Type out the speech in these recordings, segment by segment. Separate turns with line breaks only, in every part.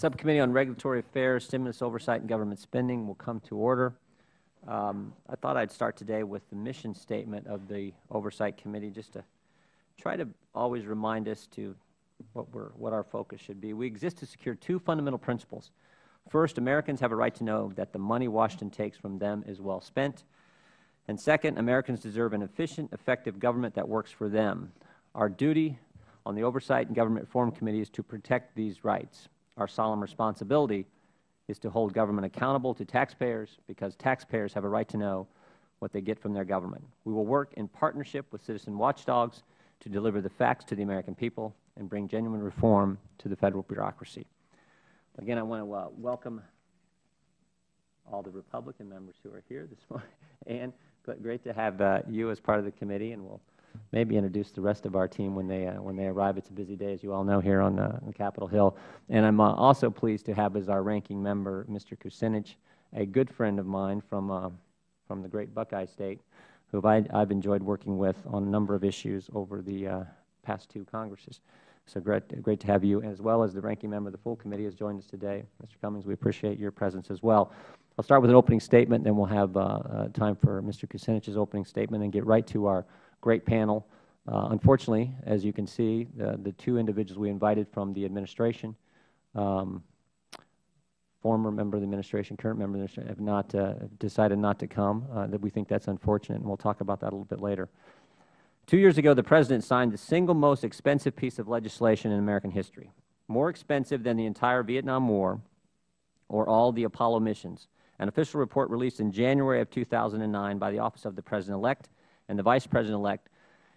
Subcommittee on Regulatory Affairs, Stimulus Oversight, and Government Spending will come to order. Um, I thought I would start today with the mission statement of the Oversight Committee, just to try to always remind us to what, we're, what our focus should be. We exist to secure two fundamental principles. First, Americans have a right to know that the money Washington takes from them is well spent. And second, Americans deserve an efficient, effective government that works for them. Our duty on the Oversight and Government Reform Committee is to protect these rights. Our solemn responsibility is to hold government accountable to taxpayers because taxpayers have a right to know what they get from their government. We will work in partnership with citizen watchdogs to deliver the facts to the American people and bring genuine reform to the Federal bureaucracy. Again, I want to uh, welcome all the Republican members who are here this morning. and great to have uh, you as part of the committee, and we'll maybe introduce the rest of our team when they, uh, when they arrive. It's a busy day, as you all know, here on, uh, on Capitol Hill. And I'm uh, also pleased to have as our ranking member Mr. Kucinich, a good friend of mine from, uh, from the great Buckeye State, who I, I've enjoyed working with on a number of issues over the uh, past two Congresses. So great, great to have you, as well as the ranking member of the full committee has joined us today. Mr. Cummings, we appreciate your presence as well. I'll start with an opening statement, then we'll have uh, time for Mr. Kucinich's opening statement and get right to our great panel. Uh, unfortunately, as you can see, the, the two individuals we invited from the administration, um, former member of the administration, current member of the administration, have not uh, decided not to come. Uh, that we think that's unfortunate, and we'll talk about that a little bit later. Two years ago, the President signed the single most expensive piece of legislation in American history, more expensive than the entire Vietnam War or all the Apollo missions. An official report released in January of 2009 by the Office of the President-elect and the Vice President-elect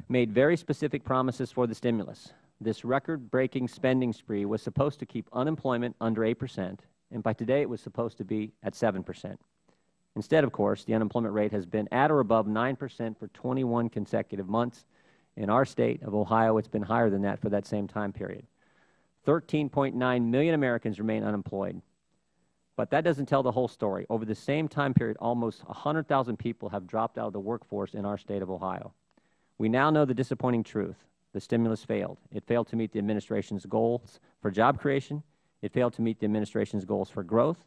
made very specific promises for the stimulus. This record-breaking spending spree was supposed to keep unemployment under 8 percent, and by today it was supposed to be at 7 percent. Instead, of course, the unemployment rate has been at or above 9 percent for 21 consecutive months. In our state of Ohio, it's been higher than that for that same time period. 13.9 million Americans remain unemployed. But that doesn't tell the whole story. Over the same time period, almost 100,000 people have dropped out of the workforce in our state of Ohio. We now know the disappointing truth. The stimulus failed. It failed to meet the Administration's goals for job creation. It failed to meet the Administration's goals for growth.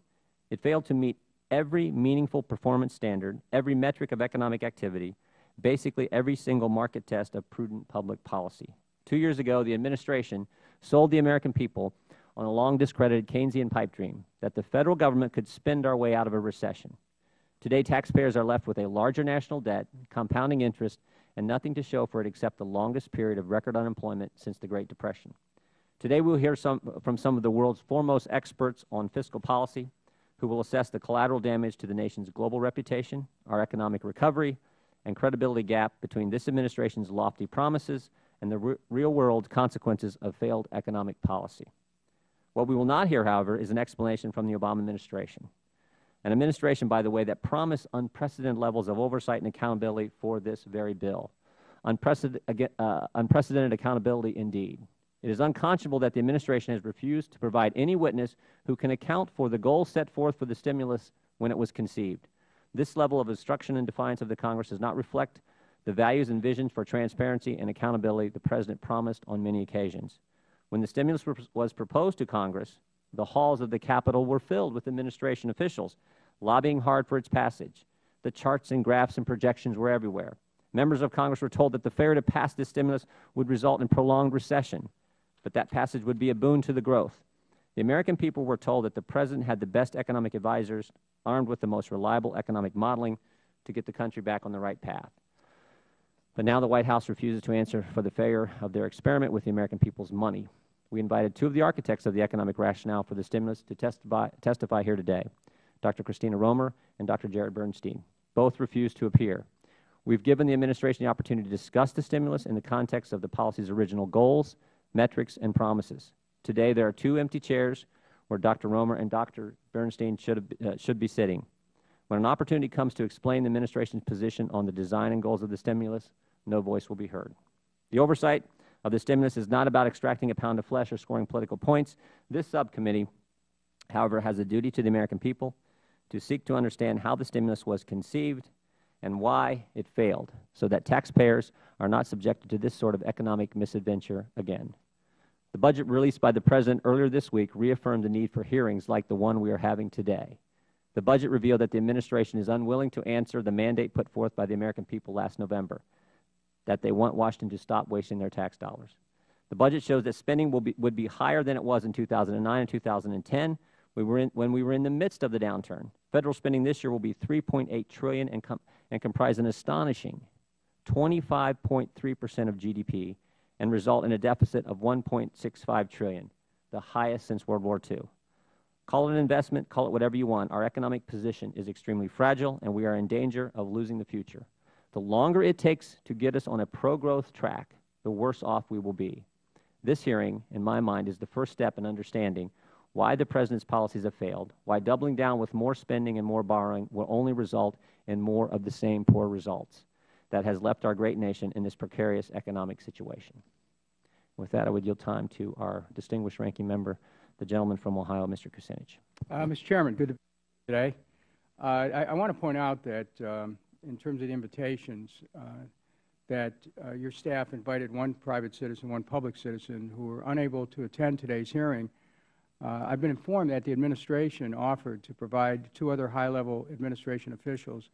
It failed to meet every meaningful performance standard, every metric of economic activity, basically every single market test of prudent public policy. Two years ago, the Administration sold the American people on a long discredited Keynesian pipe dream that the Federal Government could spend our way out of a recession. Today, taxpayers are left with a larger national debt, compounding interest, and nothing to show for it except the longest period of record unemployment since the Great Depression. Today, we will hear some, from some of the world's foremost experts on fiscal policy who will assess the collateral damage to the nation's global reputation, our economic recovery, and credibility gap between this Administration's lofty promises and the re real-world consequences of failed economic policy. What we will not hear, however, is an explanation from the Obama administration, an administration, by the way, that promised unprecedented levels of oversight and accountability for this very bill. Unprecedented, uh, unprecedented accountability indeed. It is unconscionable that the administration has refused to provide any witness who can account for the goals set forth for the stimulus when it was conceived. This level of obstruction and defiance of the Congress does not reflect the values and visions for transparency and accountability the President promised on many occasions. When the stimulus was proposed to Congress, the halls of the Capitol were filled with administration officials lobbying hard for its passage. The charts and graphs and projections were everywhere. Members of Congress were told that the failure to pass this stimulus would result in prolonged recession, but that passage would be a boon to the growth. The American people were told that the President had the best economic advisors armed with the most reliable economic modeling to get the country back on the right path. But now the White House refuses to answer for the failure of their experiment with the American people's money. We invited two of the architects of the economic rationale for the stimulus to testify, testify here today, Dr. Christina Romer and Dr. Jared Bernstein. Both refused to appear. We've given the Administration the opportunity to discuss the stimulus in the context of the policy's original goals, metrics, and promises. Today, there are two empty chairs where Dr. Romer and Dr. Bernstein should, uh, should be sitting. When an opportunity comes to explain the Administration's position on the design and goals of the stimulus, no voice will be heard. The oversight of the stimulus is not about extracting a pound of flesh or scoring political points. This subcommittee, however, has a duty to the American people to seek to understand how the stimulus was conceived and why it failed so that taxpayers are not subjected to this sort of economic misadventure again. The budget released by the President earlier this week reaffirmed the need for hearings like the one we are having today. The budget revealed that the Administration is unwilling to answer the mandate put forth by the American people last November, that they want Washington to stop wasting their tax dollars. The budget shows that spending will be, would be higher than it was in 2009 and 2010 we were in, when we were in the midst of the downturn. Federal spending this year will be 3.8 trillion and, com and comprise an astonishing 25.3 percent of GDP and result in a deficit of 1.65 trillion, the highest since World War II. Call it an investment, call it whatever you want. Our economic position is extremely fragile, and we are in danger of losing the future. The longer it takes to get us on a pro-growth track, the worse off we will be. This hearing, in my mind, is the first step in understanding why the President's policies have failed, why doubling down with more spending and more borrowing will only result in more of the same poor results that has left our great nation in this precarious economic situation. With that, I would yield time to our distinguished ranking member, the gentleman from Ohio, Mr. Kucinich.
Uh, Mr. Chairman, good to be here today. Uh, I, I, want to point out that um, in terms of the invitations, uh, that uh, your staff invited one private citizen, one public citizen who were unable to attend today's hearing. Uh, I've been informed that the administration offered to provide two other high-level administration officials,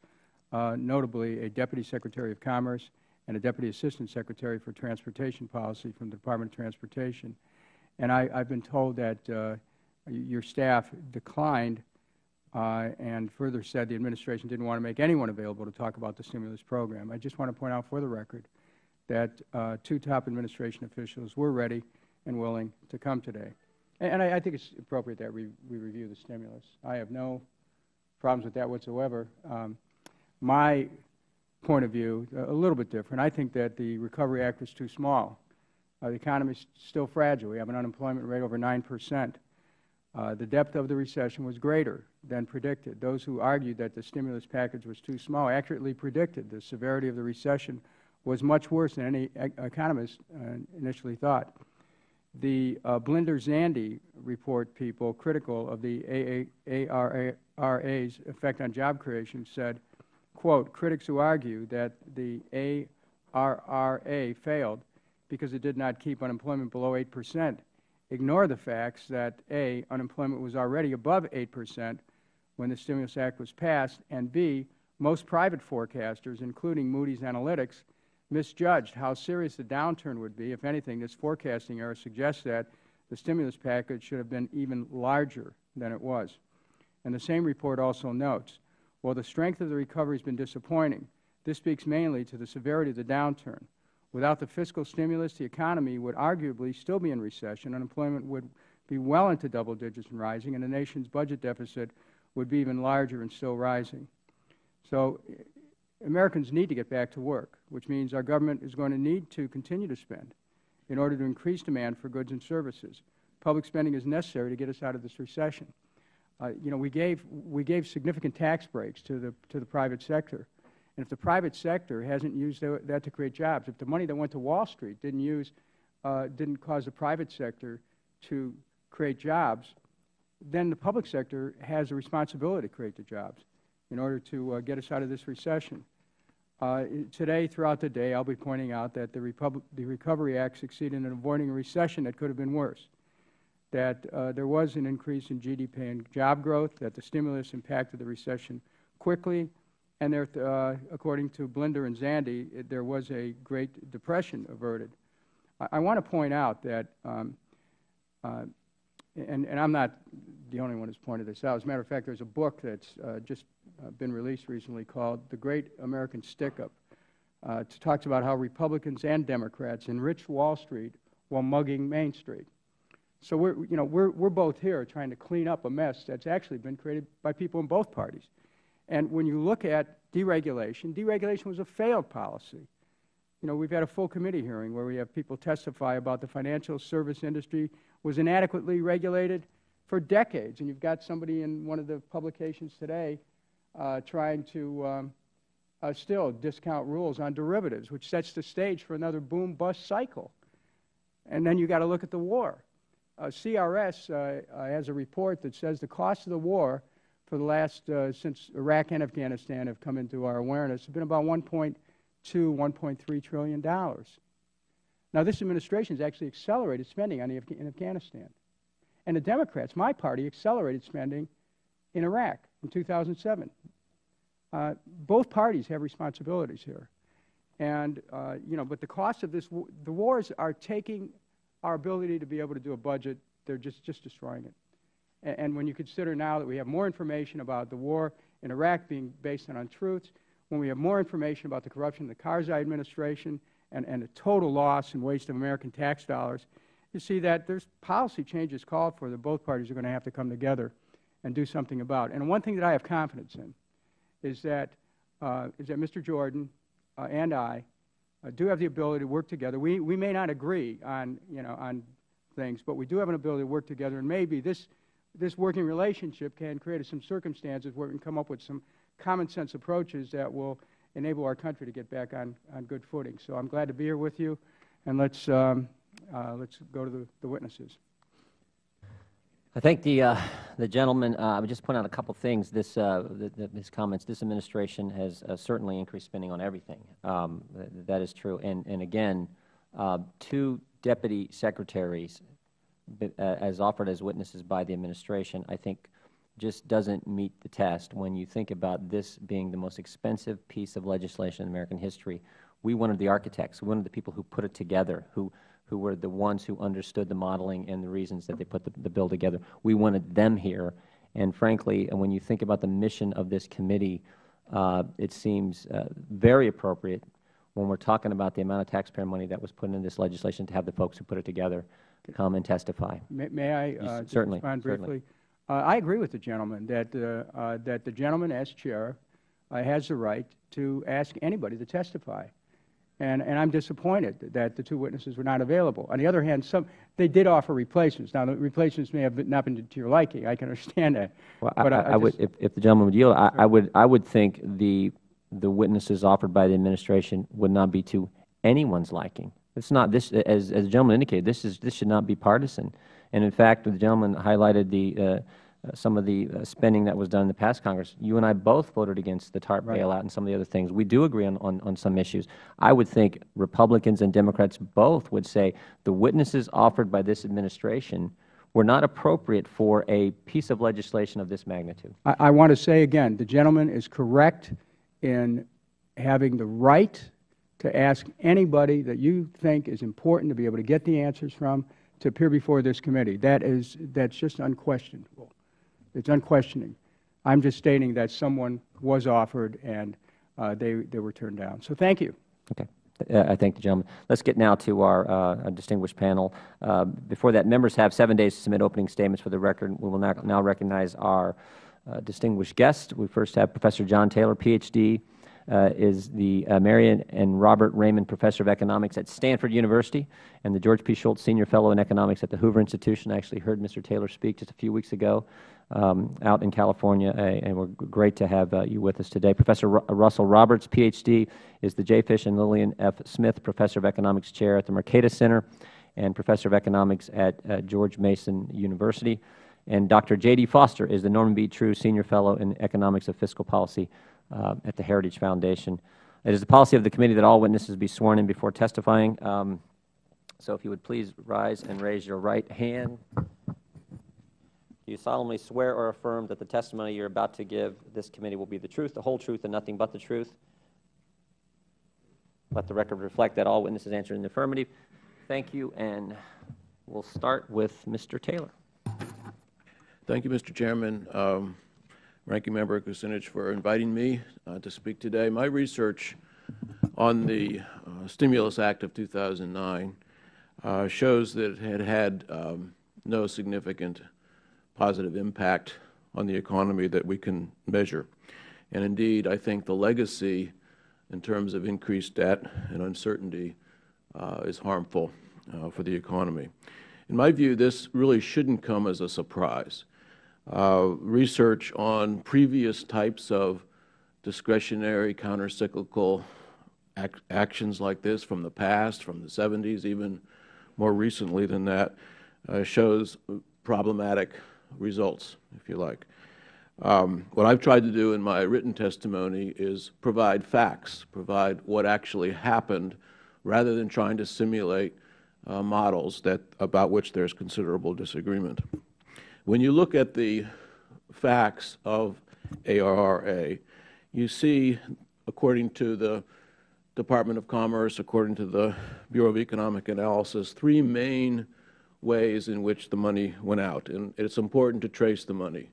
notably a Deputy Secretary of Commerce and a Deputy Assistant Secretary for Transportation Policy from the Department of Transportation. And I, have been told that uh, your staff declined and further said the administration didn't want to make anyone available to talk about the stimulus program. I just want to point out for the record that uh, two top administration officials were ready and willing to come today. And, and I, I, think it's appropriate that we, we, review the stimulus. I have no problems with that whatsoever. Um, my point of view, a little bit different. I think that the Recovery Act was too small. Uh, the economy is still fragile. We have an unemployment rate over 9 percent. Uh, the depth of the recession was greater than predicted. Those who argued that the stimulus package was too small accurately predicted the severity of the recession was much worse than any economist uh, initially thought. The uh, Blinder-Zandi report people critical of the ARRA's effect on job creation said, quote, critics who argue that the ARRA failed because it did not keep unemployment below 8 percent ignore the facts that, A, unemployment was already above 8 percent when the Stimulus Act was passed, and, B, most private forecasters, including Moody's Analytics, misjudged how serious the downturn would be. If anything, this forecasting error suggests that the stimulus package should have been even larger than it was. And the same report also notes, while the strength of the recovery has been disappointing, this speaks mainly to the severity of the downturn. Without the fiscal stimulus, the economy would arguably still be in recession, unemployment would be well into double digits and rising, and the nation's budget deficit would be even larger and still rising. So Americans need to get back to work, which means our government is going to need to continue to spend in order to increase demand for goods and services. Public spending is necessary to get us out of this recession. Uh, you know, we gave, we gave significant tax breaks to the, to the private sector. And if the private sector hasn't used that to create jobs, if the money that went to Wall Street didn't use, uh, didn't cause the private sector to create jobs, then the public sector has a responsibility to create the jobs in order to uh, get us out of this recession. Uh, today, throughout the day, I'll be pointing out that the, the Recovery Act succeeded in avoiding a recession that could have been worse, that uh, there was an increase in GDP and job growth, that the stimulus impacted the recession quickly, and there, uh, according to Blinder and Zandi, it, there was a Great Depression averted. I, I want to point out that, um, uh, and, and, I'm not the only one who's pointed this out. As a matter of fact, there's a book that's uh, just uh, been released recently called The Great American Stick-Up. Uh, it talks about how Republicans and Democrats enriched Wall Street while mugging Main Street. So we're, you know, we're, we're both here trying to clean up a mess that's actually been created by people in both parties. And when you look at deregulation, deregulation was a failed policy. You know, we've had a full committee hearing where we have people testify about the financial service industry was inadequately regulated for decades. And you've got somebody in one of the publications today uh, trying to um, uh, still discount rules on derivatives, which sets the stage for another boom-bust cycle. And then you've got to look at the war. Uh, CRS uh, uh, has a report that says the cost of the war for the last, uh, since Iraq and Afghanistan have come into our awareness, have been about 1.2, 1.3 trillion dollars. Now, this administration has actually accelerated spending on Afga- in Afghanistan. And the Democrats, my party, accelerated spending in Iraq in 2007. Uh, both parties have responsibilities here. And, uh, you know, but the cost of this, the wars are taking our ability to be able to do a budget, they're just, just destroying it. And when you consider now that we have more information about the war in Iraq being based on untruths, when we have more information about the corruption of the Karzai administration and, and the total loss and waste of American tax dollars, you see that there's policy changes called for that both parties are going to have to come together and do something about. And one thing that I have confidence in is that, uh, is that Mr. Jordan uh, and I uh, do have the ability to work together. We, we may not agree on, you know, on things, but we do have an ability to work together, and maybe this, this working relationship can create some circumstances where we can come up with some common sense approaches that will enable our country to get back on, on good footing. So I'm glad to be here with you, and let's, um, uh, let's go to the, the witnesses.
I thank the, uh, the gentleman. Uh, I would just point out a couple things. This, uh, the, the, his comments. This administration has uh, certainly increased spending on everything. Um, th that is true. And, and again, uh, two deputy secretaries, as offered as witnesses by the administration, I think just doesn't meet the test when you think about this being the most expensive piece of legislation in American history. We wanted the architects. We wanted the people who put it together, who who were the ones who understood the modeling and the reasons that they put the, the bill together. We wanted them here. And frankly, when you think about the mission of this committee, uh, it seems uh, very appropriate when we're talking about the amount of taxpayer money that was put into this legislation to have the folks who put it together come and testify.
May, may I uh,
certainly,
respond
certainly.
briefly? Uh, I agree with the gentleman that, uh, uh, that the gentleman, as chair, uh, has the right to ask anybody to testify. And, and I'm disappointed that the two witnesses were not available. On the other hand, some, they did offer replacements. Now, the replacements may have not been to your liking. I can understand that.
Well, I,
But
I, I would, if, if the gentleman would yield, I, I would, I would think the, the witnesses offered by the administration would not be to anyone's liking. It's not this, as, as the gentleman indicated, this is, this should not be partisan. And in fact, the gentleman highlighted the, uh, uh, some of the uh, spending that was done in the past Congress. You and I both voted against the TARP
Right.
bailout and some of the other things. We do agree on, on, on some issues. I would think Republicans and Democrats both would say the witnesses offered by this administration were not appropriate for a piece of legislation of this magnitude.
I, I want to say again, the gentleman is correct in having the right to ask anybody that you think is important to be able to get the answers from to appear before this committee. That is, that's just unquestionable. It's unquestioning. I'm just stating that someone was offered and uh, they, they were turned down. So thank you.
Okay. Uh, I thank the gentleman. Let's get now to our uh, distinguished panel. Uh, Before that, members have seven days to submit opening statements for the record. We will now now recognize our uh, distinguished guest. We first have Professor John Taylor, Ph.D., uh, is the uh, Marion and Robert Raymond Professor of Economics at Stanford University and the George P. Shultz Senior Fellow in Economics at the Hoover Institution. I actually heard Mr. Taylor speak just a few weeks ago um, out in California, and we're great to have uh, you with us today. Professor Ru- Russell Roberts, Ph.D., is the J. Fish and Lillian F. Smith Professor of Economics Chair at the Mercatus Center and Professor of Economics at uh, George Mason University. And Dr. J.D. Foster is the Norman B. Ture Senior Fellow in Economics of Fiscal Policy at the Heritage Foundation. It is the policy of the committee that all witnesses be sworn in before testifying. Um, so if you would please rise and raise your right hand. Do you solemnly swear or affirm that the testimony you're about to give this committee will be the truth, the whole truth, and nothing but the truth? Let the record reflect that all witnesses answered in the affirmative. Thank you, and we'll start with Mr. Taylor.
Thank you, Mr. Chairman, um, Ranking Member Kucinich, for inviting me uh, to speak today. My research on the uh, Stimulus Act of 2009 uh, shows that it had had um, no significant positive impact on the economy that we can measure. And indeed, I think the legacy in terms of increased debt and uncertainty uh, is harmful uh, for the economy. In my view, this really shouldn't come as a surprise. Uh, research on previous types of discretionary countercyclical ac actions like this from the past, from the 70s, even more recently than that, uh, shows problematic results, if you like. Um, what I've tried to do in my written testimony is provide facts, provide what actually happened, rather than trying to simulate uh, models that, about which there is considerable disagreement. When you look at the facts of ARRA, you see, according to the Department of Commerce, according to the Bureau of Economic Analysis, three main ways in which the money went out, and it's important to trace the money.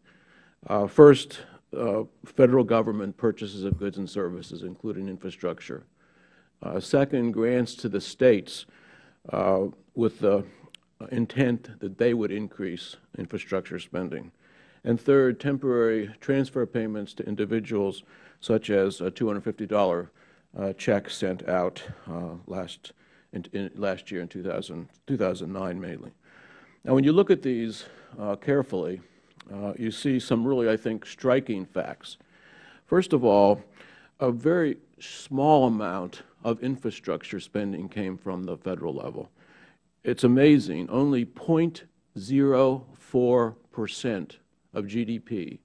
Uh, first, uh, Federal government purchases of goods and services, including infrastructure. Uh, second, grants to the States uh, with the intent that they would increase infrastructure spending. And third, temporary transfer payments to individuals, such as a $250 uh, check sent out uh, last, in, in, last year in 2000, 2009 mainly. Now, when you look at these uh, carefully, uh, you see some really, I think, striking facts. First of all, a very small amount of infrastructure spending came from the Federal level. It's amazing, only 0.04 percent of GDP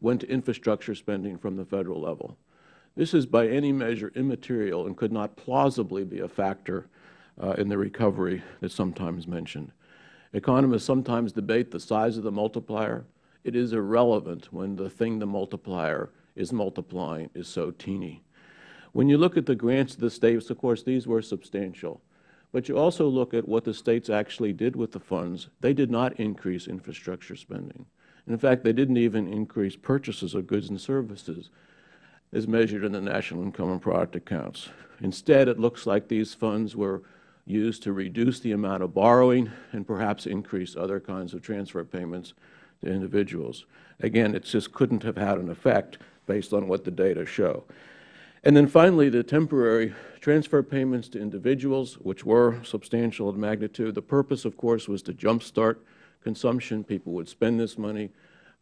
went to infrastructure spending from the Federal level. This is by any measure immaterial and could not plausibly be a factor uh, in the recovery that's sometimes mentioned. Economists sometimes debate the size of the multiplier. It is irrelevant when the thing the multiplier is multiplying is so teeny. When you look at the grants to the states, of course, these were substantial. But you also look at what the states actually did with the funds. They did not increase infrastructure spending. In fact, they didn't even increase purchases of goods and services as measured in the national income and product accounts. Instead, it looks like these funds were used to reduce the amount of borrowing and perhaps increase other kinds of transfer payments to individuals. Again, it just couldn't have had an effect based on what the data show. And then finally, the temporary transfer payments to individuals, which were substantial in magnitude. The purpose, of course, was to jumpstart consumption. People would spend this money.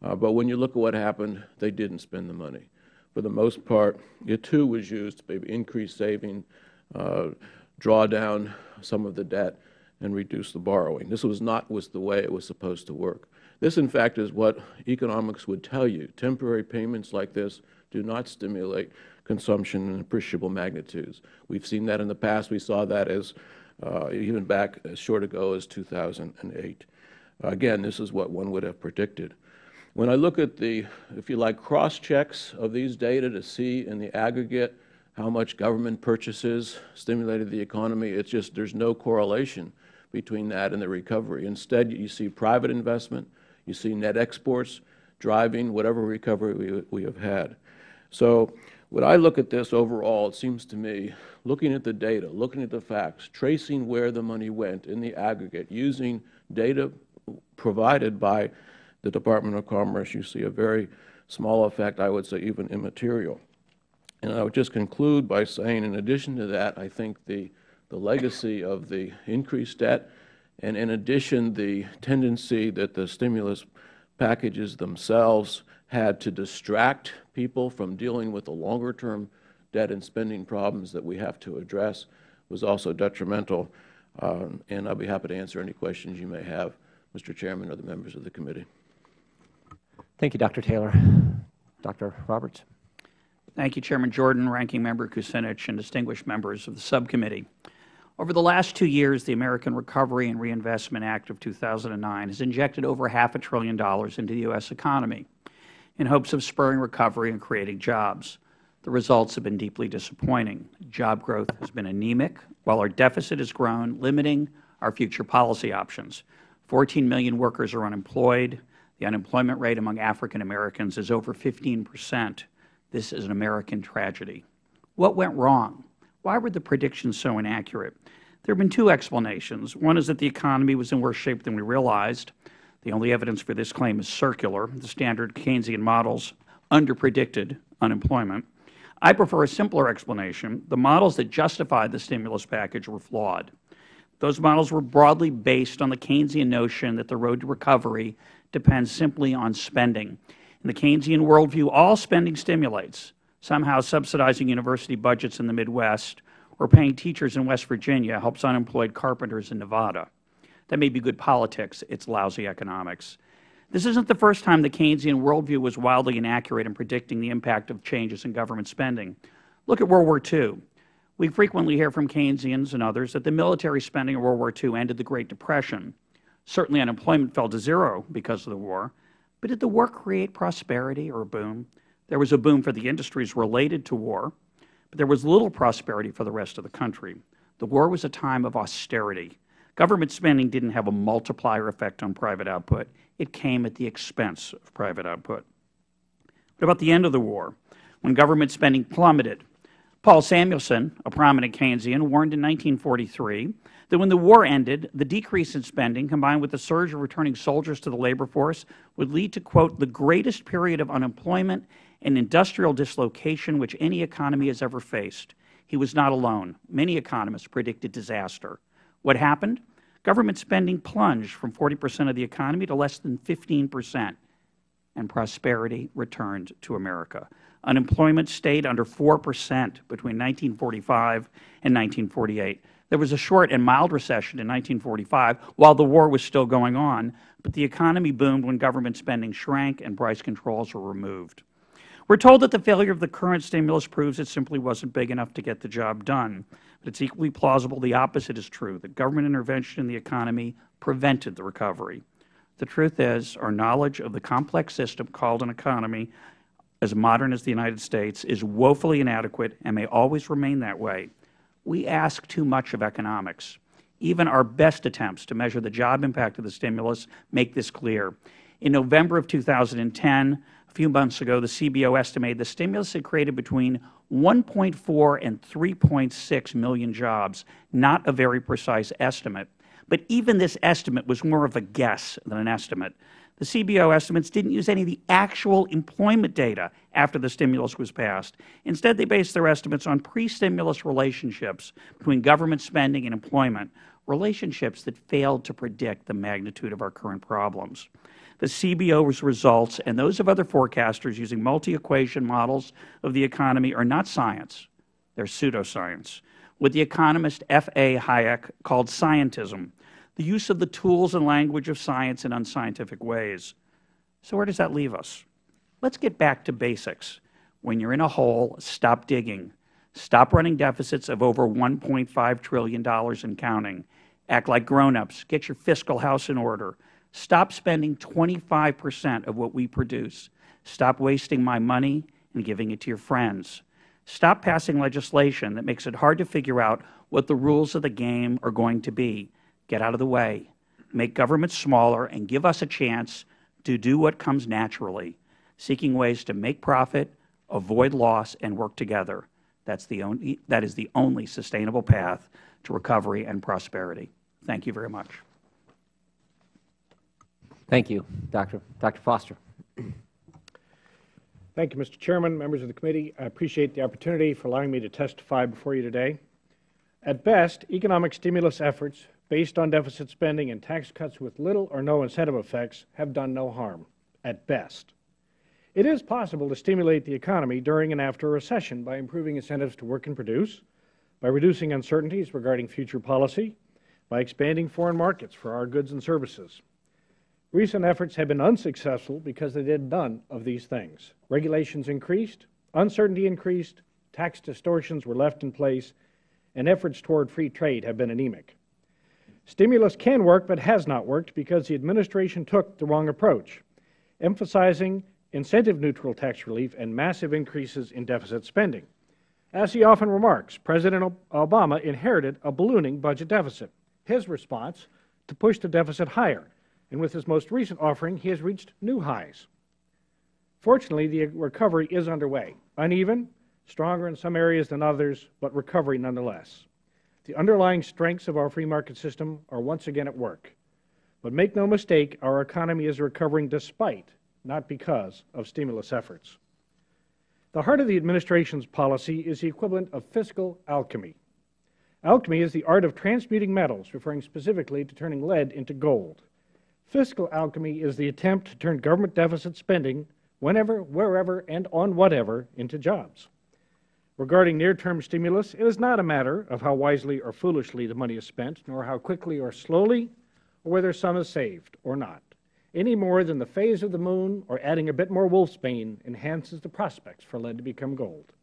Uh, but when you look at what happened, they didn't spend the money. For the most part, it too was used to increase saving, uh, draw down some of the debt, and reduce the borrowing. This was not was the way it was supposed to work. This, in fact, is what economics would tell you. Temporary payments like this do not stimulate consumption in appreciable magnitudes. We've seen that in the past. We saw that as uh, even back as short ago as 2008. Again, this is what one would have predicted. When I look at the, if you like, cross-checks of these data to see in the aggregate how much government purchases stimulated the economy, it's just there's no correlation between that and the recovery. Instead, you see private investment, you see net exports driving whatever recovery we, we have had. So when I look at this overall, it seems to me, looking at the data, looking at the facts, tracing where the money went in the aggregate, using data provided by the Department of Commerce, you see a very small effect, I would say even immaterial. And I would just conclude by saying, in addition to that, I think the, the legacy of the increased debt, and in addition, the tendency that the stimulus packages themselves had to distract people from dealing with the longer-term debt and spending problems that we have to address was also detrimental. Um, and I'll be happy to answer any questions you may have. Mr. Chairman or the members of the committee.
Thank you, Dr. Taylor. Dr. Roberts.
Thank you, Chairman Jordan, Ranking Member Kucinich, and distinguished members of the subcommittee. Over the last two years, the American Recovery and Reinvestment Act of 2009 has injected over half a trillion dollars into the U.S. economy in hopes of spurring recovery and creating jobs. The results have been deeply disappointing. Job growth has been anemic, while our deficit has grown, limiting our future policy options. 14 million workers are unemployed. The unemployment rate among African Americans is over 15 percent. This is an American tragedy. What went wrong? Why were the predictions so inaccurate? There have been two explanations. One is that the economy was in worse shape than we realized. The only evidence for this claim is circular. The standard Keynesian models underpredicted unemployment. I prefer a simpler explanation. The models that justified the stimulus package were flawed. Those models were broadly based on the Keynesian notion that the road to recovery depends simply on spending. In the Keynesian worldview, all spending stimulates, somehow subsidizing university budgets in the Midwest or paying teachers in West Virginia helps unemployed carpenters in Nevada. That may be good politics. It is lousy economics. This isn't the first time the Keynesian worldview was wildly inaccurate in predicting the impact of changes in government spending. Look at World War II. We frequently hear from Keynesians and others that the military spending of World War II ended the Great Depression. Certainly unemployment fell to zero because of the war, but did the war create prosperity or a boom? There was a boom for the industries related to war, but there was little prosperity for the rest of the country. The war was a time of austerity. Government spending didn't have a multiplier effect on private output. It came at the expense of private output. What about the end of the war, when government spending plummeted? Paul Samuelson, a prominent Keynesian, warned in 1943 that when the war ended, the decrease in spending, combined with the surge of returning soldiers to the labor force, would lead to, quote, the greatest period of unemployment and industrial dislocation which any economy has ever faced. He was not alone. Many economists predicted disaster. What happened? Government spending plunged from 40 percent of the economy to less than 15 percent, and prosperity returned to America. Unemployment stayed under 4 percent between 1945 and 1948. There was a short and mild recession in 1945 while the war was still going on, but the economy boomed when government spending shrank and price controls were removed. We are told that the failure of the current stimulus proves it simply wasn't big enough to get the job done. But it is equally plausible the opposite is true, that government intervention in the economy prevented the recovery. The truth is, our knowledge of the complex system called an economy, as modern as the United States, is woefully inadequate and may always remain that way. We ask too much of economics. Even our best attempts to measure the job impact of the stimulus make this clear. In November of 2010, a few months ago, the CBO estimated the stimulus had created between 1.4 and 3.6 million jobs, not a very precise estimate. But even this estimate was more of a guess than an estimate. The CBO estimates didn't use any of the actual employment data after the stimulus was passed. Instead, they based their estimates on pre-stimulus relationships between government spending and employment, relationships that failed to predict the magnitude of our current problems. The CBO's results and those of other forecasters using multi-equation models of the economy are not science. They are pseudoscience, what the economist F. A. Hayek called scientism, the use of the tools and language of science in unscientific ways. So where does that leave us? Let's get back to basics. When you are in a hole, stop digging. Stop running deficits of over $1.5 trillion and counting. Act like grown-ups. Get your fiscal house in order. Stop spending 25 percent of what we produce. Stop wasting my money and giving it to your friends. Stop passing legislation that makes it hard to figure out what the rules of the game are going to be. Get out of the way. Make government smaller and give us a chance to do what comes naturally, seeking ways to make profit, avoid loss, and work together. That's the only, that is the only sustainable path to recovery and prosperity. Thank you very much.
Thank you, Doctor. Dr. Foster.
Thank you, Mr. Chairman, members of the committee. I appreciate the opportunity for allowing me to testify before you today. At best, economic stimulus efforts based on deficit spending and tax cuts with little or no incentive effects have done no harm, at best. It is possible to stimulate the economy during and after a recession by improving incentives to work and produce, by reducing uncertainties regarding future policy, by expanding foreign markets for our goods and services, Recent efforts have been unsuccessful because they did none of these things. Regulations increased, uncertainty increased, tax distortions were left in place, and efforts toward free trade have been anemic. Stimulus can work but has not worked because the Administration took the wrong approach, emphasizing incentive-neutral tax relief and massive increases in deficit spending. As he often remarks, President Obama inherited a ballooning budget deficit. His response, to push the deficit higher, and with his most recent offering, he has reached new highs. Fortunately, the recovery is underway, uneven, stronger in some areas than others, but recovery nonetheless. The underlying strengths of our free market system are once again at work. But make no mistake, our economy is recovering despite, not because, of stimulus efforts. The heart of the Administration's policy is the equivalent of fiscal alchemy. Alchemy is the art of transmuting metals, referring specifically to turning lead into gold. Fiscal alchemy is the attempt to turn government deficit spending whenever, wherever, and on whatever into jobs. Regarding near-term stimulus, it is not a matter of how wisely or foolishly the money is spent, nor how quickly or slowly, or whether some is saved or not, any more than the phase of the moon or adding a bit more wolfsbane enhances the prospects for lead to become gold.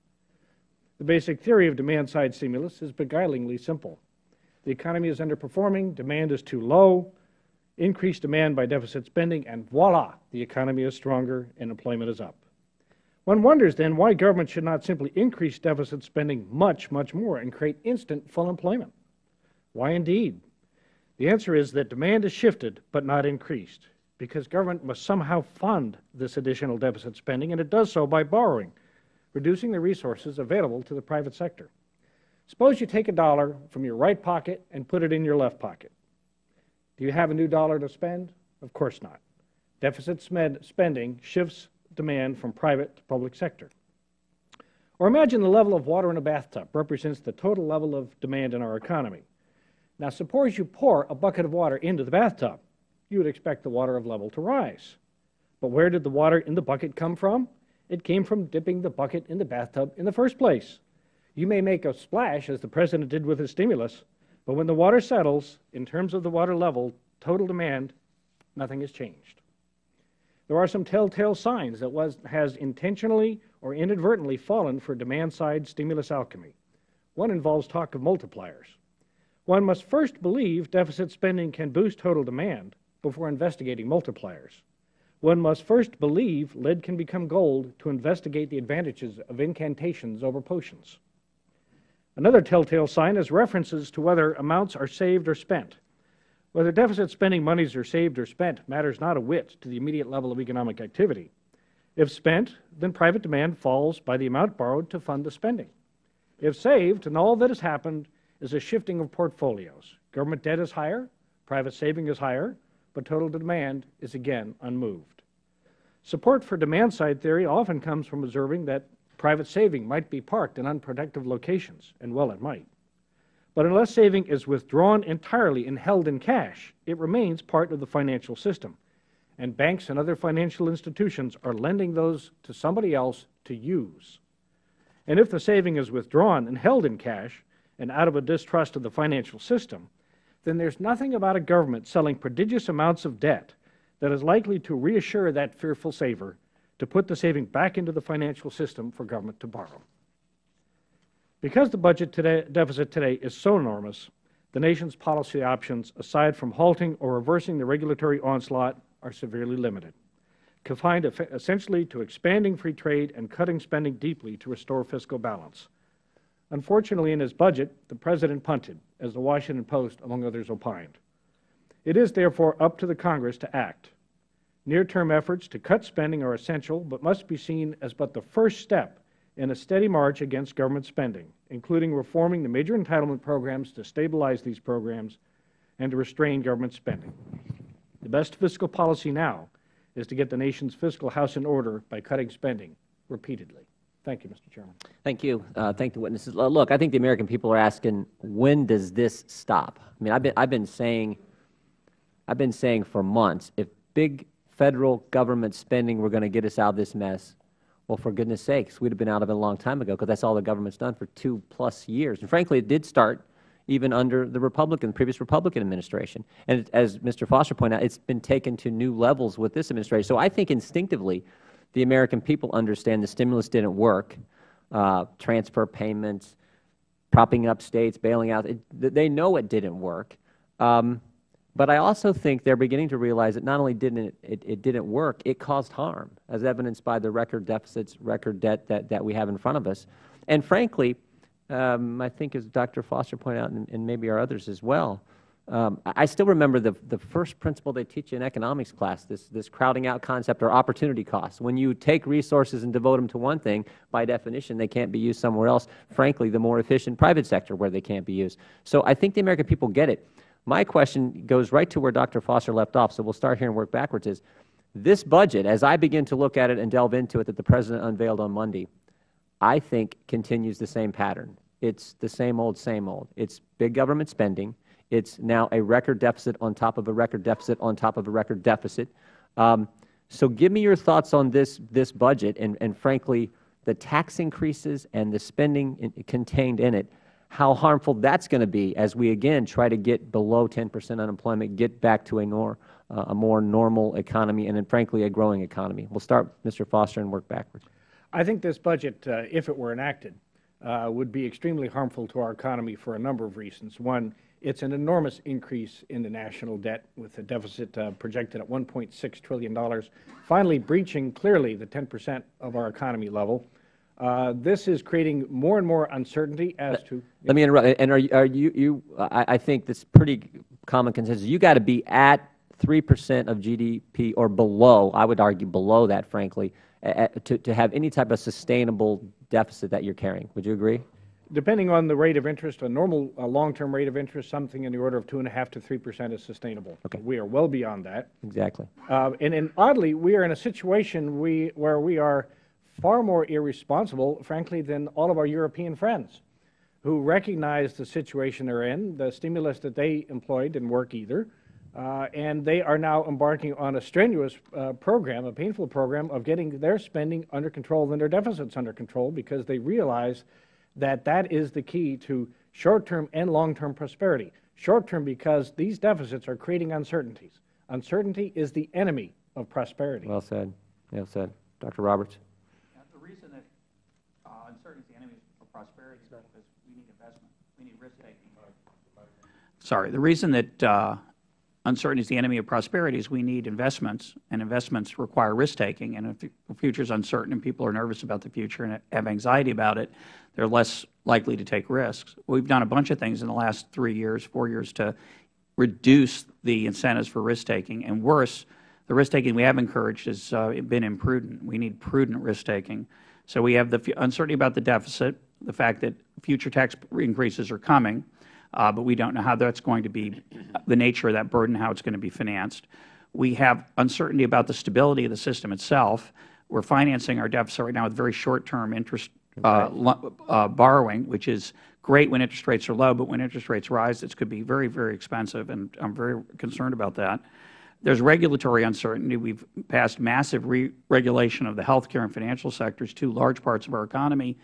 The basic theory of demand-side stimulus is beguilingly simple. The economy is underperforming, demand is too low, increase demand by deficit spending, and voila, the economy is stronger and employment is up. One wonders then why government should not simply increase deficit spending much, much more and create instant full employment. Why indeed? The answer is that demand has shifted but not increased because government must somehow fund this additional deficit spending, and it does so by borrowing, reducing the resources available to the private sector. Suppose you take a dollar from your right pocket and put it in your left pocket. Do you have a new dollar to spend? Of course not. Deficit spending shifts demand from private to public sector. Or imagine the level of water in a bathtub represents the total level of demand in our economy. Now, suppose you pour a bucket of water into the bathtub. You would expect the water of level to rise. But where did the water in the bucket come from? It came from dipping the bucket in the bathtub in the first place. You may make a splash, as the President did with his stimulus, but when the water settles, in terms of the water level, total demand, nothing has changed. There are some telltale signs that was, has intentionally or inadvertently fallen for demand-side stimulus alchemy. One involves talk of multipliers. One must first believe deficit spending can boost total demand before investigating multipliers. One must first believe lead can become gold to investigate the advantages of incantations over potions. Another telltale sign is references to whether amounts are saved or spent. Whether deficit spending monies are saved or spent matters not a whit to the immediate level of economic activity. If spent, then private demand falls by the amount borrowed to fund the spending. If saved, then all that has happened is a shifting of portfolios. Government debt is higher, private saving is higher, but total demand is again unmoved. Support for demand-side theory often comes from observing that Private saving might be parked in unprotective locations, and well it might. But unless saving is withdrawn entirely and held in cash, it remains part of the financial system. And banks and other financial institutions are lending those to somebody else to use. And if the saving is withdrawn and held in cash and out of a distrust of the financial system, then there's nothing about a government selling prodigious amounts of debt that is likely to reassure that fearful saver to put the saving back into the financial system for government to borrow. Because the budget today, deficit today is so enormous, the nation's policy options, aside from halting or reversing the regulatory onslaught, are severely limited, confined essentially to expanding free trade and cutting spending deeply to restore fiscal balance. Unfortunately, in his budget, the President punted, as the Washington Post, among others, opined. It is, therefore, up to the Congress to act. Near-term efforts to cut spending are essential, but must be seen as but the first step in a steady march against government spending, including reforming the major entitlement programs to stabilize these programs and to restrain government spending. The best fiscal policy now is to get the nation's fiscal house in order by cutting spending repeatedly. Thank you, Mr. Chairman.
Thank you. Uh, thank the witnesses. Look, I think the American people are asking, when does this stop? I mean, I've been, I've been saying, I've been saying for months, if big federal government spending were going to get us out of this mess, well, for goodness sakes, we'd have been out of it a long time ago because that's all the government's done for two plus years. And frankly, it did start even under the Republican, previous Republican administration. And as Mr. Foster pointed out, it's been taken to new levels with this administration. So I think instinctively the American people understand the stimulus didn't work, uh, transfer payments, propping up states, bailing out. It, they know it didn't work. Um, but I also think they're beginning to realize that not only didn't it, it, didn't work, it caused harm, as evidenced by the record deficits, record debt that, that we have in front of us. And frankly, um, I think as Dr. Foster pointed out, and, and maybe our others as well, um, I still remember the, the first principle they teach in economics class, this, this crowding out concept or opportunity cost. When you take resources and devote them to one thing, by definition, they can't be used somewhere else, frankly, the more efficient private sector where they can't be used. So I think the American people get it. My question goes right to where Dr. Foster left off, so we'll start here and work backwards, is this budget, as I begin to look at it and delve into it that the President unveiled on Monday, I think continues the same pattern. It's the same old, same old. It's big government spending. It's now a record deficit on top of a record deficit on top of a record deficit. Um, so give me your thoughts on this, this budget and, and frankly, the tax increases and the spending in, contained in it how harmful that's going to be as we again try to get below 10 percent unemployment, get back to a, nor, uh, a more normal economy, and then frankly a growing economy. We'll start, Mr. Foster, and work backwards.
I think this budget, uh, if it were enacted, uh, would be extremely harmful to our economy for a number of reasons. One, it's an enormous increase in the national debt, with the deficit uh, projected at $1.6 trillion, finally breaching clearly the 10 percent of our economy level. Uh, this is creating more and more uncertainty as to
Let me interrupt. And are you, are you, you I, I think that's pretty common consensus. You got to be at 3% of GDP or below, I would argue below that, frankly, a- a- to, to have any type of sustainable deficit that you're carrying. Would you agree?
Depending on the rate of interest, a normal uh, long-term rate of interest, something in the order of two and a half to three percent is sustainable.
Okay.
We are well beyond that.
Exactly.
Uh, and, and oddly, we are in a situation we, where we are far more irresponsible, frankly, than all of our European friends, who recognize the situation they're in. The stimulus that they employed didn't work either. Uh, and they are now embarking on a strenuous uh, program, a painful program of getting their spending under control and their deficits under control because they realize that that is the key to short-term and long-term prosperity. Short-term because these deficits are creating uncertainties. Uncertainty is the enemy of prosperity.
Well said. Well said. Dr. Roberts?
The reason that uh, uncertainty is the enemy of prosperity is because we need investment. We need risk-taking. Sorry. The reason that uh, uncertainty is the enemy of prosperity is we need investments, and investments require risk-taking. And if the future is uncertain and people are nervous about the future and have anxiety about it, they're less likely to take risks. We've done a bunch of things in the last three years, four years to reduce the incentives for risk-taking. And worse, the risk-taking we have encouraged has uh, been imprudent. We need prudent risk-taking. So we have the uncertainty about the deficit, the fact that future tax increases are coming, uh, but we don't know how that's going to be, the nature of that burden, how it's going to be financed. We have uncertainty about the stability of the system itself. We're financing our deficit right now with very short-term interest uh, uh, borrowing, which is great when interest rates are low, but when interest rates rise, it could be very, very expensive, and I'm very concerned about that. There's regulatory uncertainty. We've passed massive re-regulation of the healthcare and financial sectors, two large parts of our economy.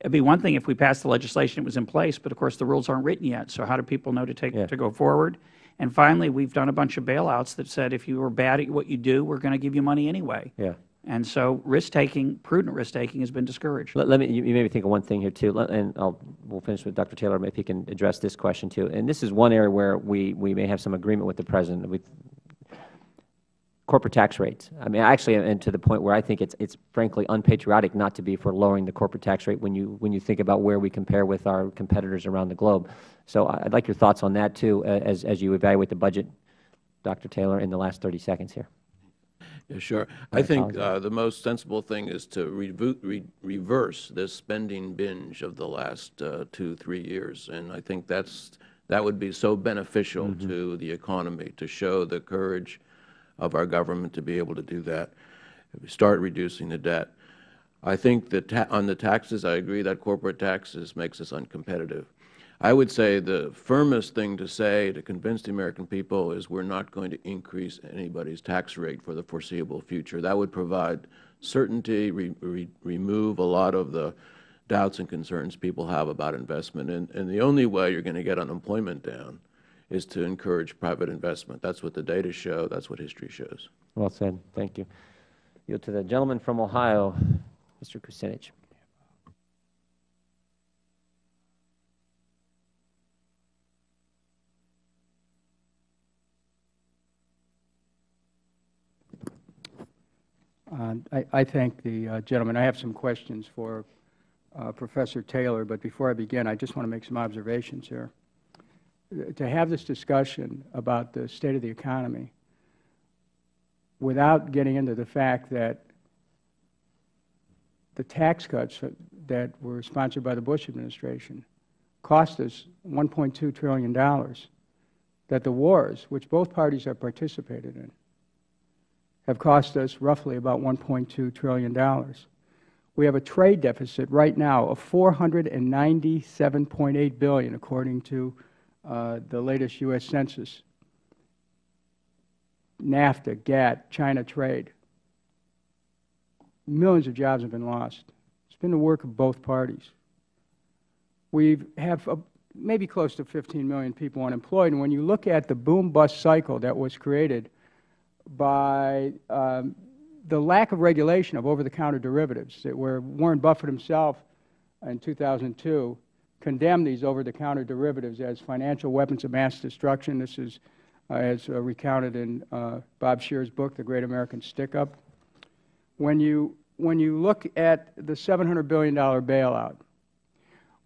It'd be one thing if we passed the legislation, it was in place, but of course the rules aren't written yet. So how do people know to take
Yeah.
to go forward? And finally, we've done a bunch of bailouts that said if you are bad at what you do, we're going to give you money anyway.
Yeah.
And so risk-taking, prudent risk-taking has been discouraged.
Let, let me, you, you made me think of one thing here too, Let- and I'll, we'll finish with Dr. Taylor, if he can address this question too. And this is one area where we, we may have some agreement with the President with corporate tax rates. I mean, actually, and to the point where I think it's, it's frankly unpatriotic not to be for lowering the corporate tax rate when you, when you think about where we compare with our competitors around the globe. So I- I'd like your thoughts on that too, as, as you evaluate the budget, Dr. Taylor, in the last 30 seconds here.
Yeah, sure. I think uh, the most sensible thing is to re- reverse this spending binge of the last uh, two, three years. And I think that's, that would be so beneficial to the economy, to show the courage of our government to be able to do that, start reducing the debt. I think that on the taxes, I agree that corporate taxes makes us uncompetitive. I would say the firmest thing to say to convince the American people is we're not going to increase anybody's tax rate for the foreseeable future. That would provide certainty, re- re- remove a lot of the doubts and concerns people have about investment. And, and the only way you're going to get unemployment down is to encourage private investment. That's what the data show. That's what history shows.
Well said. Thank you. Yield to the gentleman from Ohio, Mr. Kucinich.
Uh, I I thank the uh, gentleman. I have some questions for uh, Professor Taylor, but before I begin, I just want to make some observations here. To have this discussion about the state of the economy without getting into the fact that the tax cuts that were sponsored by the Bush administration cost us $1.2 trillion, that the wars, which both parties have participated in, have cost us roughly about $1.2 trillion. We have a trade deficit right now of 497.8 billion, according to the latest U.S. Census. NAFTA, GATT, China trade. Millions of jobs have been lost. It's been the work of both parties. We have uh, maybe close to 15 million people unemployed, and when you look at the boom-bust cycle that was created by um, the lack of regulation of over-the-counter derivatives, that where Warren Buffett himself in 2002 condemned these over-the-counter derivatives as financial weapons of mass destruction. This is uh, as uh, recounted in uh, Bob Scheer's book, The Great American Stick-Up. When you, when you look at the $700 billion bailout,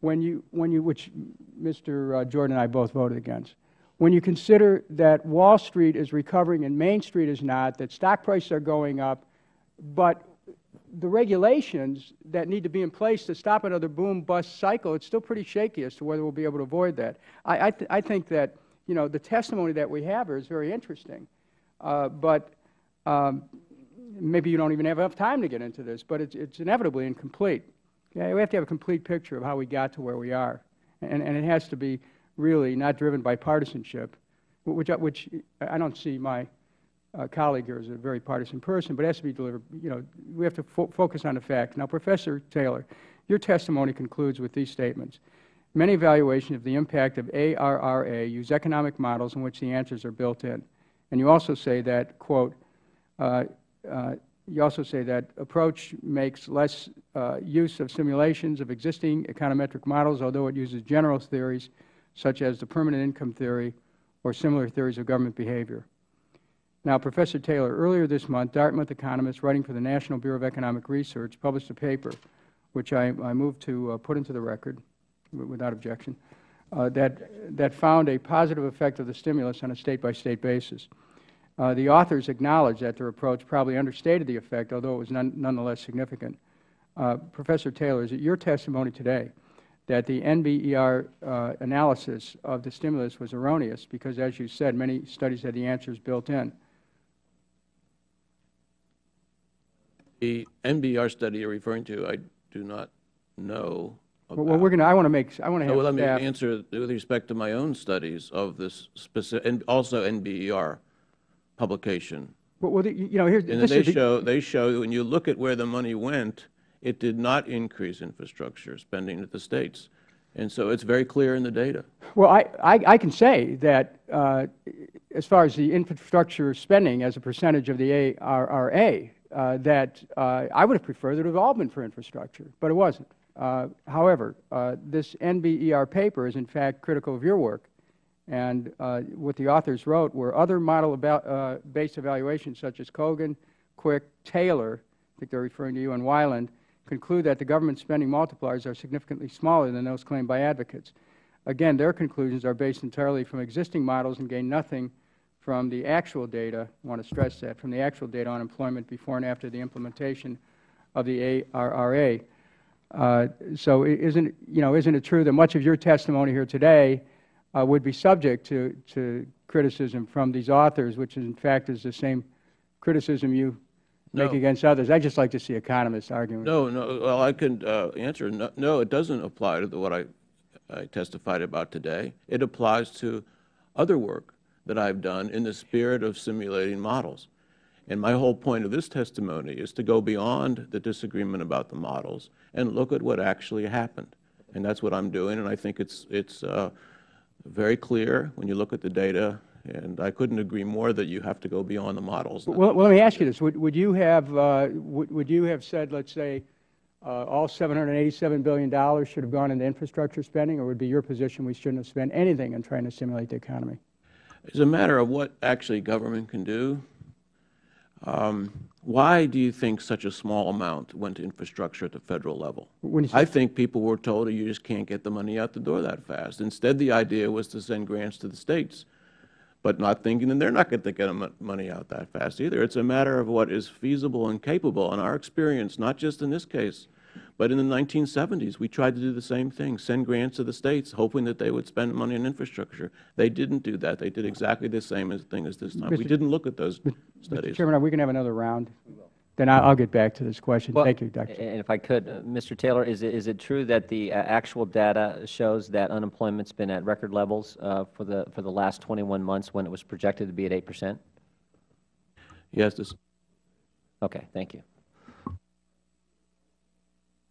when you, when you, which Mr. uh, Jordan and I both voted against, when you consider that Wall Street is recovering and Main Street is not, that stock prices are going up, but the regulations that need to be in place to stop another boom bust cycle, it's still pretty shaky as to whether we'll be able to avoid that. I, I, th I think that you know the testimony that we have here is very interesting, uh, but um, maybe you don't even have enough time to get into this, but it's, inevitably incomplete. Okay? We have to have a complete picture of how we got to where we are, and, and it has to be really not driven by partisanship, which, which I don't see my uh, colleague here is a very partisan person, but it has to be delivered. You know, we have to fo focus on the facts. Now, Professor Taylor, your testimony concludes with these statements. Many evaluations of the impact of ARRA use economic models in which the answers are built in. And you also say that, quote, uh, uh, you also say that approach makes less uh, use of simulations of existing econometric models, although it uses general theories such as the permanent income theory or similar theories of government behavior. Now, Professor Taylor, earlier this month, Dartmouth economists writing for the National Bureau of Economic Research published a paper, which I, I moved to uh, put into the record without objection, uh, that, that found a positive effect of the stimulus on a state-by-state basis. Uh, the authors acknowledged that their approach probably understated the effect, although it was none, nonetheless significant. Uh, Professor Taylor, is it your testimony today that the NBER uh, analysis of the stimulus was erroneous because, as you said, many studies had the answers built in?
The NBR study you're referring to, I do not know
well, well, we're going to, I want to make, I want to have
well, let me
staff-
answer with respect to my own studies of this specific, and also NBER publication.
well, well, the- you know, here's,
And
this
they
is, the-
show, they show, when you look at where the money went, it did not increase infrastructure spending at the states. And so it's very clear in the data.
well, I, I, I can say that uh, as far as the infrastructure spending as a percentage of the ARRA, uh, that uh, I would have preferred that it would have all been for infrastructure, but it wasn't. Uh, however, uh, this NBER paper is in fact critical of your work. And uh, what the authors wrote were other model-based evaluations such as Cogan, Cwik, Taylor, I think they're referring to you, and Wieland, conclude that the government spending multipliers are significantly smaller than those claimed by advocates. Again, their conclusions are based entirely from existing models and gain nothing from the actual data, I want to stress that, from the actual data on employment before and after the implementation of the ARRA. Uh, so isn't, you know, isn't it true that much of your testimony here today uh, would be subject to, to criticism from these authors, which in fact is the same criticism you make
No.
against others? I just like to see economists arguing.
No, no, well, I can uh, answer, no, no, it doesn't apply to the- what I, I testified about today. It applies to other work that I've done in the spirit of simulating models. And my whole point of this testimony is to go beyond the disagreement about the models and look at what actually happened. And that's what I'm doing, and I think it's, it's uh, very clear when you look at the data, and I couldn't agree more that you have to go beyond the models.
Well, well, let me ask you this. Would, would you have, uh, would, would you have said, let's say, uh, all $787 billion should have gone into infrastructure spending, or would be your position we shouldn't have spent anything in trying to stimulate the economy?
It's a matter of what actually government can do. Um, why do you think such a small amount went to infrastructure at the federal level?
When
I think people were told that you just can't get the money out the door that fast. Instead, the idea was to send grants to the states, but not thinking that they're not going to get the money out that fast either. It's a matter of what is feasible and capable. And our experience, not just in this case, but in the 1970s, we tried to do the same thing, send grants to the states, hoping that they would spend money on infrastructure. They didn't do that. They did exactly the same as thing as this time. We didn't look at those
Mr.
studies.
Chairman, are we going to have another round? Then I'll, I'll get back to this question.
Well,
Thank you, Dr.
And if I could, uh, Mr. Taylor, is it, is it true that the uh, actual data shows that unemployment's been at record levels uh, for the, for the last 21 months when it was projected to be at 8%?
Yes, this,
Okay, thank you.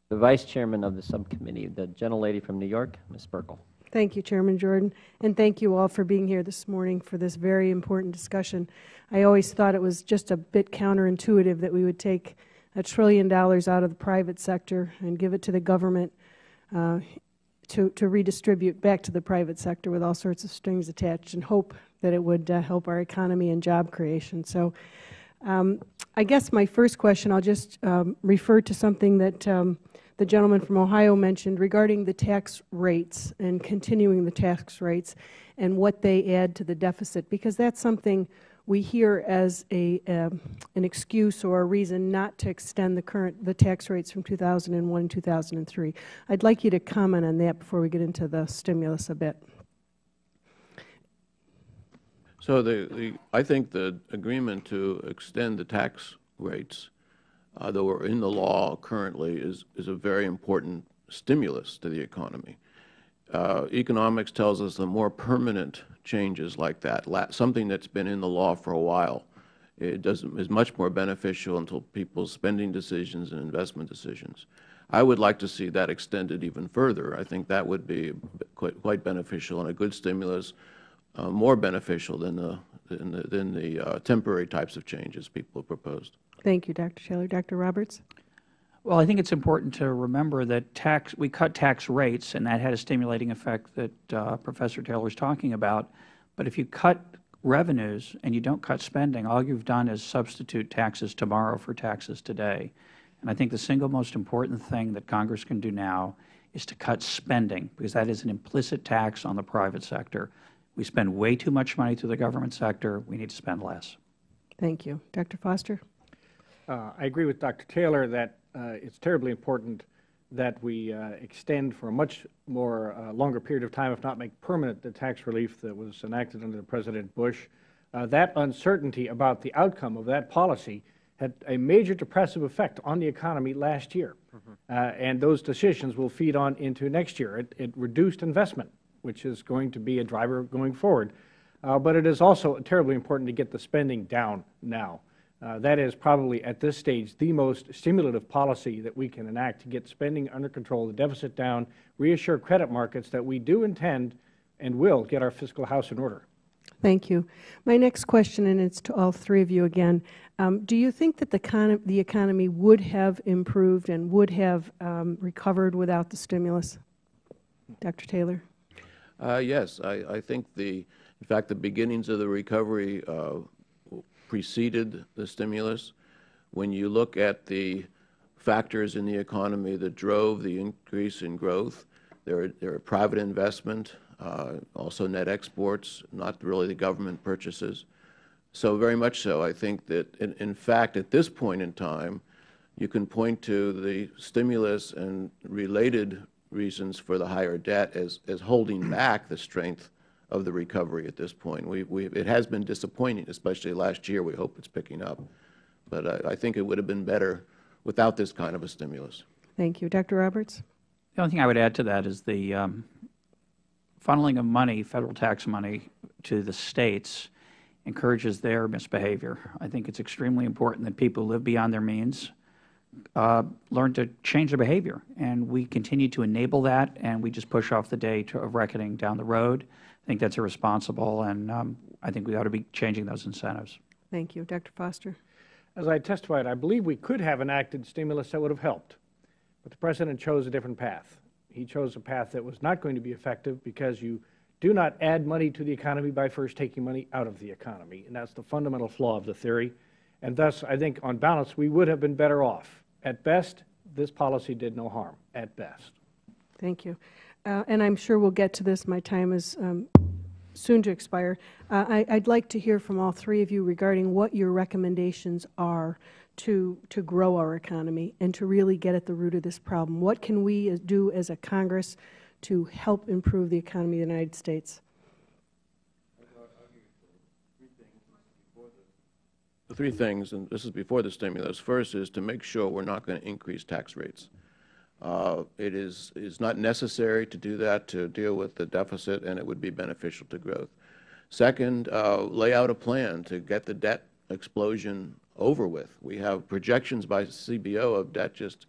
The Vice Chairman of the subcommittee, the gentlelady from New York, Ms. Buerkle.
Thank you, Chairman Jordan, and thank you all for being here this morning for this very important discussion. I always thought it was just a bit counterintuitive that we would take a trillion dollars out of the private sector and give it to the government uh, to, to redistribute back to the private sector with all sorts of strings attached and hope that it would uh, help our economy and job creation. So um, I guess my first question, I'll just um, refer to something that um, the gentleman from Ohio mentioned regarding the tax rates and continuing the tax rates and what they add to the deficit, because that's something we hear as a, um, an excuse or a reason not to extend the current the tax rates from 2001 and 2003. I'd like you to comment on that before we get into the stimulus a bit.
So the, the, I think the agreement to extend the tax rates, uh, though are in the law currently, is, is a very important stimulus to the economy. Uh, economics tells us the more permanent changes like that, something that's been in the law for a while, it doesn't, is much more beneficial until people's spending decisions and investment decisions. I would like to see that extended even further. I think that would be quite, quite beneficial and a good stimulus uh, more beneficial than the, than the, than the uh, temporary types of changes people have proposed.
Thank you, Dr. Taylor. Dr. Roberts?
Well, I think it's important to remember that tax, we cut tax rates, and that had a stimulating effect that uh, Professor Taylor is talking about. But if you cut revenues and you don't cut spending, all you've done is substitute taxes tomorrow for taxes today. And I think the single most important thing that Congress can do now is to cut spending, because that is an implicit tax on the private sector. We spend way too much money through the government sector. We need to spend less.
Thank you. Dr. Foster?
Uh, I agree with Dr. Taylor that uh, it's terribly important that we uh, extend for a much more uh, longer period of time, if not make permanent, the tax relief that was enacted under President Bush. Uh, that uncertainty about the outcome of that policy had a major depressive effect on the economy last year. Mm -hmm. and those decisions will feed on into next year. It, it, reduced investment, which is going to be a driver going forward. Uh, but it is also terribly important to get the spending down now. Uh, that is probably at this stage the most stimulative policy that we can enact to get spending under control, the deficit down, reassure credit markets that we do intend and will get our fiscal house in order.
Thank you. My next question, and it's to all three of you again. Um, do you think that the, the, economy would have improved and would have um, recovered without the stimulus? Dr. Taylor?
Uh, yes. I, think the, in fact, the beginnings of the recovery uh, preceded the stimulus. When you look at the factors in the economy that drove the increase in growth, there are, there are private investment, uh, also net exports, not really the government purchases. So very much so. I think that, in, in fact, at this point in time, you can point to the stimulus and related reasons for the higher debt as, as holding back the strength of the recovery at this point. We, we, it has been disappointing, especially last year. We hope it's picking up. But I, I think it would have been better without this kind of a stimulus.
Thank you. Dr. Roberts?
The only thing I would add to that is the um, funneling of money, federal tax money, to the states encourages their misbehavior. I think it's extremely important that people live beyond their means uh, learn to change their behavior. And we continue to enable that, and we just push off the date of reckoning down the road I think that's irresponsible, and um, I think we ought to be changing those incentives.
Thank you. Dr. Foster?
As I testified, I believe we could have enacted stimulus that would have helped, but the President chose a different path. He chose a path that was not going to be effective because you do not add money to the economy by first taking money out of the economy, and that's the fundamental flaw of the theory. And thus, I think on balance, we would have been better off. At best, this policy did no harm, at best.
Thank you. Uh, and I'm sure we'll get to this. My time is um, soon to expire. Uh, I, would like to hear from all three of you regarding what your recommendations are to, to grow our economy and to really get at the root of this problem. What can we do as a Congress to help improve the economy of the United States?
Three things, and this is before the stimulus. First is to make sure we're not going to increase tax rates. Uh, it is, is not necessary to do that to deal with the deficit, and it would be beneficial to growth. Second, uh, lay out a plan to get the debt explosion over with. We have projections by CBO of debt just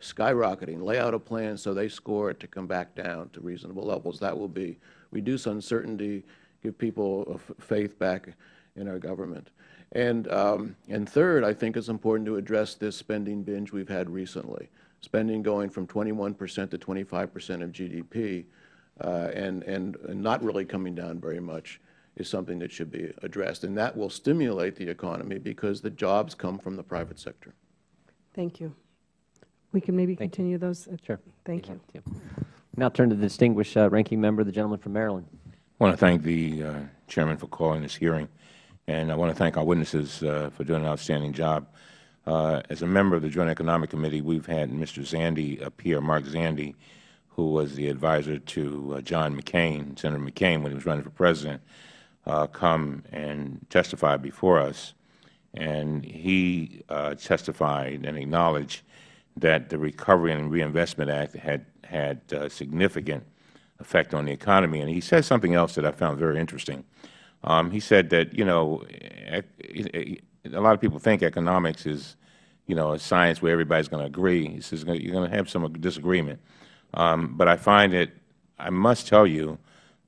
skyrocketing. Lay out a plan so they score it to come back down to reasonable levels. That will be reduce uncertainty, give people faith back in our government. And, um, and third, I think it's important to address this spending binge we've had recently. spending going from 21 percent to 25 percent of GDP, uh, and, and and not really coming down very much, is something that should be addressed. And that will stimulate the economy because the jobs come from the private sector.
Thank you. We can maybe
Thank you.
continue those? uh,
Sure.
Thank you.
Now turn to the distinguished uh, ranking member, the gentleman from Maryland.
I want to thank the uh, Chairman for calling this hearing, and I want to thank our witnesses uh, for doing an outstanding job. Uh, as a member of the Joint Economic Committee, we've had Mr. Zandi up here, Mark Zandi, who was the advisor to uh, John McCain, Senator McCain, when he was running for President, uh, come and testify before us. And he uh, testified and acknowledged that the Recovery and Reinvestment Act had had uh, significant effect on the economy. And he said something else that I found very interesting. Um, he said that, you know, a lot of people think economics is, you know, a science where everybody's going to agree. He says you're going to have some disagreement. Um, but I find it, I must tell you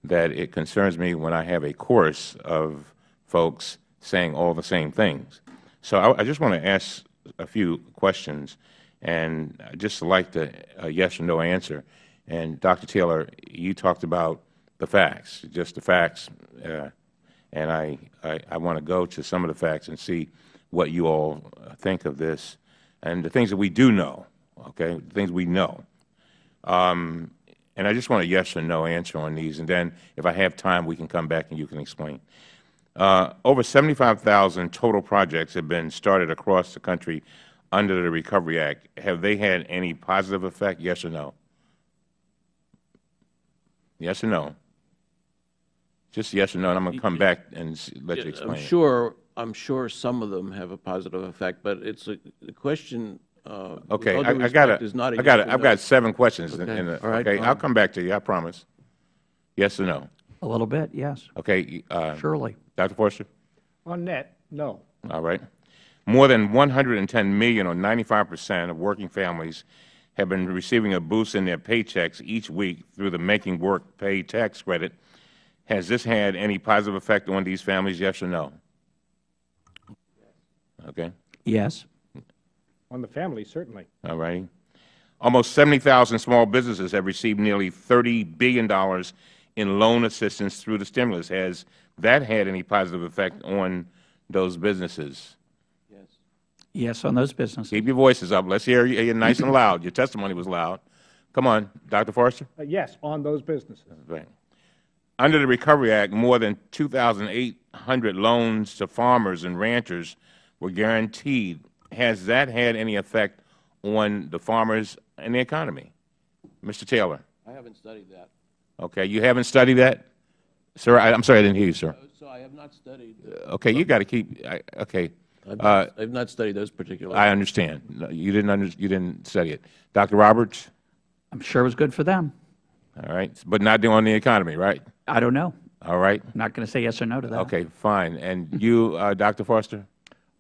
that it concerns me when I have a chorus of folks saying all the same things. So I, I just want to ask a few questions, and I'd just like the a yes or no answer. And Dr. Taylor, you talked about the facts, just the facts, uh, and I, I, I want to go to some of the facts and see what you all think of this, and the things that we do know, okay, the things we know. Um, and I just want a yes or no answer on these, and then if I have time, we can come back and you can explain. Uh, over 75,000 total projects have been started across the country under the Recovery Act. Have they had any positive effect, yes or no? Yes or no? Just yes or no, and I'm going to come back and let you explain.
I'm
it.
sure, I'm sure some of them have a positive effect, but it's a, the question, uh,
Okay, I, I got it.
Is not a
I got
yes
it. I've
no.
got seven questions.
Okay,
in the-
all right,
Okay, I'll come back to you, I promise. Yes or no?
A little bit, yes,
Okay, uh,
surely.
Dr. Forster?
On net, no.
All right. More than 110 million, or 95 percent, of working families have been receiving a boost in their paychecks each week through the Making Work Pay tax credit. Has this had any positive effect on these families, yes or no? Okay.
Yes.
On the family, certainly.
All righty. Almost 70,000 small businesses have received nearly $30 billion in loan assistance through the stimulus. Has that had any positive effect on those businesses?
Yes.
Yes on those businesses.
Keep your voices up. Let's hear you you nice and loud. Your testimony was loud. Come on, Dr. Forster.
Uh, Yes, on those businesses.
Right. Under the Recovery Act, more than 2,800 loans to farmers and ranchers were guaranteed. Has that had any effect on the farmers and the economy? Mr. Taylor?
I haven't studied that.
Okay, you haven't studied that? Sir, I, I'm sorry, I didn't hear you, sir.
So I have not studied,
Okay, you got to keep, I, okay.
I've
Uh,
not, I've not studied those particular.
I understand. No, You didn't under, you didn't study it. Dr. Roberts?
I'm sure it was good for them.
All right, but not doing the economy, right?
I don't know.
All right,
I'm not going to say yes or no to that.
okay, fine. And you, uh, Dr. Foster?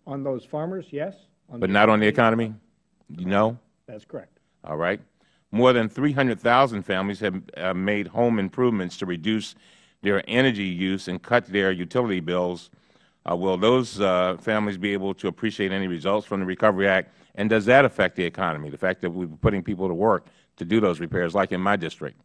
On those farmers, yes. On
But not on the
economy,
economy? You know?
That's correct.
All right. More than 300,000 families have uh, made home improvements to reduce their energy use and cut their utility bills. Uh, will those uh, families be able to appreciate any results from the Recovery Act? And does that affect the economy, the fact that we're putting people to work to do those repairs, like in my district,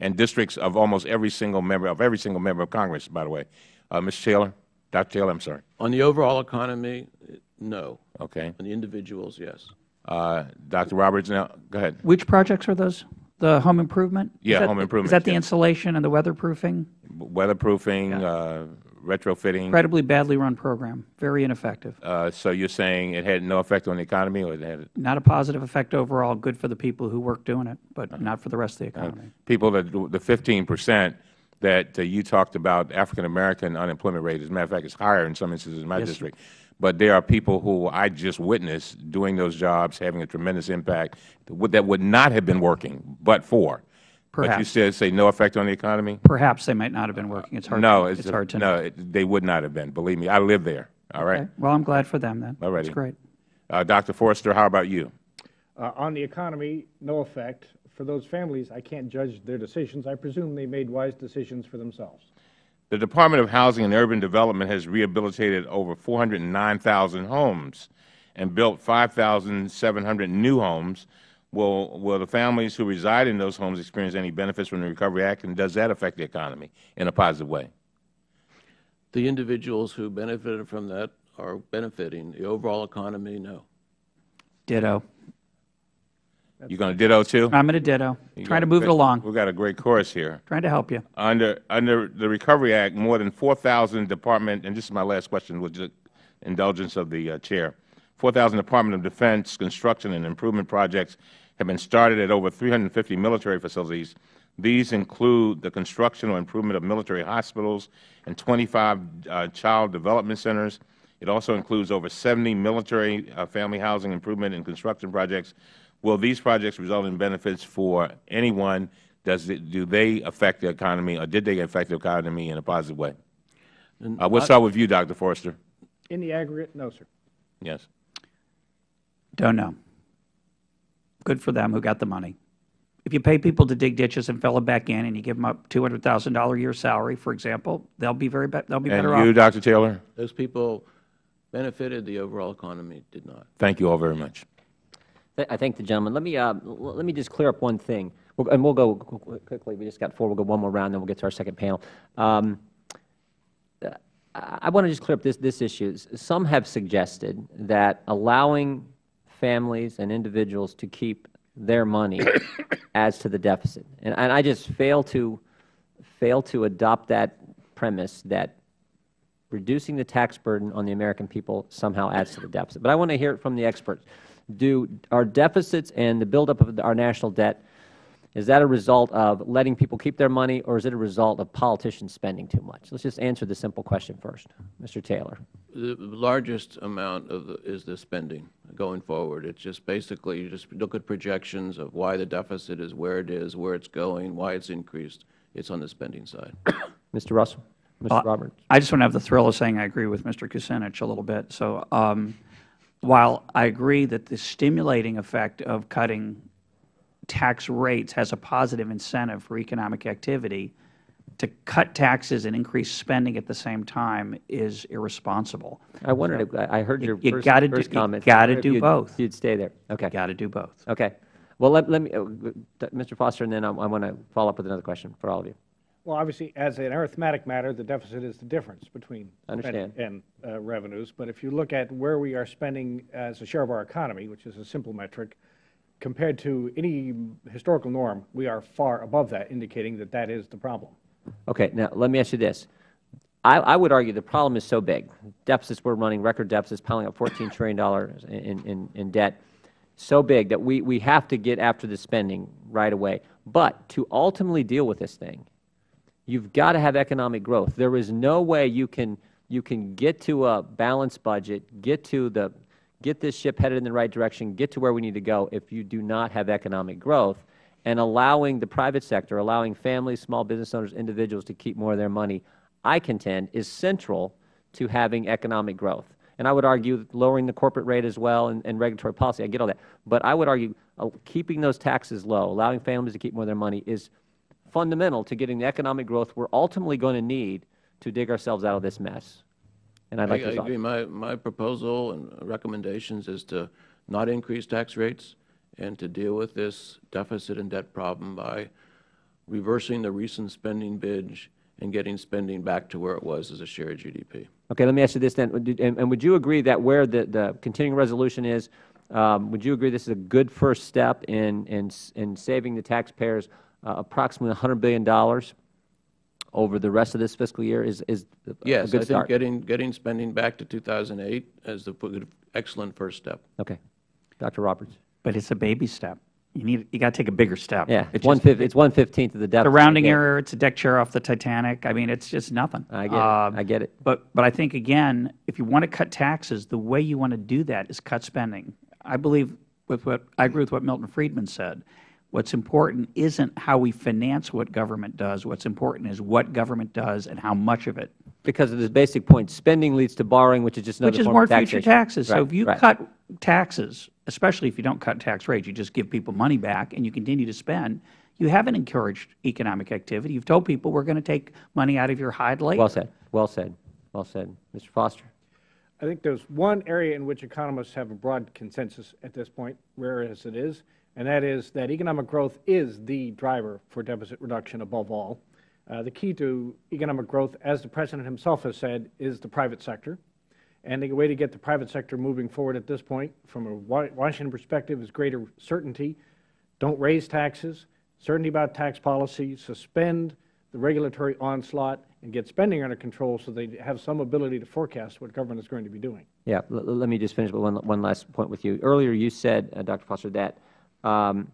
and districts of almost every single member, of every single member of Congress, by the way? Uh, Mr. Taylor? Dr. Taylor, I'm sorry.
On the overall economy, uh, no.
Okay.
On the individuals, yes.
Uh, Dr. Roberts, now, go ahead.
Which projects are those? The home improvement? Is
Yeah,
that-
home
Is that the
yeah.
insulation and the weatherproofing?
Weatherproofing, uh, retrofitting.
Incredibly badly run program, very ineffective.
Uh, so you're saying it had no effect on the economy, or it had
Not a positive effect overall, good for the people who work doing it, but not for the rest of the
uh,
economy.
people that the 15 percent that uh, you talked about African American unemployment rate? As a matter of fact, it's higher in some instances in my
Yes.
district. But there are people who I just witnessed doing those jobs, having a tremendous impact that would, that would not have been working, but for. But you
Perhaps.
said say no effect on the economy.
Perhaps they might not have been working. It's hard,
no,
to-
it's,
it's hard to
no,
know.
it, they would not have been. Believe me, I live there. All right,
Okay. Well, I'm glad for them then.
All righty.
That's great.
uh, Dr. Forster, how about you?
Uh, On the economy, no effect. For those families, I can't judge their decisions. I presume they made wise decisions for themselves.
The Department of Housing and Urban Development has rehabilitated over 409,000 homes and built 5,700 new homes, will, will the families who reside in those homes experience any benefits from the Recovery Act, and does that affect the economy in a positive way?
The individuals who benefited from that are benefiting. The overall economy, no.
Ditto.
You going to ditto too?
I'm going to ditto.
You
Trying to
a
move it along.
We've got a great course here.
Trying to help you.
Under, under the Recovery Act, more than 4,000 Department, and this is my last question with the indulgence of the uh, Chair, 4,000 Department of Defense construction and improvement projects have been started at over 350 military facilities. These include the construction or improvement of military hospitals and 25 uh, child development centers. It also includes over 70 military uh, family housing improvement and construction projects. Will these projects result in benefits for anyone? Does it, do they affect the economy, or did they affect the economy in a positive way?
And
Uh, we'll start with you, Dr. Forrester.
In the aggregate, no, sir.
Yes.
Don't know. Good for them who got the money. If you pay people to dig ditches and fill them back in, and you give them a $200,000 a year salary, for example, they'll be very, be- they'll be
And
better
you,
off.
Dr. Taylor?
Those people benefited, the overall economy did not.
Thank you all very much.
I thank the gentleman. Let me, uh, let me just clear up one thing, We'll- and we'll go qu- qu- quickly. We just got four. We'll go one more round, then we'll get to our second panel. Um, I I want to just clear up this, this issue. Some have suggested that allowing families and individuals to keep their money as to the deficit. And, and I just fail to, fail to adopt that premise that reducing the tax burden on the American people somehow adds to the deficit. But I want to hear it from the experts. Do our deficits and the buildup of our national debt, is that a result of letting people keep their money, or is it a result of politicians spending too much? Let's just answer the simple question first. Mr. Taylor.
The largest amount of the, is the spending going forward. It's just basically, you just look at projections of why the deficit is where it is, where it's going, why it's increased. It's on the spending side.
Mr. Russell? Mr. Roberts?
I just want to have the thrill of saying I agree with Mr. Kucinich a little bit. So um, while I agree that the stimulating effect of cutting tax rates has a positive incentive for economic activity, to cut taxes and increase spending at the same time is irresponsible.
I wondered, if- I I heard your
You
first
gotta do-
first
you
comment.
gotta do
you'd-
both.
You'd stay there. Okay.
Got to do both.
Okay. Well, let, let me, uh, Mr. Foster, and then I, I want to follow up with another question for all of you.
Well, obviously, as an arithmetic matter, the deficit is the difference between
Understand.
and uh, revenues. But if you look at where we are spending as a share of our economy, which is a simple metric, compared to any historical norm, we are far above that, indicating that that is the problem.
Okay, now, let me ask you this. I, I would argue the problem is so big. Deficits, we're running record deficits, piling up $14 trillion in, in, in debt, so big that we, we have to get after the spending right away. But to ultimately deal with this thing, you've got to have economic growth. There is no way you can, you can get to a balanced budget, get to the, get this ship headed in the right direction, get to where we need to go if you do not have economic growth. And allowing the private sector, allowing families, small business owners, individuals to keep more of their money, I contend, is central to having economic growth. And I would argue lowering the corporate rate as well and, and regulatory policy, I get all that. But I would argue uh, keeping those taxes low, allowing families to keep more of their money is fundamental to getting the economic growth we're ultimately going to need to dig ourselves out of this mess. And I'd like
I-
your
I agree. My, my proposal and recommendations is to not increase tax rates and to deal with this deficit and debt problem by reversing the recent spending binge and getting spending back to where it was as a share of GDP.
Okay, let me ask you this then. And, and would you agree that where the, the continuing resolution is, um, would you agree this is a good first step in, in, in saving the taxpayers uh, approximately $100 billion over the rest of this fiscal year is, is a- a
Yes, I think getting, getting spending back to 2008 is the excellent first step.
Okay. Dr. Roberts?
But it's a baby step. You need, you got to take a bigger step.
Yeah,
It's
one
just-
fif- it's one fifteenth of the deficit.
The rounding
I get it.
error, it's a deck chair off the Titanic. I mean, it's just nothing.
I get it.
Um,
I get it.
But, but I think, again, if you want to cut taxes, the way you want to do that is cut spending. I believe with what, I agree with what Milton Friedman said. What's important isn't how we finance what government does. What's important is what government does and how much of it.
Because of this basic point, spending leads to borrowing, which is just another
Which is
form
more
of
future
taxation.
taxes. So if you
right.
cut taxes, especially if you don't cut tax rates, you just give people money back and you continue to spend, you haven't encouraged economic activity. You've told people we're going to take money out of your hide later.
Well said, well said, well said. Mr. Foster?
I think there's one area in which economists have a broad consensus at this point, rare as it is, and that is that economic growth is the driver for deficit reduction above all. Uh, the key to economic growth, as the President himself has said, is the private sector. And the way to get the private sector moving forward at this point, from a Washington perspective, is greater certainty. Don't raise taxes, certainty about tax policy, suspend the regulatory onslaught, and get spending under control so they have some ability to forecast what government is going to be doing.
Yeah, let me just finish with one, one last point with you. Earlier you said, uh, Dr. Foster, that um,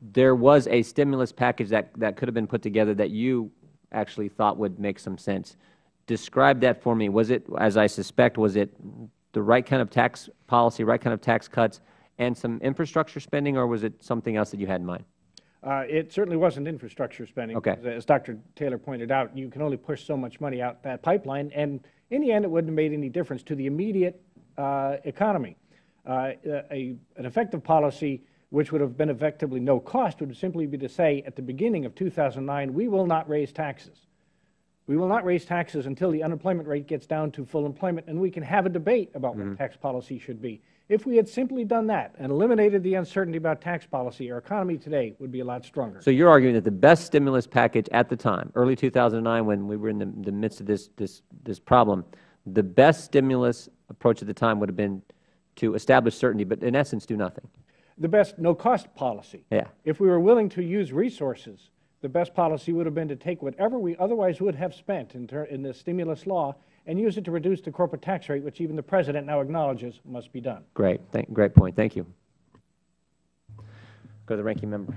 there was a stimulus package that, that could have been put together that you actually thought would make some sense. Describe that for me. Was it, as I suspect, was it the right kind of tax policy, right kind of tax cuts, and some infrastructure spending, or was it something else that you had in mind?
Uh, it certainly wasn't infrastructure spending.
Okay.
As Dr. Taylor pointed out, you can only push so much money out that pipeline, and in the end, it wouldn't have made any difference to the immediate uh, economy. Uh, a, an effective policy which would have been effectively no cost, would simply be to say at the beginning of 2009, we will not raise taxes. We will not raise taxes until the unemployment rate gets down to full employment, and we can have a debate about mm -hmm. what tax policy should be. If we had simply done that and eliminated the uncertainty about tax policy, our economy today would be a lot stronger.
So you're arguing that the best stimulus package at the time, early 2009, when we were in the, the midst of this, this, this problem, the best stimulus approach at the time would have been to establish certainty, but in essence do nothing
the best no-cost policy.
Yeah.
If we were willing to use resources, the best policy would have been to take whatever we otherwise would have spent in, in the stimulus law and use it to reduce the corporate tax rate, which even the President now acknowledges must be done.
Great. Thank, great point. Thank you. Go to the ranking member.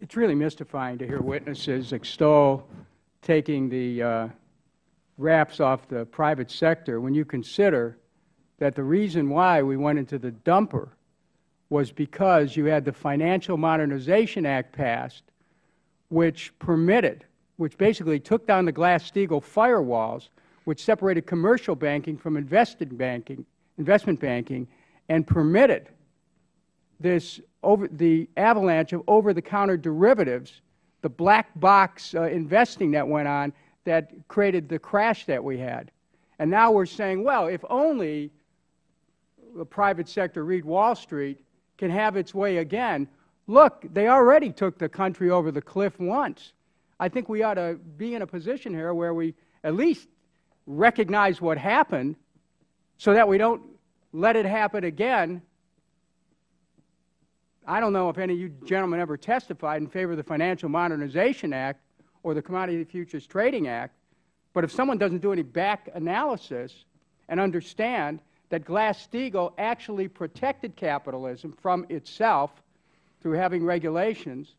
It's really mystifying to hear witnesses extol taking the uh, wraps off the private sector when you consider that the reason why we went into the dumper was because you had the Financial Modernization Act passed, which permitted, which basically took down the Glass-Steagall firewalls, which separated commercial banking from invested banking, investment banking, and permitted this over, the avalanche of over-the-counter derivatives, the black box uh, investing that went on that created the crash that we had. And now we're saying, well, if only the private sector, read Wall Street, can have its way again. Look, they already took the country over the cliff once. I think we ought to be in a position here where we at least recognize what happened so that we don't let it happen again. I don't know if any of you gentlemen ever testified in favor of the Financial Modernization Act or the Commodity Futures Trading Act, but if someone doesn't do any back analysis and understand that Glass-Steagall actually protected capitalism from itself through having regulations.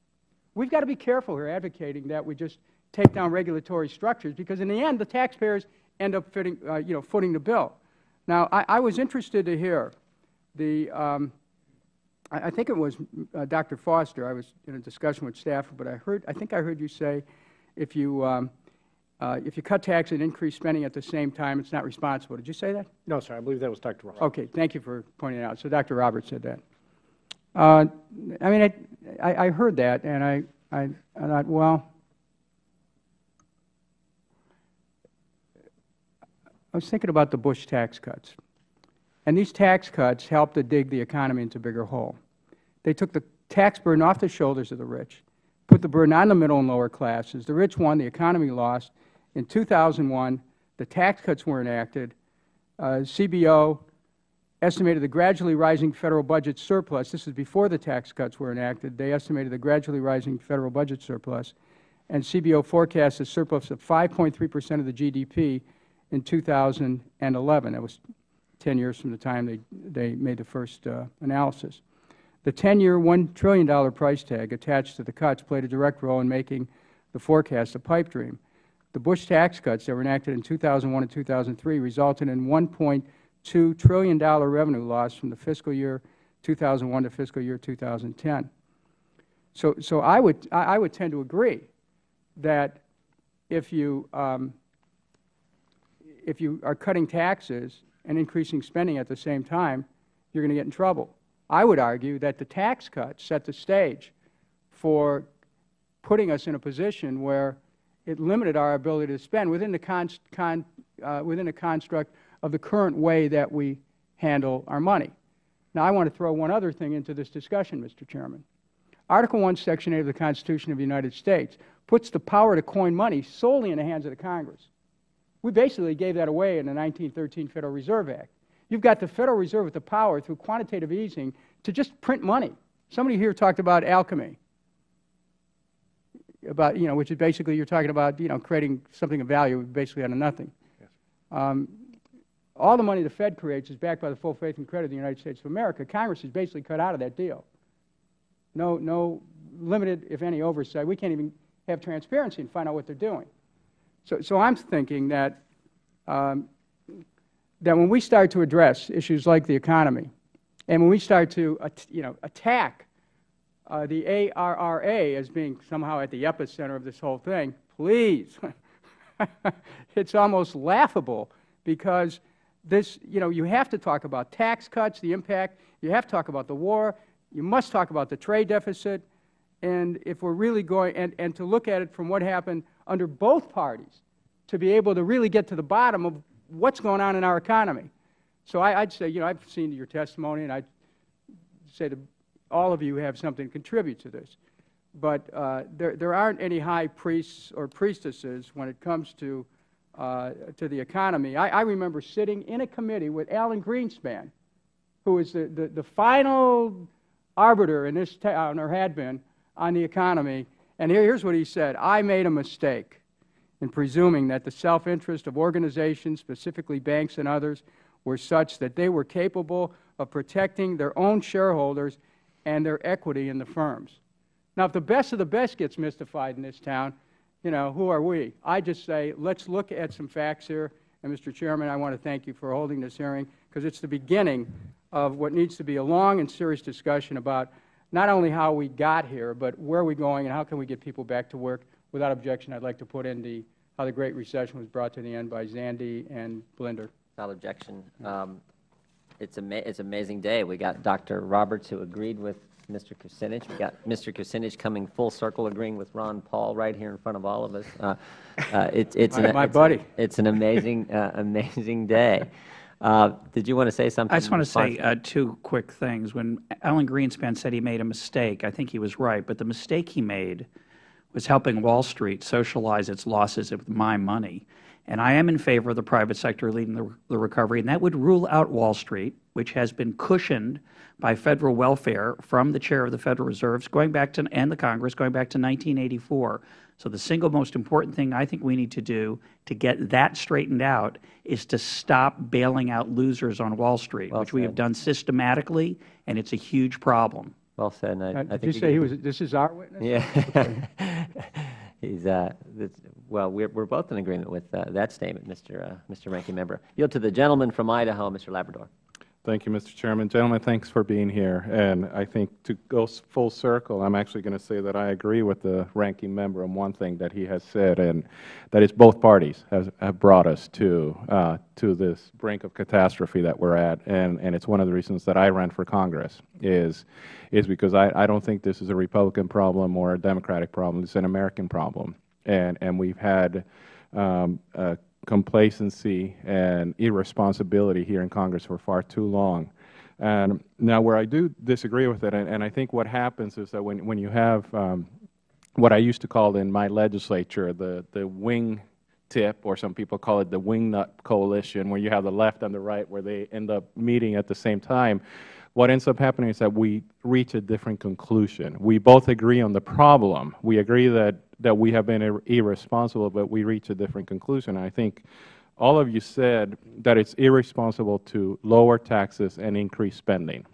We've got to be careful here advocating that we just take down regulatory structures because in the end the taxpayers end up fitting, uh, you know, footing the bill. Now, I, I was interested to hear the, um, I, I, think it was uh, Dr. Foster, I was in a discussion with staff, but I heard, I think I heard you say if you, um, if you cut taxes and increase spending at the same time, it's not responsible. Did you say that?
No, sir. I believe that was Dr. Roberts.
Okay. Thank you for pointing it out. So Dr. Roberts said that. Uh, I mean, I, I, I, heard that, and I, I, I thought, well, I was thinking about the Bush tax cuts. And these tax cuts helped to dig the economy into a bigger hole. They took the tax burden off the shoulders of the rich, put the burden on the middle and lower classes. The rich won, the economy lost, in 2001, the tax cuts were enacted. Uh, CBO estimated the gradually rising Federal budget surplus. This is before the tax cuts were enacted. They estimated the gradually rising Federal budget surplus. And CBO forecast a surplus of 5.3 percent of the GDP in 2011. That was 10 years from the time they, they made the first uh, analysis. The 10-year, $1 trillion price tag attached to the cuts played a direct role in making the forecast a pipe dream. The Bush tax cuts that were enacted in 2001 and 2003 resulted in $1.2 trillion revenue loss from the fiscal year 2001 to fiscal year 2010. So, so I, would, I would tend to agree that if you, um, if you are cutting taxes and increasing spending at the same time, you are going to get in trouble. I would argue that the tax cuts set the stage for putting us in a position where it limited our ability to spend within the, con, con, uh, within construct of the current way that we handle our money. Now, I want to throw one other thing into this discussion, Mr. Chairman. Article 1, Section 8 of the Constitution of the United States puts the power to coin money solely in the hands of the Congress. We basically gave that away in the 1913 Federal Reserve Act. You've got the Federal Reserve with the power through quantitative easing to just print money. Somebody here talked about alchemy, about, you know, which is basically you're talking about, you know, creating something of value basically out of nothing. Um, all the money the Fed creates is backed by the full faith and credit of the United States of America. Congress is basically cut out of that deal. No, no limited, if any, oversight. We can't even have transparency and find out what they're doing. So, so I'm thinking that, um, that when we start to address issues like the economy, and when we start to, you know, attack uh, the ARRA as being somehow at the epicenter of this whole thing, please, it's almost laughable because this, you know, you have to talk about tax cuts, the impact, you have to talk about the war, you must talk about the trade deficit, and if we're really going, and, and to look at it from what happened under both parties, to be able to really get to the bottom of what's going on in our economy. So I, would say, you know, I've seen your testimony, and I'd say to all of you have something to contribute to this. But uh, there, there aren't any high priests or priestesses when it comes to, uh, to the economy. I, I remember sitting in a committee with Alan Greenspan, who was the, the, the final arbiter in this town, or had been, on the economy. And here, here's what he said I made a mistake in presuming that the self interest of organizations, specifically banks and others, were such that they were capable of protecting their own shareholders and their equity in the firms. Now, if the best of the best gets mystified in this town, you know, who are we? I just say, let's look at some facts here. And, Mr. Chairman, I want to thank you for holding this hearing because it's the beginning of what needs to be a long and serious discussion about not only how we got here, but where are we going and how can we get people back to work. Without objection, I'd like to put in the, how the Great Recession was brought to the end by Zandi and Blinder.
Without objection. Um, it's, ama it's an amazing day. We got Dr. Roberts who agreed with Mr. Kucinich. We got Mr. Kucinich coming full circle, agreeing with Ron Paul right here in front of all of us. Uh, uh, it, it's
my,
an,
my
it's,
buddy.
It's an amazing, uh, amazing day. Uh, did you want to say something?
I just want to say uh, two quick things. When Alan Greenspan said he made a mistake, I think he was right. But the mistake he made was helping Wall Street socialize its losses with my money. And I am in favor of the private sector leading the, the recovery, and that would rule out Wall Street, which has been cushioned by Federal welfare from the Chair of the Federal Reserves going back to, and the Congress going back to 1984. So the single most important thing I think we need to do to get that straightened out is to stop bailing out losers on Wall Street,
well
which
said.
we have done systematically, and it's a huge problem.
Well said. I,
Uh,
I
did
think
you say he was, this is our witness?
Yeah. He's, uh, well, we're, we're both in agreement with uh, that statement, Mr. Uh, Mr. Ranking Member. Yield to the gentleman from Idaho, Mr. Labrador.
Thank you, Mr. Chairman. Gentlemen, thanks for being here. And I think to go full circle, I'm actually going to say that I agree with the ranking member on one thing that he has said, and that is both parties has, have brought us to, uh, to this brink of catastrophe that we're at. And, and it's one of the reasons that I ran for Congress is, is because I, I don't think this is a Republican problem or a Democratic problem. It's an American problem. And, and we've had um, uh, complacency and irresponsibility here in Congress for far too long. And now, where I do disagree with it, and, and I think what happens is that when, when you have um, what I used to call in my legislature the, the wing tip, or some people call it the wingnut coalition, where you have the left and the right, where they end up meeting at the same time, what ends up happening is that we reach a different conclusion. We both agree on the problem. We agree that, that we have been ir irresponsible, but we reach a different conclusion. I think all of you said that it's irresponsible to lower taxes and increase spending.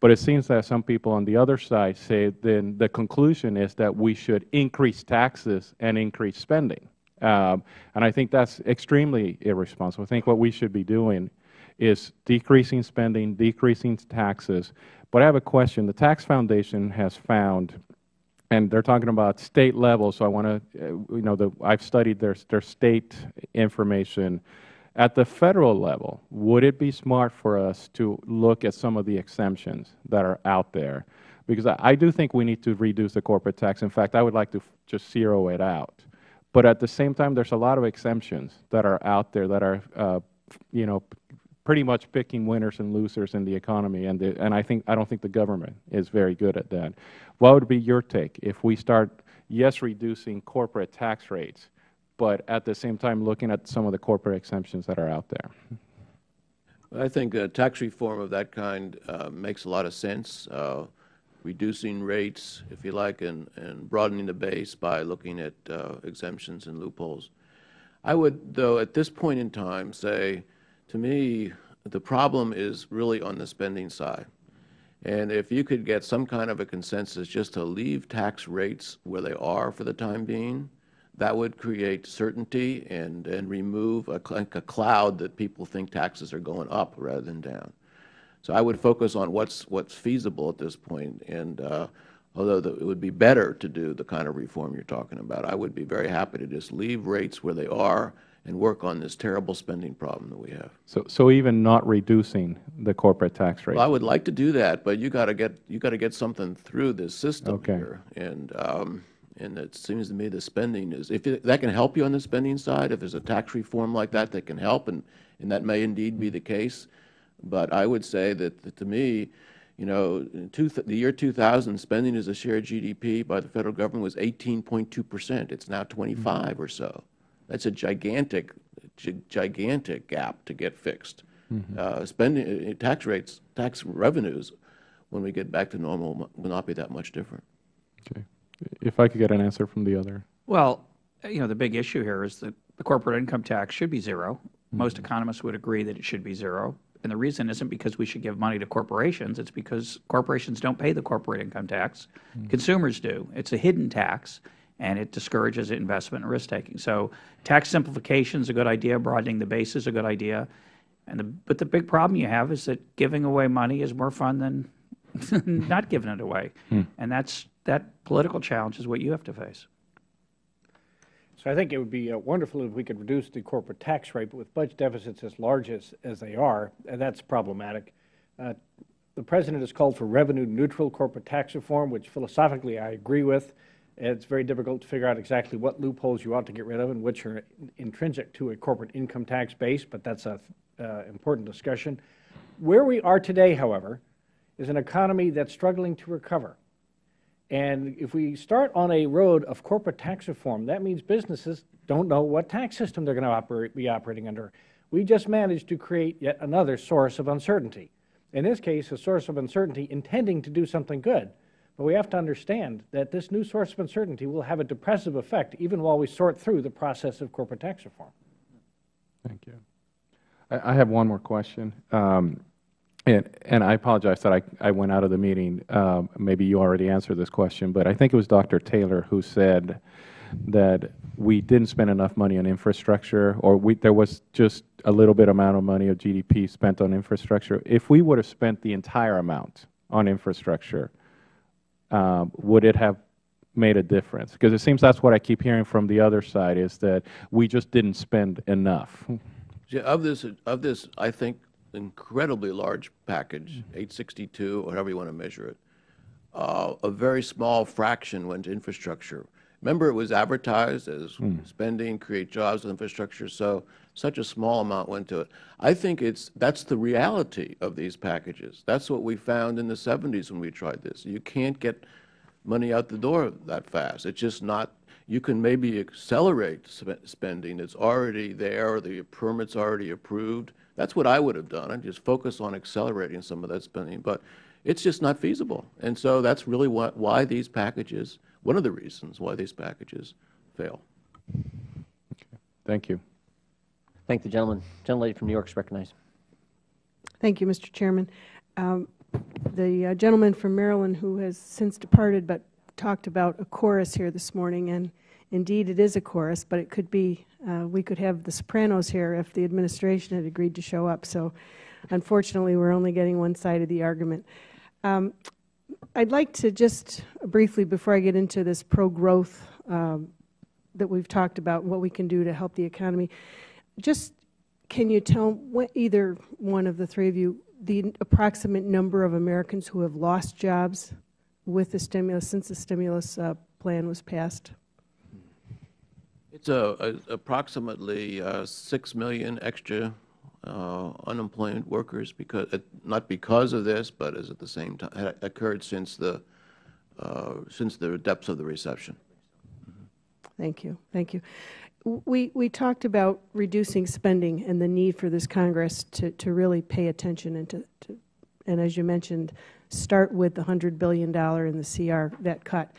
But it seems that some people on the other side say then the conclusion is that we should increase taxes and increase spending. Um, and I think that's extremely irresponsible. I think what we should be doing is decreasing spending, decreasing taxes. But I have a question. The Tax Foundation has found, and they're talking about state level, so I want to, uh, you know, the, I've studied their, their state information. At the federal level, would it be smart for us to look at some of the exemptions that are out there? Because I, I do think we need to reduce the corporate tax. In fact, I would like to just zero it out. But at the same time, there's a lot of exemptions that are out there that are, uh, you know, pretty much picking winners and losers in the economy, and, the, and I, think, I don't think the government is very good at that. What would be your take if we start, yes, reducing corporate tax rates, but at the same time looking at some of the corporate exemptions that are out there?
I think tax reform of that kind uh, makes a lot of sense, uh, reducing rates, if you like, and, and broadening the base by looking at uh, exemptions and loopholes. I would, though, at this point in time, say, to me, the problem is really on the spending side. And if you could get some kind of a consensus just to leave tax rates where they are for the time being, that would create certainty and, and remove a, like a cloud that people think taxes are going up rather than down. So I would focus on what's, what's feasible at this point. And uh, although the, it would be better to do the kind of reform you're talking about, I would be very happy to just leave rates where they are and work on this terrible spending problem that we have.
So, so even not reducing the corporate tax rate?
Well, I would like to do that, but you got to get you got to get something through this system
Okay.
here, and um, and it seems to me the spending is if it, that can help you on the spending side, if there's a tax reform like that that can help, and and that may indeed be the case, but I would say that, that to me. You know, two th the year 2000, spending as a share of GDP by the federal government was 18.2 percent. It's now 25 or so. That's a gigantic, gi- gigantic gap to get fixed. Uh, spending, uh, tax rates, tax revenues, when we get back to normal, will not be that much different.
Okay. If I could get an answer from the other.
Well, you know, the big issue here is that the corporate income tax should be zero. Most economists would agree that it should be zero. And the reason isn't because we should give money to corporations. It's because corporations don't pay the corporate income tax. Consumers do. It's a hidden tax, and it discourages investment and risk-taking. So tax simplification is a good idea. Broadening the base is a good idea. And the, but the big problem you have is that giving away money is more fun than not giving it away. And that's, that political challenge is what you have to face.
So I think it would be uh, wonderful if we could reduce the corporate tax rate, but with budget deficits as large as, as they are, uh, that's problematic. Uh, The President has called for revenue-neutral corporate tax reform, which philosophically I agree with. It's very difficult to figure out exactly what loopholes you ought to get rid of and which are intrinsic to a corporate income tax base, but that's an uh, important discussion. Where we are today, however, is an economy that's struggling to recover. And if we start on a road of corporate tax reform, that means businesses don't know what tax system they're going to operate, be operating under. We just managed to create yet another source of uncertainty. In this case, a source of uncertainty intending to do something good. But we have to understand that this new source of uncertainty will have a depressive effect even while we sort through the process of corporate tax reform.
Thank you. I, I have one more question. Um, and, and I apologize that I, I went out of the meeting. Um, maybe you already answered this question, but I think it was Dr. Taylor who said that we didn't spend enough money on infrastructure, or we, there was just a little bit amount of money of GDP spent on infrastructure. If we would have spent the entire amount on infrastructure, would it have made a difference? Because it seems that's what I keep hearing from the other side is that we just didn't spend enough.
Yeah, Of this, of this, I think, incredibly large package, 862, or however you want to measure it, uh, a very small fraction went to infrastructure. Remember, it was advertised as hmm. spending, create jobs infrastructure, so such a small amount went to it. I think it's, that's the reality of these packages. That's what we found in the 70s when we tried this. You can't get money out the door that fast. It's just not, you can maybe accelerate spe- spending. It's already there, the permit's already approved. That's what I would have done. I'd just focus on accelerating some of that spending. But it's just not feasible. And so that's really why, why these packages, one of the reasons why these packages fail.
Thank you.
Thank the gentleman. Gentlelady from New York is recognized.
Thank you, Mr. Chairman. Um, The uh, gentleman from Maryland who has since departed but talked about a chorus here this morning, and indeed it is a chorus, but it could be, uh, we could have the sopranos here if the administration had agreed to show up. So unfortunately, we're only getting one side of the argument. Um, I'd like to just briefly, before I get into this pro-growth um, that we've talked about, what we can do to help the economy, just can you tell what, either one of the three of you the approximate number of Americans who have lost jobs with the stimulus since the stimulus uh, plan was passed?
It's a, a, approximately uh, 6 million extra uh, unemployment workers, because, uh, not because of this, but as at the same time, had occurred since the, uh, since the depths of the recession.
Thank you. Thank you. We, we talked about reducing spending and the need for this Congress to, to really pay attention and to, to, and as you mentioned, start with the $100 billion in the CR, that cut.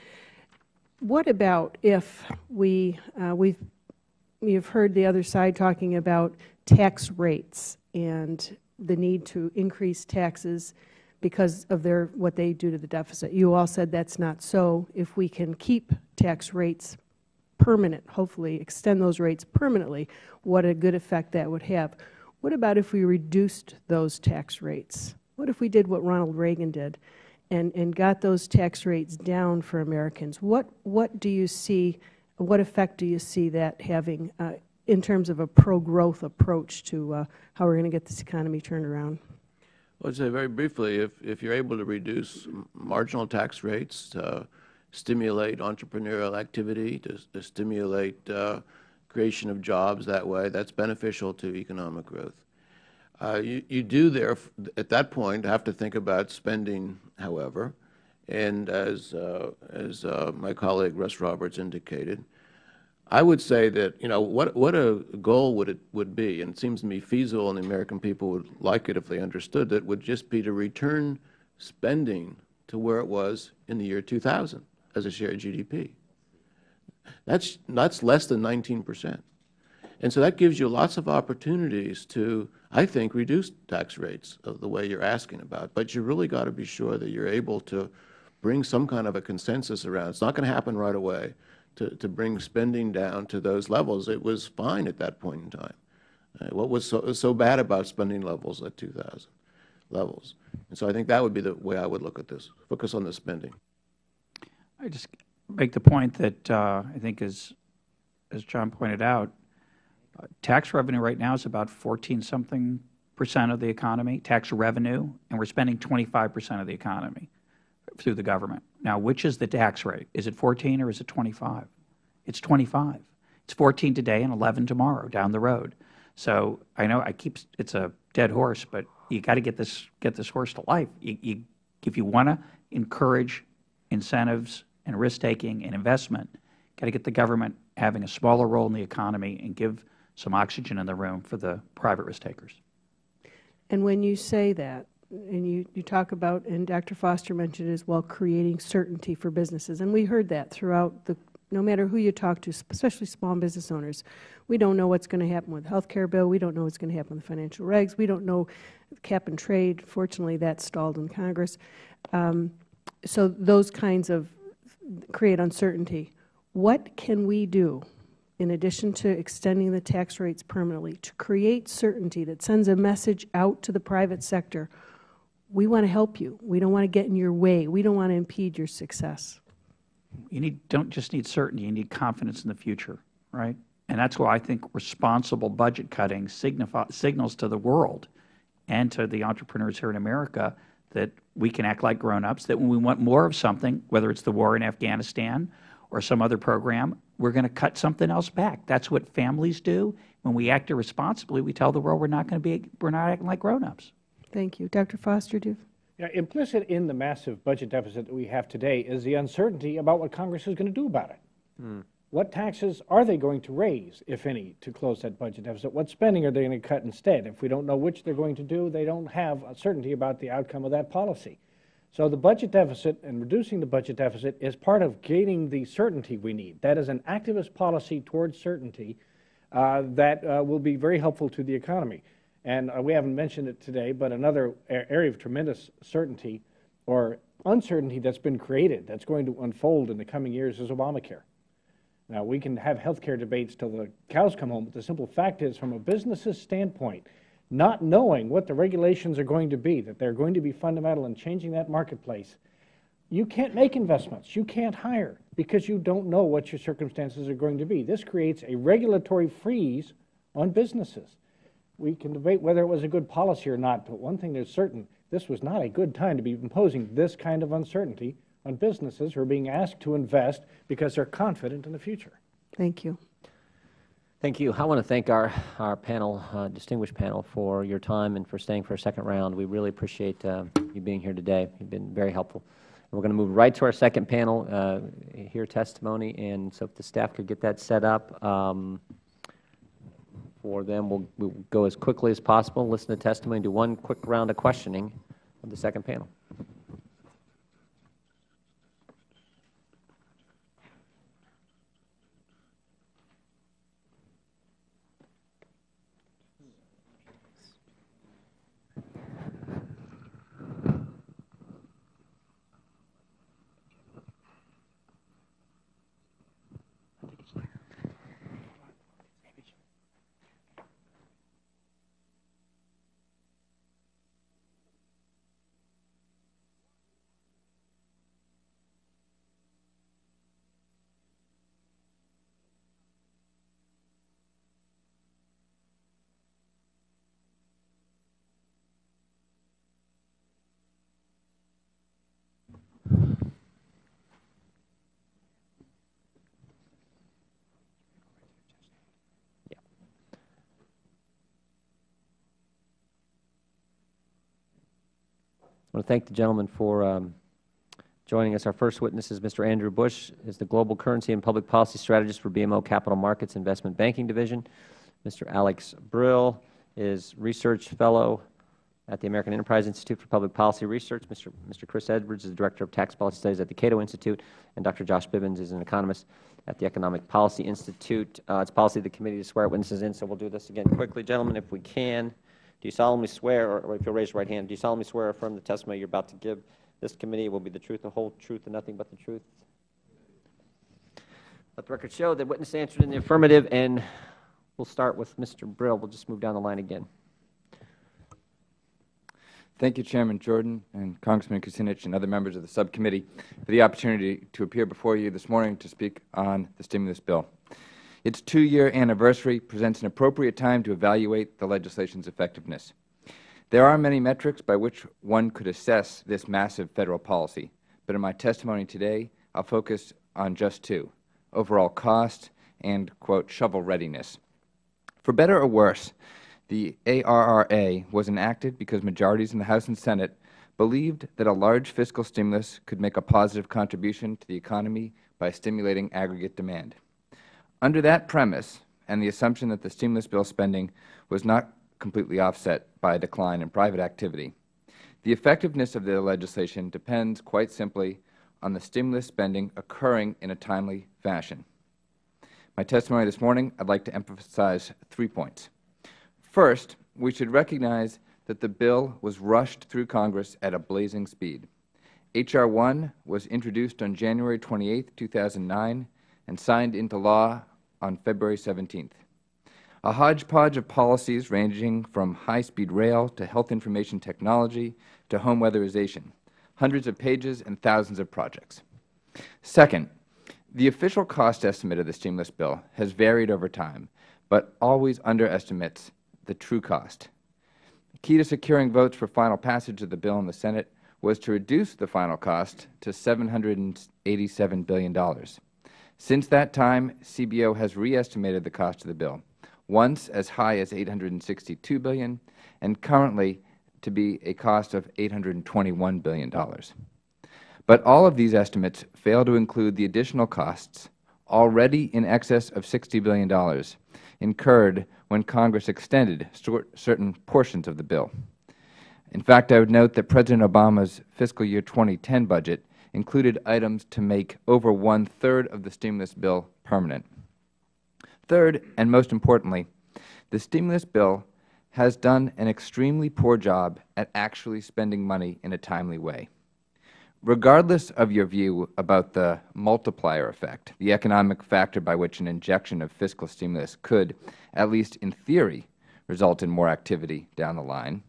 What about if we, uh, we've, you've heard the other side talking about tax rates and the need to increase taxes because of their, what they do to the deficit. You all said that's not so. If we can keep tax rates permanent, hopefully extend those rates permanently, what a good effect that would have. What about if we reduced those tax rates? What if we did what Ronald Reagan did and, and got those tax rates down for Americans? What, what do you see, what effect do you see that having uh, in terms of a pro-growth approach to uh, how we're going to get this economy turned around?
Well, I'd say very briefly, if, if you're able to reduce marginal tax rates, stimulate entrepreneurial activity, to, to stimulate uh, creation of jobs that way, that's beneficial to economic growth. Uh, you, you do there, at that point, have to think about spending, however, and as, uh, as uh, my colleague Russ Roberts indicated, I would say that, you know, what, what a goal would it would be, and it seems to me feasible and the American people would like it if they understood it, would just be to return spending to where it was in the year 2000 as a share of GDP. That's, that's less than 19 percent. And so that gives you lots of opportunities to, I think, reduce tax rates of the way you're asking about. But you really got to be sure that you're able to bring some kind of a consensus around. It's not going to happen right away to, to bring spending down to those levels. It was fine at that point in time. Uh, what was so, so bad about spending levels at 2000 levels? And so I think that would be the way I would look at this, focus on the spending.
I just make the point that uh, I think, as, as John pointed out, uh, tax revenue right now is about 14-something percent of the economy, tax revenue, and we're spending 25 percent of the economy through the government. Now, which is the tax rate? Is it 14 or is it 25? It's 25. It's 14 today and 11 tomorrow down the road. So I know I keep, it's a dead horse, but you got to get this, get this horse to life. You, you, if you want to encourage incentives and risk-taking and investment, got to get the government having a smaller role in the economy and give some oxygen in the room for the private risk takers.
And when you say that, and you, you talk about, and Dr. Foster mentioned as well, creating certainty for businesses, and we heard that throughout the, no matter who you talk to, especially small business owners, we don't know what's going to happen with the health care bill, we don't know what's going to happen with the financial regs, we don't know cap and trade. Fortunately, that stalled in Congress. Um, so those kinds of create uncertainty. What can we do in addition to extending the tax rates permanently, to create certainty that sends a message out to the private sector, we want to help you. We don't want to get in your way. We don't want to impede your success.
You need, don't just need certainty, you need confidence in the future, right? And that's why I think responsible budget cutting signify, signals to the world and to the entrepreneurs here in America that we can act like grown-ups, that when we want more of something, whether it's the war in Afghanistan or some other program, we're going to cut something else back. That's what families do. When we act irresponsibly, we tell the world we're not going to be, we're not acting like grown-ups.
Thank you. Dr. Foster, do you?
Yeah, implicit in the massive budget deficit that we have today is the uncertainty about what Congress is going to do about it. What taxes are they going to raise, if any, to close that budget deficit? What spending are they going to cut instead? If we don't know which they're going to do, they don't have a certainty about the outcome of that policy. So the budget deficit and reducing the budget deficit is part of gaining the certainty we need. That is an activist policy towards certainty uh, that uh, will be very helpful to the economy. And uh, we haven't mentioned it today, but another area of tremendous certainty or uncertainty that's been created that's going to unfold in the coming years is Obamacare. Now, we can have health care debates till the cows come home, but the simple fact is, from a business's standpoint, not knowing what the regulations are going to be, that they're going to be fundamental in changing that marketplace, you can't make investments. You can't hire because you don't know what your circumstances are going to be. This creates a regulatory freeze on businesses. We can debate whether it was a good policy or not, but one thing is certain this was not a good time to be imposing this kind of uncertainty on businesses who are being asked to invest because they're confident in the future.
Thank you.
Thank you. I want to thank our, our panel, uh, distinguished panel, for your time and for staying for a second round. We really appreciate uh, you being here today. You've been very helpful. And we're going to move right to our second panel, uh, hear testimony, and so if the staff could get that set up um, for them, we'll, we'll go as quickly as possible, listen to testimony, do one quick round of questioning of the second panel. Want to thank the gentleman for um, joining us. Our first witness is Mr. Andrew Busch, is the Global Currency and Public Policy Strategist for BMO Capital Markets Investment Banking Division. Mr. Alex Brill is Research Fellow at the American Enterprise Institute for Public Policy Research. Mr. Mr. Chris Edwards is the Director of Tax Policy Studies at the Cato Institute, and Dr. Josh Bivens is an economist at the Economic Policy Institute. Uh, it's policy of the committee to swear witnesses in, so we'll do this again quickly. Gentlemen, if we can. Do you solemnly swear, or, if you'll raise your right hand, do you solemnly swear or affirm the testimony you're about to give this committee will be the truth, the whole truth, and nothing but the truth? Let the record show that witness answered in the affirmative, and we'll start with Mr. Brill. We'll just move down the line again.
Thank you, Chairman Jordan and Congressman Kucinich and other members of the subcommittee for the opportunity to appear before you this morning to speak on the stimulus bill. Its two-year anniversary presents an appropriate time to evaluate the legislation's effectiveness. There are many metrics by which one could assess this massive Federal policy, but in my testimony today, I will focus on just two, overall cost and, quote, shovel readiness. For better or worse, the ARRA was enacted because majorities in the House and Senate believed that a large fiscal stimulus could make a positive contribution to the economy by stimulating aggregate demand. Under that premise and the assumption that the stimulus bill spending was not completely offset by a decline in private activity, the effectiveness of the legislation depends quite simply on the stimulus spending occurring in a timely fashion. My testimony this morning, I would like to emphasize three points. First, we should recognize that the bill was rushed through Congress at a blazing speed. H.R. 1 was introduced on January 28, 2009, and signed into law on February 17th. A hodgepodge of policies ranging from high-speed rail to health information technology to home weatherization, hundreds of pages and thousands of projects. Second, the official cost estimate of the stimulus bill has varied over time, but always underestimates the true cost. Key to securing votes for final passage of the bill in the Senate was to reduce the final cost to $787 billion. Since that time, CBO has reestimated the cost of the bill, once as high as 862 billion and currently to be a cost of $821 billion. But all of these estimates fail to include the additional costs, already in excess of $60 billion, incurred when Congress extended certain portions of the bill. In fact, I would note that President Obama's fiscal year 2010 budget included items to make over one-third of the stimulus bill permanent. Third, and most importantly, the stimulus bill has done an extremely poor job at actually spending money in a timely way. Regardless of your view about the multiplier effect, the economic factor by which an injection of fiscal stimulus could, at least in theory, result in more activity down the line,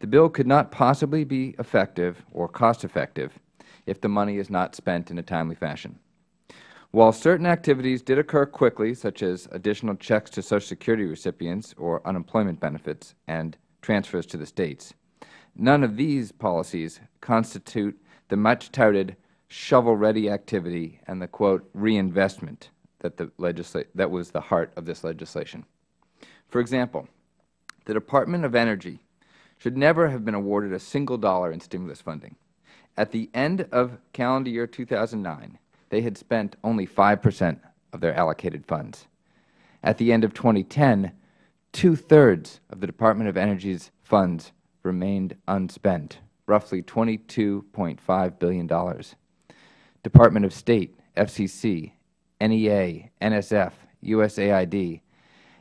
the bill could not possibly be effective or cost effective if the money is not spent in a timely fashion. While certain activities did occur quickly, such as additional checks to Social Security recipients or unemployment benefits and transfers to the States, none of these policies constitute the much touted shovel-ready activity and the, quote, reinvestment that, the that was the heart of this legislation. For example, the Department of Energy should never have been awarded a single dollar in stimulus funding. At the end of calendar year 2009, they had spent only 5 percent of their allocated funds. At the end of 2010, two-thirds of the Department of Energy's funds remained unspent, roughly $22.5 billion. Department of State, FCC, NEA, NSF, USAID,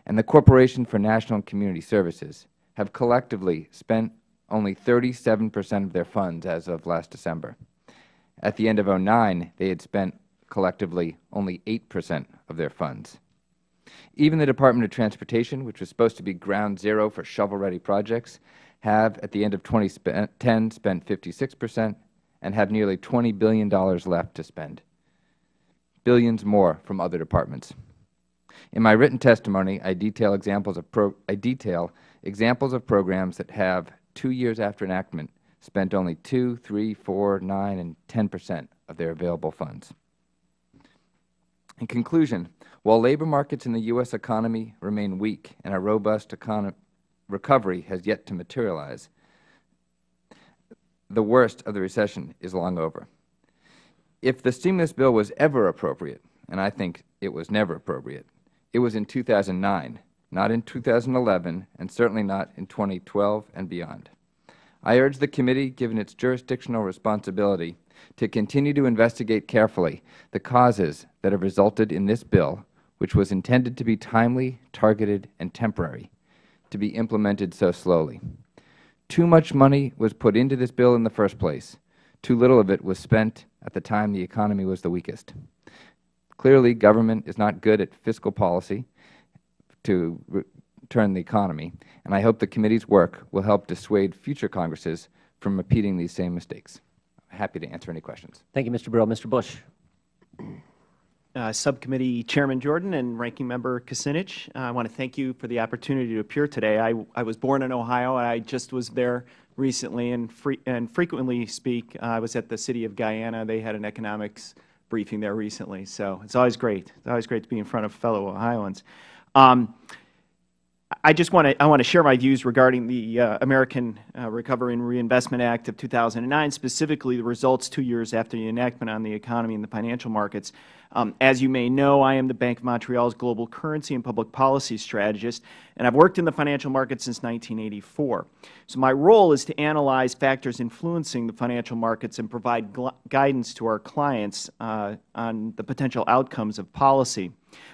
and the Corporation for National and Community Services have collectively spent only 37 percent of their funds as of last December. At the end of 2009, they had spent collectively only 8 percent of their funds. Even the Department of Transportation, which was supposed to be ground zero for shovel-ready projects, have, at the end of 2010, spent 56 percent and have nearly $20 billion left to spend, billions more from other departments. In my written testimony, I detail examples of, pro I detail examples of programs that have, two years after enactment, spent only 2, 3, 4, 9, and 10 percent of their available funds. In conclusion, while labor markets in the U.S. economy remain weak and a robust recovery has yet to materialize, the worst of the recession is long over. If the stimulus bill was ever appropriate, and I think it was never appropriate, it was in 2009, not in 2011, and certainly not in 2012 and beyond. I urge the committee, given its jurisdictional responsibility, to continue to investigate carefully the causes that have resulted in this bill, which was intended to be timely, targeted, and temporary, to be implemented so slowly. Too much money was put into this bill in the first place. Too little of it was spent at the time the economy was the weakest. Clearly, government is not good at fiscal policy to turn the economy, and I hope the committee's work will help dissuade future Congresses from repeating these same mistakes. I am happy to answer any questions.
Thank you, Mr. Brill. Mr. Busch.
Uh, Subcommittee Chairman Jordan and Ranking Member Kucinich, uh, I want to thank you for the opportunity to appear today. I, I was born in Ohio. I just was there recently and, free, and frequently speak. Uh, I was at the City of Gahanna. They had an economics briefing there recently. So it's always great. It's always great to be in front of fellow Ohioans. Um, I just want to I want to share my views regarding the uh, American uh, Recovery and Reinvestment Act of 2009, specifically the results two years after the enactment on the economy and the financial markets. Um, as you may know, I am the Bank of Montreal's global currency and public policy strategist, and I've worked in the financial markets since 1984. So my role is to analyze factors influencing the financial markets and provide guidance to our clients uh, on the potential outcomes of policy.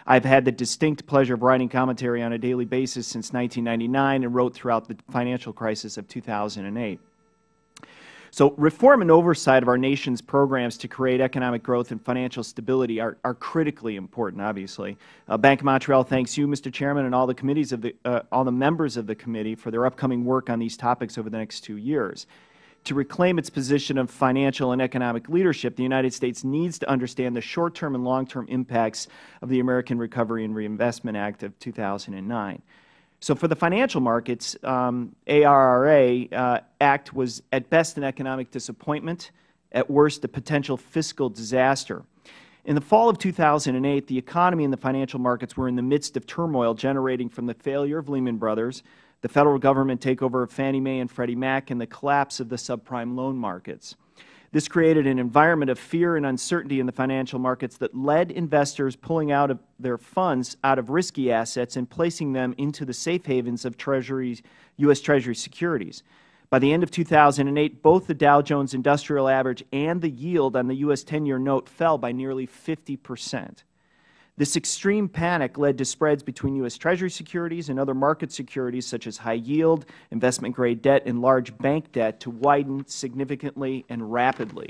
I've had the distinct pleasure of writing commentary on a daily basis since 1999 and wrote throughout the financial crisis of 2008. So reform and oversight of our nation's programs to create economic growth and financial stability are, are critically important, obviously. Uh, Bank of Montreal thanks you, Mr. Chairman, and all the committees of the, uh, all the members of the committee for their upcoming work on these topics over the next two years. To reclaim its position of financial and economic leadership, the United States needs to understand the short-term and long-term impacts of the American Recovery and Reinvestment Act of 2009. So for the financial markets, um, ARRA uh, Act was at best an economic disappointment, at worst a potential fiscal disaster. In the fall of 2008, the economy and the financial markets were in the midst of turmoil generating from the failure of Lehman Brothers, the Federal Government takeover of Fannie Mae and Freddie Mac, and the collapse of the subprime loan markets. This created an environment of fear and uncertainty in the financial markets that led investors pulling out of their funds out of risky assets and placing them into the safe havens of Treasuries, U.S. Treasury securities. By the end of 2008, both the Dow Jones Industrial Average and the yield on the U.S. 10-year note fell by nearly 50 percent. This extreme panic led to spreads between U.S. Treasury securities and other market securities such as high yield, investment grade debt, and large bank debt to widen significantly and rapidly.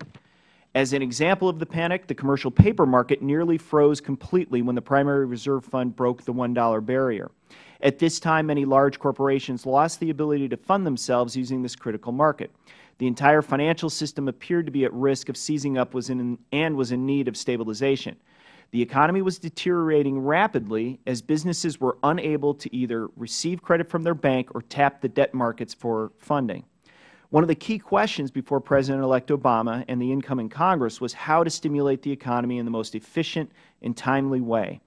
As an example of the panic, the commercial paper market nearly froze completely when the primary reserve fund broke the $1 barrier. At this time, many large corporations lost the ability to fund themselves using this critical market. The entire financial system appeared to be at risk of seizing up was in, and was in need of stabilization. The economy was deteriorating rapidly as businesses were unable to either receive credit from their bank or tap the debt markets for funding. One of the key questions before President-elect Obama and the incoming Congress was how to stimulate the economy in the most efficient and timely way.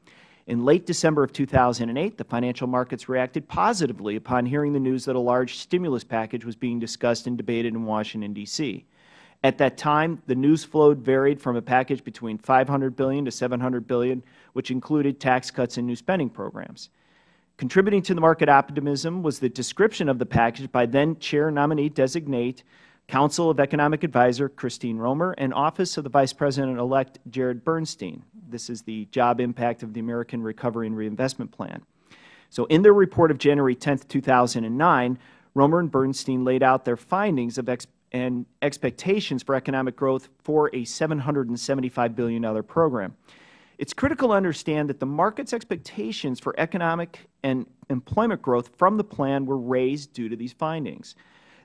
In late December of 2008, the financial markets reacted positively upon hearing the news that a large stimulus package was being discussed and debated in Washington, D.C. At that time, the news flow varied from a package between 500 billion to 700 billion, which included tax cuts and new spending programs. Contributing to the market optimism was the description of the package by then Chair nominee designate Council of Economic Advisor Christine Romer and Office of the Vice President-elect Jared Bernstein. This is the job impact of the American Recovery and Reinvestment Plan. So in their report of January 10, 2009, Romer and Bernstein laid out their findings of ex and expectations for economic growth for a $775 billion program. It's critical to understand that the market's expectations for economic and employment growth from the plan were raised due to these findings.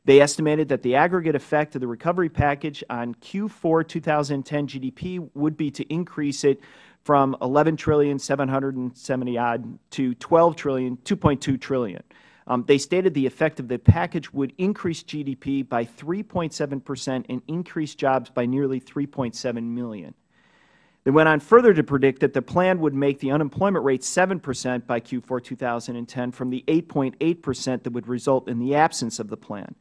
They estimated that the aggregate effect of the recovery package on Q4 2010 GDP would be to increase it from 11 trillion 770 odd to 12 trillion 2.2 trillion. Um, they stated the effect of the package would increase GDP by 3.7 percent and increase jobs by nearly 3.7 million. They went on further to predict that the plan would make the unemployment rate 7 percent by Q4 2010 from the 8.8 percent that would result in the absence of the plan.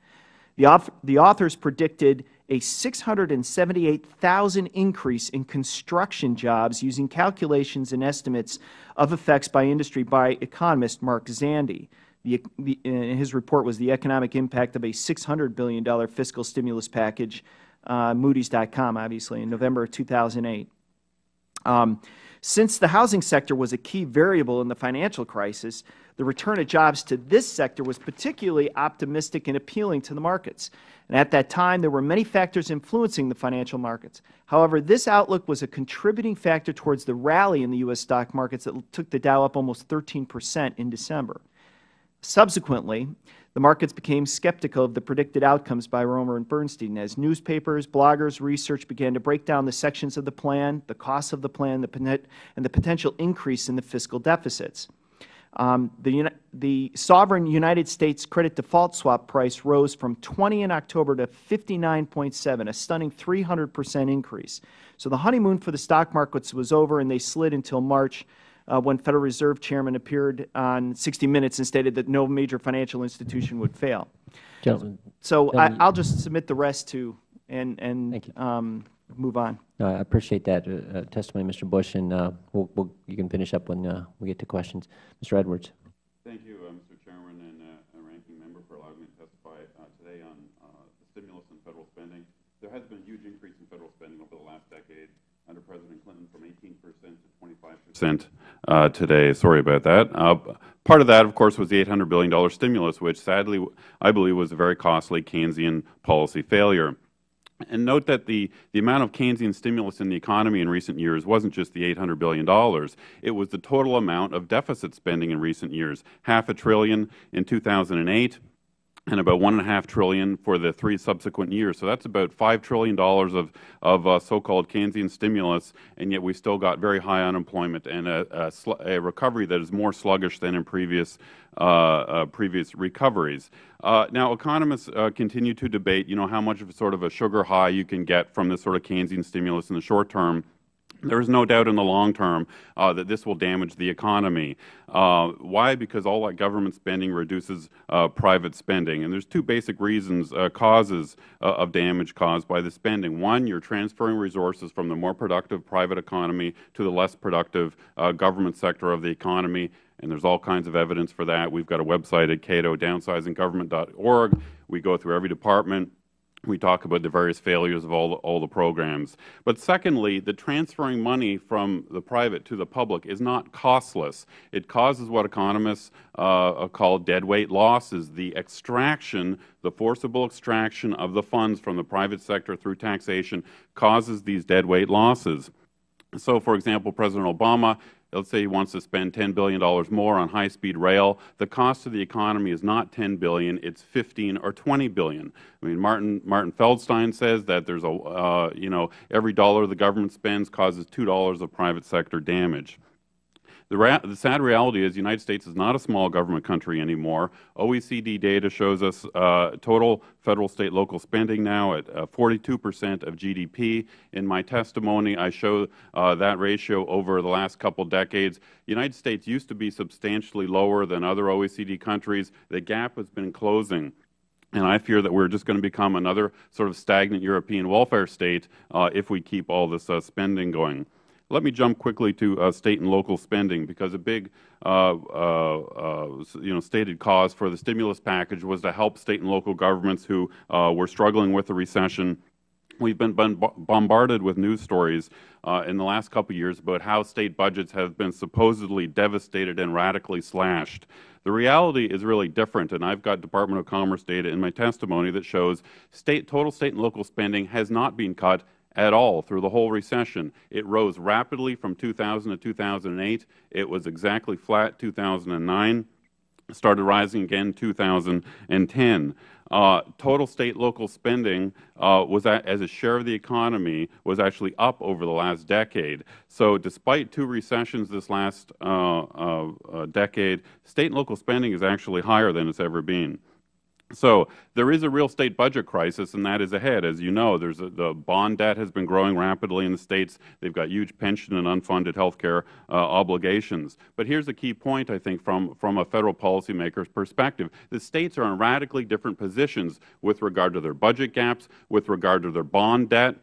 The, the authors predicted a 678,000 increase in construction jobs using calculations and estimates of effects by industry by economist Mark Zandi. The, the, his report was the economic impact of a $600 billion fiscal stimulus package, uh, Moody's.com, obviously, in November of 2008. Um, since the housing sector was a key variable in the financial crisis, the return of jobs to this sector was particularly optimistic and appealing to the markets. And at that time, there were many factors influencing the financial markets. However, this outlook was a contributing factor towards the rally in the U.S. stock markets that took the Dow up almost 13 percent in December. Subsequently, the markets became skeptical of the predicted outcomes by Romer and Bernstein as newspapers, bloggers, research began to break down the sections of the plan, the costs of the plan, the and the potential increase in the fiscal deficits. Um, the, the sovereign United States credit default swap price rose from 20 in October to 59.7, a stunning 300 percent increase. So the honeymoon for the stock markets was over, and they slid until March uh, when Federal Reserve Chairman appeared on 60 Minutes and stated that no major financial institution would fail.
Gentlemen,
so gentlemen, I, will just submit the rest to and, and um, move on.
No, I appreciate that uh, uh, testimony, Mr. Busch, and uh, we'll, we'll, you can finish up when uh, we get to questions. Mr. Edwards.
Thank you, uh, Mr. Chairman and uh, Ranking Member, for allowing me to testify today on the stimulus and Federal spending. There has been a huge increase in Federal spending over the last decade under President Clinton from 18 percent to 25 percent today. Sorry about that. Uh, part of that, of course, was the $800 billion stimulus, which sadly I believe was a very costly Keynesian policy failure. And note that the, the amount of Keynesian stimulus in the economy in recent years wasn't just the $800 billion. It was the total amount of deficit spending in recent years, half a trillion in 2008, and about one and a half trillion for the three subsequent years. So that's about five trillion dollars of of uh, so-called Keynesian stimulus, and yet we still got very high unemployment and a, a, a recovery that is more sluggish than in previous uh, uh, previous recoveries. Uh, now, economists uh, continue to debate, you know, how much of a sort of a sugar high you can get from this sort of Keynesian stimulus in the short term there is no doubt in the long term uh, that this will damage the economy. Uh, why? Because all that government spending reduces uh, private spending. And there's two basic reasons, uh, causes uh, of damage caused by the spending. One, you're transferring resources from the more productive private economy to the less productive uh, government sector of the economy. And there's all kinds of evidence for that. We've got a website at Cato, downsizinggovernment.org. We go through every department we talk about the various failures of all the, all the programs. But secondly, the transferring money from the private to the public is not costless. It causes what economists uh, call deadweight losses, the extraction, the forcible extraction of the funds from the private sector through taxation causes these deadweight losses. So, for example, President Obama let's say he wants to spend $10 billion more on high-speed rail, the cost to the economy is not $10 billion, it's 15 or 20 billion. I mean, Martin, Martin Feldstein says that there's a, uh, you know, every dollar the government spends causes $2 of private sector damage. The, the sad reality is the United States is not a small government country anymore. OECD data shows us uh, total federal, state, local spending now at 42 uh, percent of GDP. In my testimony, I show uh, that ratio over the last couple decades. The United States used to be substantially lower than other OECD countries. The gap has been closing. And I fear that we are just going to become another sort of stagnant European welfare state uh, if we keep all this uh, spending going. Let me jump quickly to uh, state and local spending because a big uh, uh, uh, you know, stated cause for the stimulus package was to help state and local governments who were struggling with the recession. We've been bombarded with news stories uh, in the last couple of years about how state budgets have been supposedly devastated and radically slashed. The reality is really different, and I've got Department of Commerce data in my testimony that shows state, total state and local spending has not been cut at all through the whole recession. It rose rapidly from 2000 to 2008. It was exactly flat 2009, started rising again 2010. Uh, total state local spending uh, was at, as a share of the economy was actually up over the last decade. So despite two recessions this last uh, uh, uh decade, state and local spending is actually higher than it's ever been. So there is a real state budget crisis, and that is ahead. As you know, there's a, the bond debt has been growing rapidly in the states. They've got huge pension and unfunded health care uh, obligations. But here's a key point, I think, from, from a federal policymaker's perspective. The states are in radically different positions with regard to their budget gaps, with regard to their bond debt,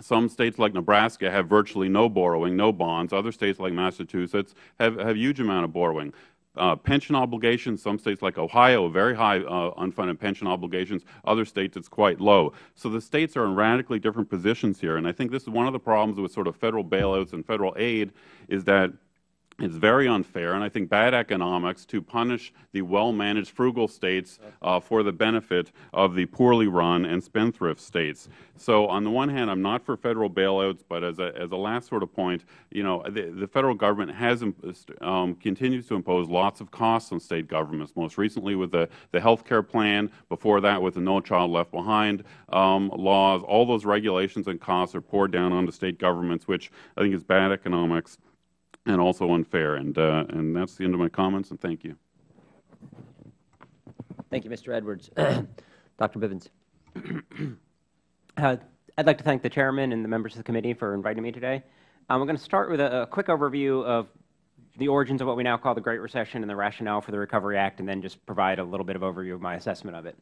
some states like Nebraska have virtually no borrowing, no bonds. Other states like Massachusetts have, have huge amount of borrowing. Uh, pension obligations, some states like Ohio, very high uh, unfunded pension obligations. Other states, it's quite low. So the states are in radically different positions here. And I think this is one of the problems with sort of federal bailouts and federal aid is that it's very unfair, and I think bad economics to punish the well-managed frugal states uh, for the benefit of the poorly run and spendthrift states. So on the one hand, I'm not for federal bailouts, but as a, as a last sort of point, you know, the, the federal government has um, continues to impose lots of costs on state governments, most recently with the, the health care plan, before that with the No Child Left Behind um, laws. All those regulations and costs are poured down onto state governments, which I think is bad economics and also unfair. And, uh, and that's the end of my comments, and thank you.
Thank you, Mr. Edwards. Dr. Bivens. uh, I'd like to thank the Chairman and the members of the committee for inviting me today. I'm going to start with a, a, quick overview of the origins of what we now call the Great Recession and the rationale for the Recovery Act, and then just provide a little bit of overview of my assessment of it.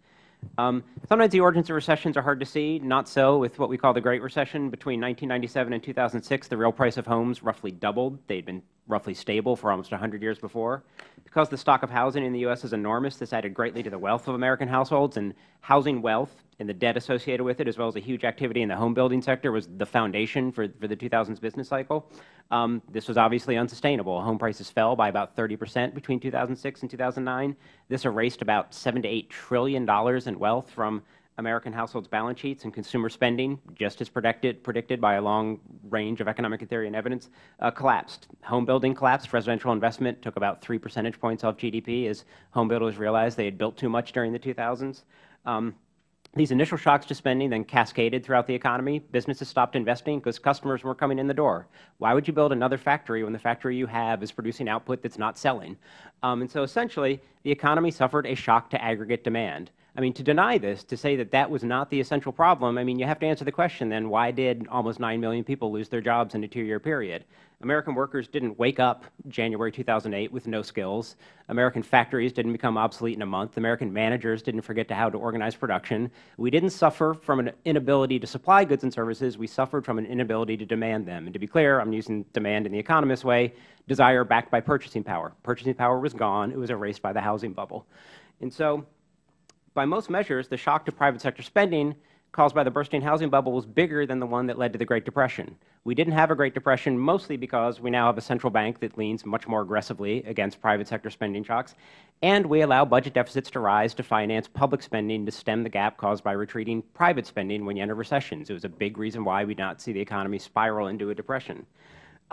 Um, sometimes the origins of recessions are hard to see. Not so with what we call the Great Recession. Between 1997 and 2006, the real price of homes roughly doubled. They had been roughly stable for almost 100 years before. Because the stock of housing in the U.S. is enormous, this added greatly to the wealth of American households. And housing wealth and the debt associated with it, as well as a huge activity in the home building sector, was the foundation for, for the 2000s business cycle. Um, this was obviously unsustainable. Home prices fell by about 30 percent between 2006 and 2009. This erased about 7 to 8 trillion dollars in wealth from American households' balance sheets and consumer spending, just as predicted, predicted by a long range of economic theory and evidence, uh, collapsed. Home building collapsed. Residential investment took about 3 percentage points off GDP as home builders realized they had built too much during the 2000s. Um, these initial shocks to spending then cascaded throughout the economy. Businesses stopped investing because customers weren't coming in the door. Why would you build another factory when the factory you have is producing output that's not selling? Um, and so essentially, the economy suffered a shock to aggregate demand. I mean, to deny this, to say that that was not the essential problem, I mean, you have to answer the question then, why did almost 9 million people lose their jobs in a two-year period? American workers didn't wake up January 2008 with no skills. American factories didn't become obsolete in a month. American managers didn't forget to how to organize production. We didn't suffer from an inability to supply goods and services. We suffered from an inability to demand them. And to be clear, I'm using demand in the economist way, desire backed by purchasing power. Purchasing power was gone. It was erased by the housing bubble. And so by most measures, the shock to private sector spending caused by the bursting housing bubble was bigger than the one that led to the Great Depression. We didn't have a Great Depression mostly because we now have a central bank that leans much more aggressively against private sector spending shocks, and we allow budget deficits to rise to finance public spending to stem the gap caused by retreating private spending when you enter recessions. It was a big reason why we did not see the economy spiral into a depression.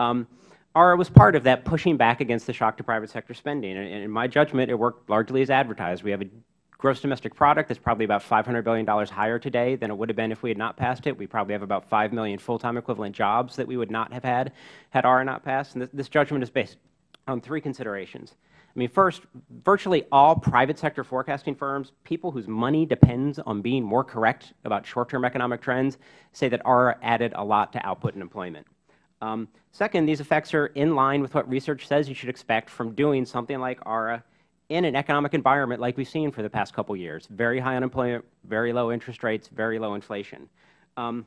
Um, ARRA was part of that pushing back against the shock to private sector spending. And in my judgment, it worked largely as advertised. We have a gross domestic product is probably about $500 billion higher today than it would have been if we had not passed it. We probably have about 5 million full-time equivalent jobs that we would not have had had ARRA not passed. And this, this judgment is based on three considerations. I mean, first, virtually all private sector forecasting firms, people whose money depends on being more correct about short-term economic trends, say that ARRA added a lot to output and employment. Um, second, these effects are in line with what research says you should expect from doing something like ARRA in an economic environment like we've seen for the past couple years. Very high unemployment, very low interest rates, very low inflation. Um,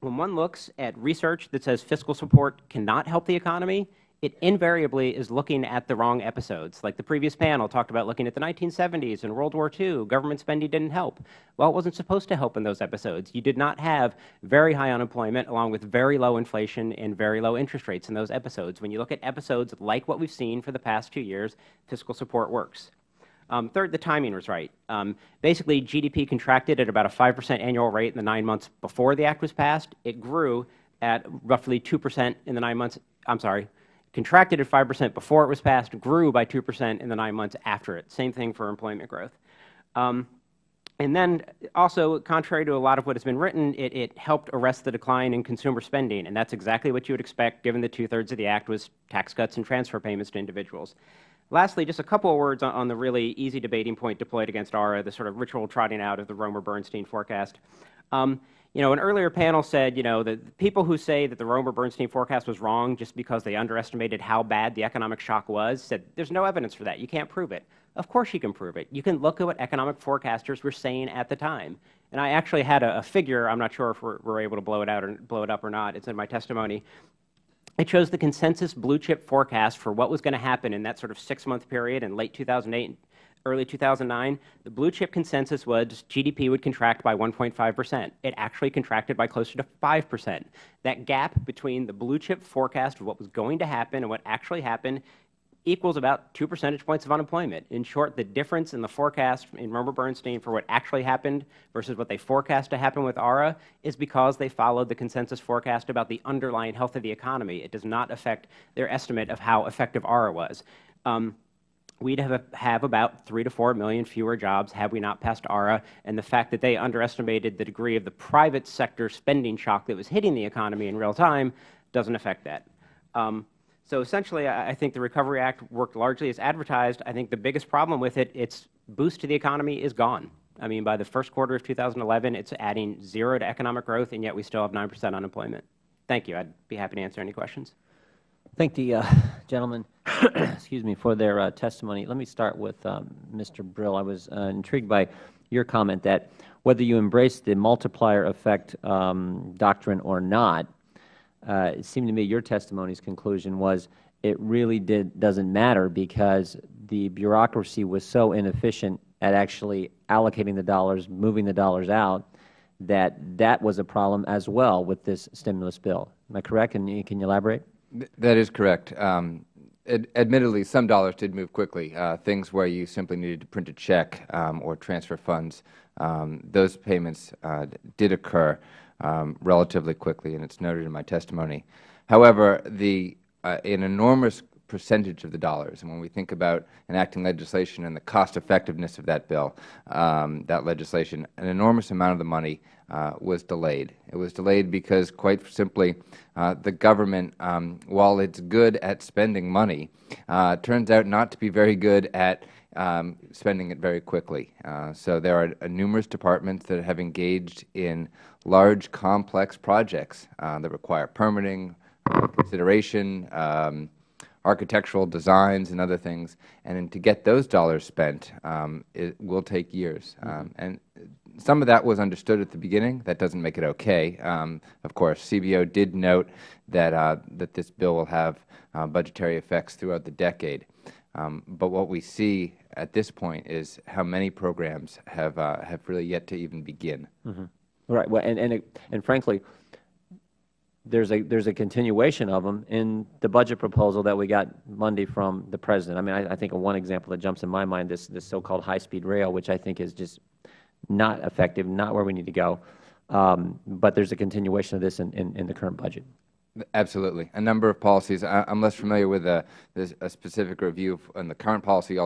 when one looks at research that says fiscal support cannot help the economy, it invariably is looking at the wrong episodes. Like the previous panel talked about looking at the 1970s and World War II, government spending didn't help. Well, it wasn't supposed to help in those episodes. You did not have very high unemployment along with very low inflation and very low interest rates in those episodes. When you look at episodes like what we've seen for the past two years, fiscal support works. Um, third, the timing was right. Um, basically, GDP contracted at about a 5 percent annual rate in the nine months before the Act was passed. It grew at roughly 2 percent in the nine months, I'm sorry, contracted at 5 percent before it was passed, grew by 2 percent in the nine months after it. Same thing for employment growth. Um, and then also, contrary to a lot of what has been written, it, it, helped arrest the decline in consumer spending, and that's exactly what you would expect given the two-thirds of the Act was tax cuts and transfer payments to individuals. Lastly, just a couple of words on, on the really easy debating point deployed against ARRA, the sort of ritual trotting out of the Romer-Bernstein forecast. Um, you know, an earlier panel said, you know, that people who say that the Romer-Bernstein forecast was wrong just because they underestimated how bad the economic shock was, said there's no evidence for that. You can't prove it. Of course you can prove it. You can look at what economic forecasters were saying at the time. And I actually had a, a figure. I'm not sure if we're, we're, able to blow it out or blow it up or not. It's in my testimony. It shows the consensus blue chip forecast for what was going to happen in that sort of six-month period in late 2008 early 2009, the blue chip consensus was GDP would contract by 1.5 percent. It actually contracted by closer to 5 percent. That gap between the blue chip forecast of what was going to happen and what actually happened equals about 2 percentage points of unemployment. In short, the difference in the forecast in Romer-Bernstein for what actually happened versus what they forecast to happen with ARRA is because they followed the consensus forecast about the underlying health of the economy. It does not affect their estimate of how effective ARRA was. Um, we'd have, have about 3 to 4 million fewer jobs had we not passed ARRA, and the fact that they underestimated the degree of the private sector spending shock that was hitting the economy in real time doesn't affect that. Um, so essentially, I, I think the Recovery Act worked largely as advertised. I think the biggest problem with it, its boost to the economy is gone. I mean, by the first quarter of 2011, it's adding zero to economic growth, and yet we still have 9 percent unemployment. Thank you. I'd be happy to answer any questions.
Thank the uh, gentlemen, excuse me, for their uh, testimony. Let me start with um, Mr. Brill. I was uh, intrigued by your comment that whether you embrace the multiplier effect um, doctrine or not, uh, it seemed to me your testimony's conclusion was it really did, doesn't matter because the bureaucracy was so inefficient at actually allocating the dollars, moving the dollars out, that that was a problem as well with this stimulus bill. Am I correct? You, can you elaborate?
That is correct. Um, ad admittedly, some dollars did move quickly. Uh, things where you simply needed to print a check um, or transfer funds, um, those payments uh, did occur um, relatively quickly, and it's noted in my testimony. However, the uh, an enormous percentage of the dollars. And when we think about enacting legislation and the cost effectiveness of that bill, um, that legislation, an enormous amount of the money uh, was delayed. It was delayed because, quite simply, uh, the government, um, while it's good at spending money, uh, turns out not to be very good at um, spending it very quickly. Uh, so there are uh, numerous departments that have engaged in large, complex projects uh, that require permitting, consideration, um, architectural designs and other things, and to get those dollars spent, um, it will take years. Um, and some of that was understood at the beginning. That doesn't make it okay. Um, of course, CBO did note that, uh, that this bill will have uh, budgetary effects throughout the decade. Um, but what we see at this point is how many programs have, uh, have really yet to even begin.
Mm -hmm. Right. Well, and, and, it, and frankly, there's a there's a continuation of them in the budget proposal that we got Monday from the President. I mean, I, I think one example that jumps in my mind, this, this so-called high-speed rail, which I think is just not effective, not where we need to go. Um, but there's a continuation of this in, in, in, the current budget.
Absolutely. A number of policies. I, am less familiar with a, a specific review in the current policy,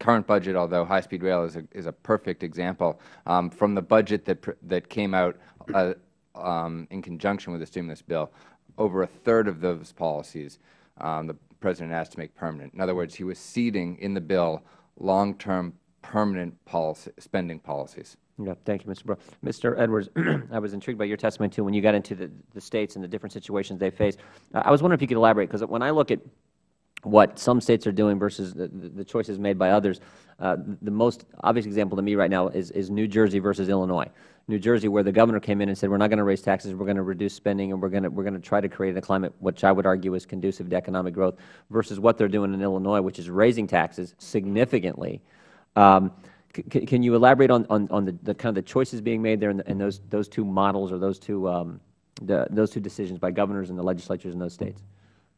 current budget, although high-speed rail is a, is a perfect example. Um, from the budget that, that came out uh, um, in conjunction with the stimulus bill, over a third of those policies, um, the President asked to make permanent. In other words, he was seeding in the bill long-term permanent policy, spending policies.
Yeah, thank you, Mr. Brill. Mr. Edwards, I was intrigued by your testimony, too, when you got into the, the states and the different situations they face. I was wondering if you could elaborate, because when I look at what some states are doing versus the, the choices made by others, uh, the most obvious example to me right now is, is New Jersey versus Illinois. New Jersey, where the governor came in and said, we're not going to raise taxes, we're going to reduce spending, and we're going to, we're going to try to create a climate which I would argue is conducive to economic growth, versus what they're doing in Illinois, which is raising taxes significantly. Um, can you elaborate on, on, on the, the, kind of the choices being made there and, the, and those, those two models or those two, um, the, those two decisions by governors and the legislatures in those states?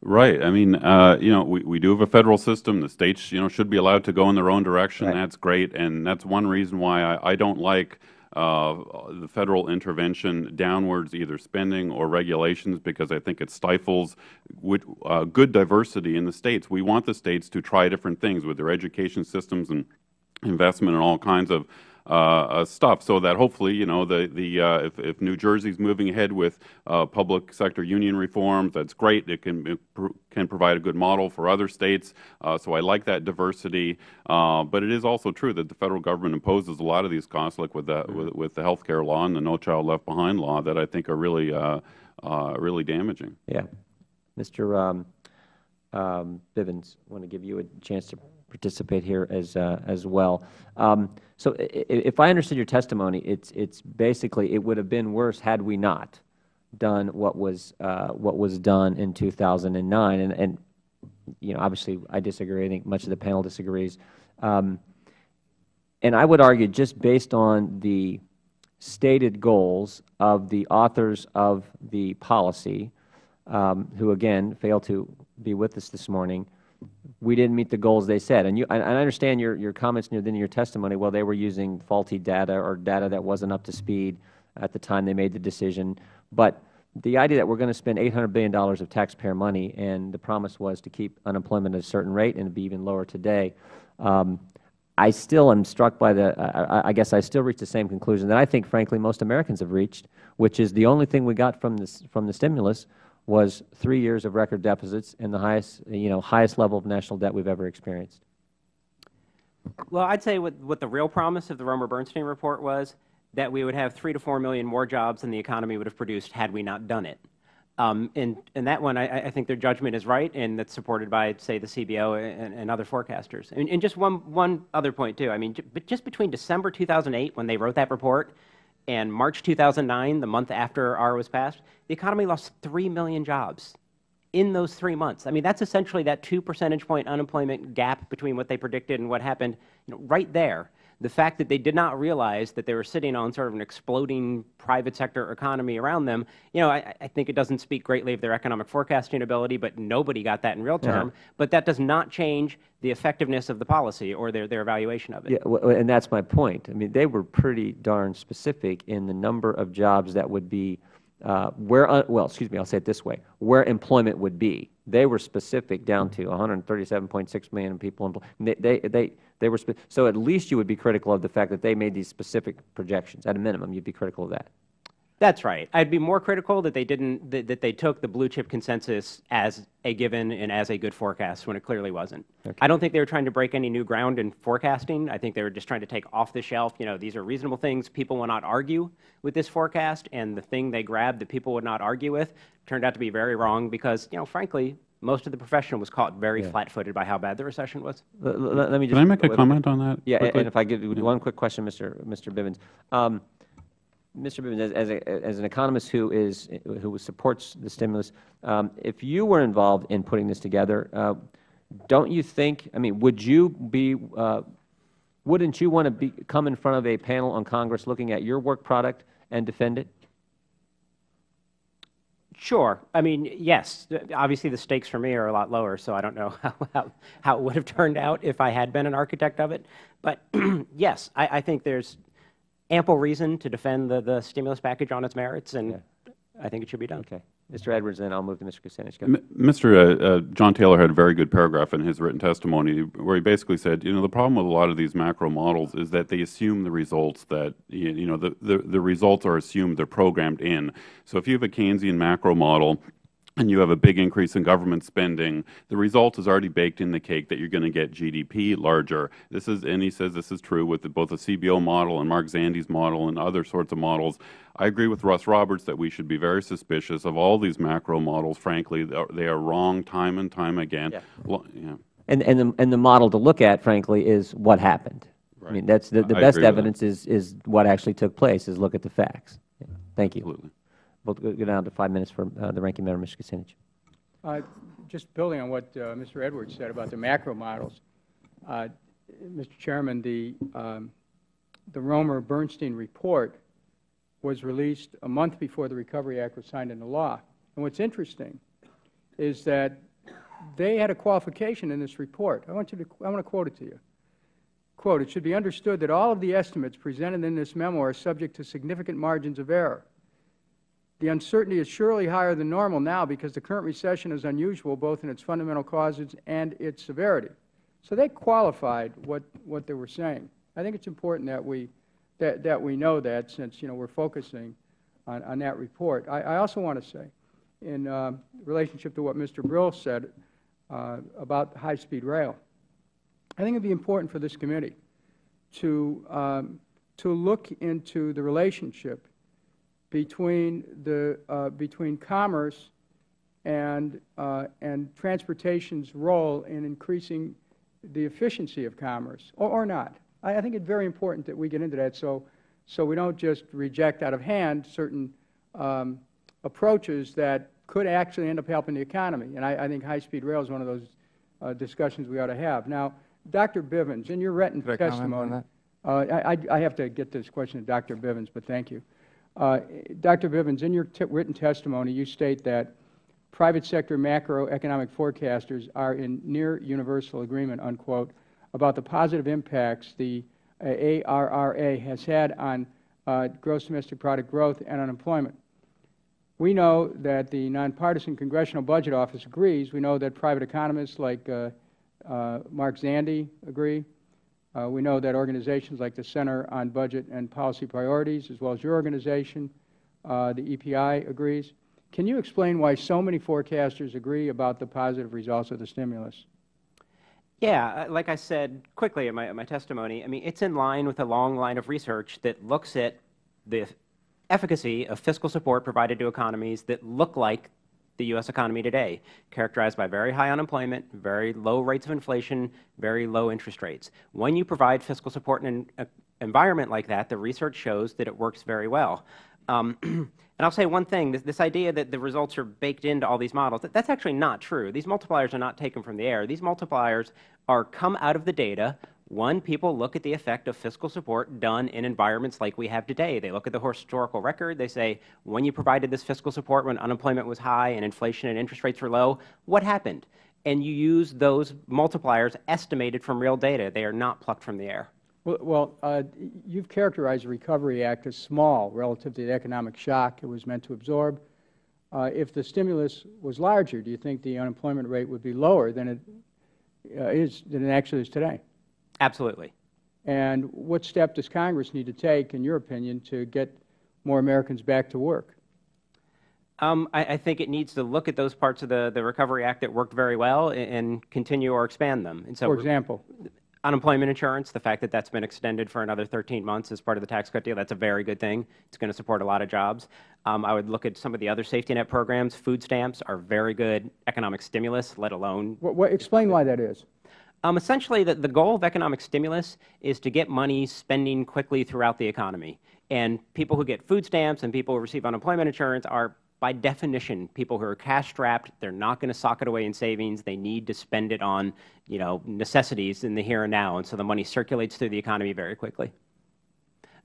Right. I mean, uh, you know, we, we do have a federal system. The states, you know, should be allowed to go in their own direction.
Right.
That's great. And that's one reason why I, I don't like the federal intervention downwards, either spending or regulations, because I think it stifles uh, good diversity in the states. We want the states to try different things with their education systems and investment in all kinds of uh, uh, stuff, so that hopefully, you know, the the uh, if, if New Jersey's moving ahead with uh, public sector union reforms, that's great. It can it can provide a good model for other states. Uh, so I like that diversity. Uh, but it is also true that the federal government imposes a lot of these costs, like with the with, with the health care law and the No Child Left Behind law, that I think are really really damaging.
Yeah, Mr. Um, um, Bivens, I want to give you a chance to participate here as, uh, as well. Um, so if I understood your testimony, it's, it's basically it would have been worse had we not done what was, uh, what was done in 2009. And, and, you know, obviously I disagree. I think much of the panel disagrees. Um, and I would argue just based on the stated goals of the authors of the policy, um, who again failed to be with us this morning, we didn't meet the goals they said. And, you, I, I understand your, your comments near the your testimony, well, they were using faulty data or data that wasn't up to speed at the time they made the decision. But the idea that we're going to spend $800 billion of taxpayer money and the promise was to keep unemployment at a certain rate and be even lower today, um, I still am struck by the, I, I, guess I still reach the same conclusion that I think, frankly, most Americans have reached, which is the only thing we got from, this, from the stimulus was three years of record deficits and the highest, you know, highest level of national debt we've ever experienced.
Well, I'd say what, what the real promise of the Romer Bernstein report was that we would have three to four million more jobs than the economy would have produced had we not done it. Um, and, and that one, I, I think their judgment is right, and that's supported by, say, the CBO and, and other forecasters. And, and, just one, one other point, too. I mean, but just between December 2008, when they wrote that report, and March 2009, the month after R was passed, the economy lost 3 million jobs in those three months. I mean, that's essentially that two percentage point unemployment gap between what they predicted and what happened you know, right there the fact that they did not realize that they were sitting on sort of an exploding private sector economy around them, you know, I, I think it doesn't speak greatly of their economic forecasting ability, but nobody got that in real term. Yeah. But that does not change the effectiveness of the policy or their, their evaluation of it.
Yeah, well, and that's my point. I mean, they were pretty darn specific in the number of jobs that would be uh, where, uh, well, excuse me, I'll say it this way, where employment would be. They were specific down to 137.6 million people. They, they, they, they were so at least you would be critical of the fact that they made these specific projections. At a minimum, you'd be critical of that.
That's right. I'd be more critical that they didn't that, that, they took the blue chip consensus as a given and as a good forecast when it clearly wasn't. Okay. I don't think they were trying to break any new ground in forecasting. I think they were just trying to take off the shelf, you know, these are reasonable things people will not argue with this forecast and the thing they grabbed that people would not argue with turned out to be very wrong because, you know, frankly, most of the profession was caught very yeah. flat-footed by how bad the recession was.
Let, let, let me just
Can I make a comment on that?
Yeah,
quickly?
and if I give you one quick question, Mr. Mr. Bivens. Um, Mr. Bivens, as, a, as, an economist who is who supports the stimulus, um, if you were involved in putting this together, uh, don't you think? I mean, would you be? Uh, wouldn't you want to be, come in front of a panel on Congress looking at your work product and defend it?
Sure. I mean, yes. Obviously, the stakes for me are a lot lower, so I don't know how, how, how it would have turned out if I had been an architect of it. But yes, I, I, think there's ample reason to defend the, the stimulus package on its merits, and yeah. I think it should be done.
Okay. Mr. Edwards, then I'll move to Mr. Kucinich.
Mr. Uh, uh, John Taylor had a very good paragraph in his written testimony where he basically said, you know, the problem with a lot of these macro models is that they assume the results that, you know, the, the, the results are assumed, they're programmed in. So if you have a Keynesian macro model, and you have a big increase in government spending, the result is already baked in the cake that you're going to get GDP larger. This is, and he says this is true with both the CBO model and Mark Zandi's model and other sorts of models. I agree with Russ Roberts that we should be very suspicious of all these macro models. Frankly, they are wrong time and time again.
Yeah. And, and, the, and the model to look at, frankly, is what happened. Right. I mean, that's the, the best evidence is, is what actually took place, is look at the facts. Yeah. Thank you.
Absolutely.
We'll go down to five minutes for uh, the Ranking Member, Mr. Kucinich.
Uh, just building on what uh, Mr. Edwards said about the macro models, Mr. Chairman, the, um, the Romer-Bernstein report was released a month before the Recovery Act was signed into law. And what's interesting is that they had a qualification in this report. I want, you to, I want to quote it to you. Quote, it should be understood that all of the estimates presented in this memo are subject to significant margins of error. The uncertainty is surely higher than normal now because the current recession is unusual both in its fundamental causes and its severity. So they qualified what, what they were saying. I think it's important that we, that, that we know that since you know, we're focusing on, on that report. I, I also want to say, in uh, relationship to what Mr. Brill said uh, about high-speed rail, I think it would be important for this committee to, um, to look into the relationship between, the, uh, between commerce and, uh, and transportation's role in increasing the efficiency of commerce, or, or not. I, I, think it's very important that we get into that so, so we don't just reject out of hand certain um, approaches that could actually end up helping the economy. And I, I think high-speed rail is one of those uh, discussions we ought to have. Now, Dr. Bivens, in your written testimony, uh, I, I, have to get this question to Dr. Bivens, but thank you. Uh, Dr. Bivens, in your written testimony, you state that private sector macroeconomic forecasters are in near universal agreement, unquote, about the positive impacts the uh, ARRA has had on uh, gross domestic product growth and unemployment. We know that the nonpartisan Congressional Budget Office agrees. We know that private economists like uh, uh Mark Zandi agree. Uh, we know that organizations like the Center on Budget and Policy Priorities, as well as your organization, uh, the EPI, agrees. Can you explain why so many forecasters agree about the positive results of the stimulus?
Yeah, uh, like I said quickly in my, my testimony, I mean, it's in line with a long line of research that looks at the efficacy of fiscal support provided to economies that look like the U.S. economy today, characterized by very high unemployment, very low rates of inflation, very low interest rates. When you provide fiscal support in an uh, environment like that, the research shows that it works very well. Um, and I'll say one thing, this, this, idea that the results are baked into all these models, that, that's actually not true. These multipliers are not taken from the air. These multipliers are come out of the data one, people look at the effect of fiscal support done in environments like we have today. They look at the historical record. They say, when you provided this fiscal support when unemployment was high and inflation and interest rates were low, what happened? And you use those multipliers estimated from real data. They are not plucked from the air.
Well, uh, you've characterized the Recovery Act as small relative to the economic shock it was meant to absorb. Uh, if the stimulus was larger, do you think the unemployment rate would be lower than it uh, is than it actually is today?
Absolutely.
And what step does Congress need to take, in your opinion, to get more Americans back to work?
Um, I, I, think it needs to look at those parts of the, the Recovery Act that worked very well and, and continue or expand them. And
so For example?
Unemployment insurance, the fact that that's been extended for another 13 months as part of the tax cut deal, that's a very good thing. It's going to support a lot of jobs. Um, I would look at some of the other safety net programs. Food stamps are very good economic stimulus, let alone.
What, what, explain why that is.
Um, essentially, the, the goal of economic stimulus is to get money spending quickly throughout the economy. And people who get food stamps and people who receive unemployment insurance are, by definition, people who are cash strapped. They're not going to sock it away in savings. They need to spend it on, you know, necessities in the here and now. And so the money circulates through the economy very quickly.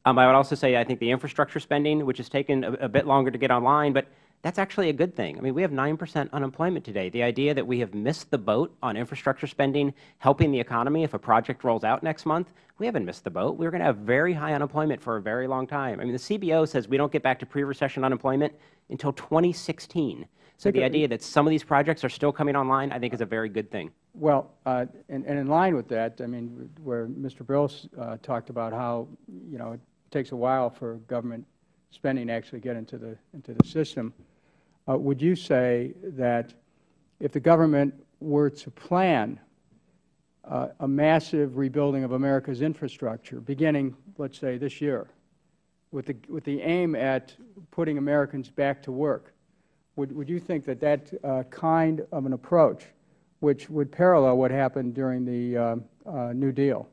Um, I would also say I think the infrastructure spending, which has taken a, a bit longer to get online, but that's actually a good thing. I mean, we have 9 percent unemployment today. The idea that we have missed the boat on infrastructure spending, helping the economy if a project rolls out next month, we haven't missed the boat. We're going to have very high unemployment for a very long time. I mean, the CBO says we don't get back to pre-recession unemployment until 2016. So the idea that some of these projects are still coming online, I think, is a very good thing.
Well, uh, and, and, in line with that, I mean, where Mr. Brill uh, talked about how, you know, it takes a while for government spending to actually get into the, into the system, would you say that if the government were to plan uh, a massive rebuilding of America's infrastructure, beginning, let's say, this year, with the, with the aim at putting Americans back to work, would, would you think that that uh, kind of an approach, which would parallel what happened during the uh, uh, New Deal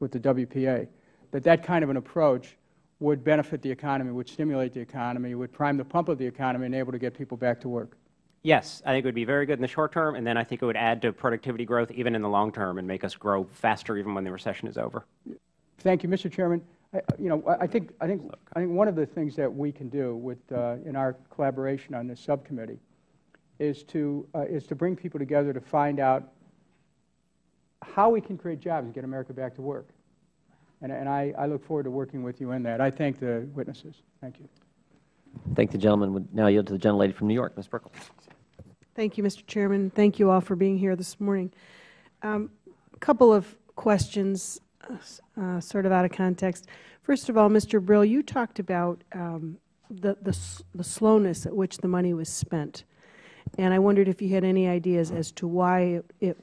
with the WPA, that that kind of an approach would benefit the economy, would stimulate the economy, would prime the pump of the economy and able to get people back to work?
Yes, I think it would be very good in the short term, and then I think it would add to productivity growth even in the long term and make us grow faster even when the recession is over.
Thank you, Mr. Chairman. I, you know, I think, I, think, I think one of the things that we can do with, uh, in our collaboration on this subcommittee is to, uh, is to bring people together to find out how we can create jobs and get America back to work. And, and I, I look forward to working with you in that. I thank the witnesses. Thank you.
Thank the gentleman. Would now yield to the gentlelady from New York, Ms. Buerkle.
Thank you, Mr. Chairman. Thank you all for being here this morning. Um, a couple of questions uh, sort of out of context. First of all, Mr. Brill, you talked about um, the, the, the, slowness at which the money was spent. And I wondered if you had any ideas as to why it, it,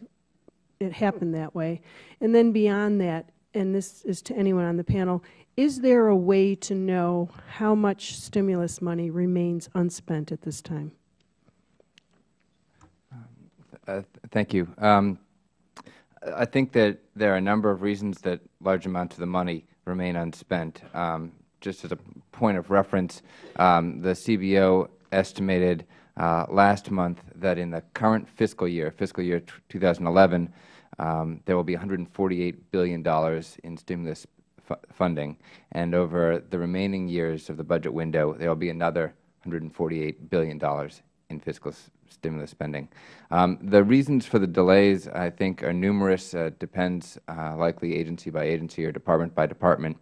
it happened that way. And then beyond that, and this is to anyone on the panel, is there a way to know how much stimulus money remains unspent at this time?
Uh, thank you. Um, I think that there are a number of reasons that large amounts of the money remain unspent. Um, just as a point of reference, um, the CBO estimated uh, last month that in the current fiscal year, fiscal year 2011, um, there will be $148 billion in stimulus funding, and over the remaining years of the budget window, there will be another $148 billion in fiscal stimulus spending. Um, the reasons for the delays, I think, are numerous. Uh, depends uh, likely agency by agency or department by department.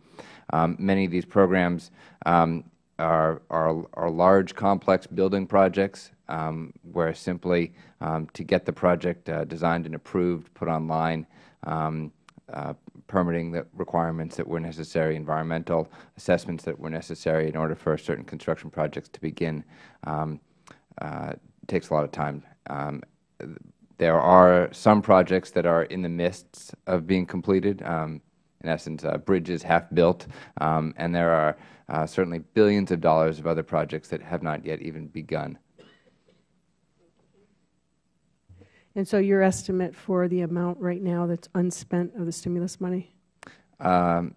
Um, many of these programs um, are, are, are, large, complex building projects um, where simply um, to get the project uh, designed and approved, put online, um, uh, permitting the requirements that were necessary, environmental assessments that were necessary in order for certain construction projects to begin. Um, uh, takes a lot of time. Um, there are some projects that are in the midst of being completed, um, in essence, uh, bridges half built, and there are certainly billions of dollars of other projects that have not yet even begun.
And so your estimate for the amount right now that's unspent of the stimulus money?
Um,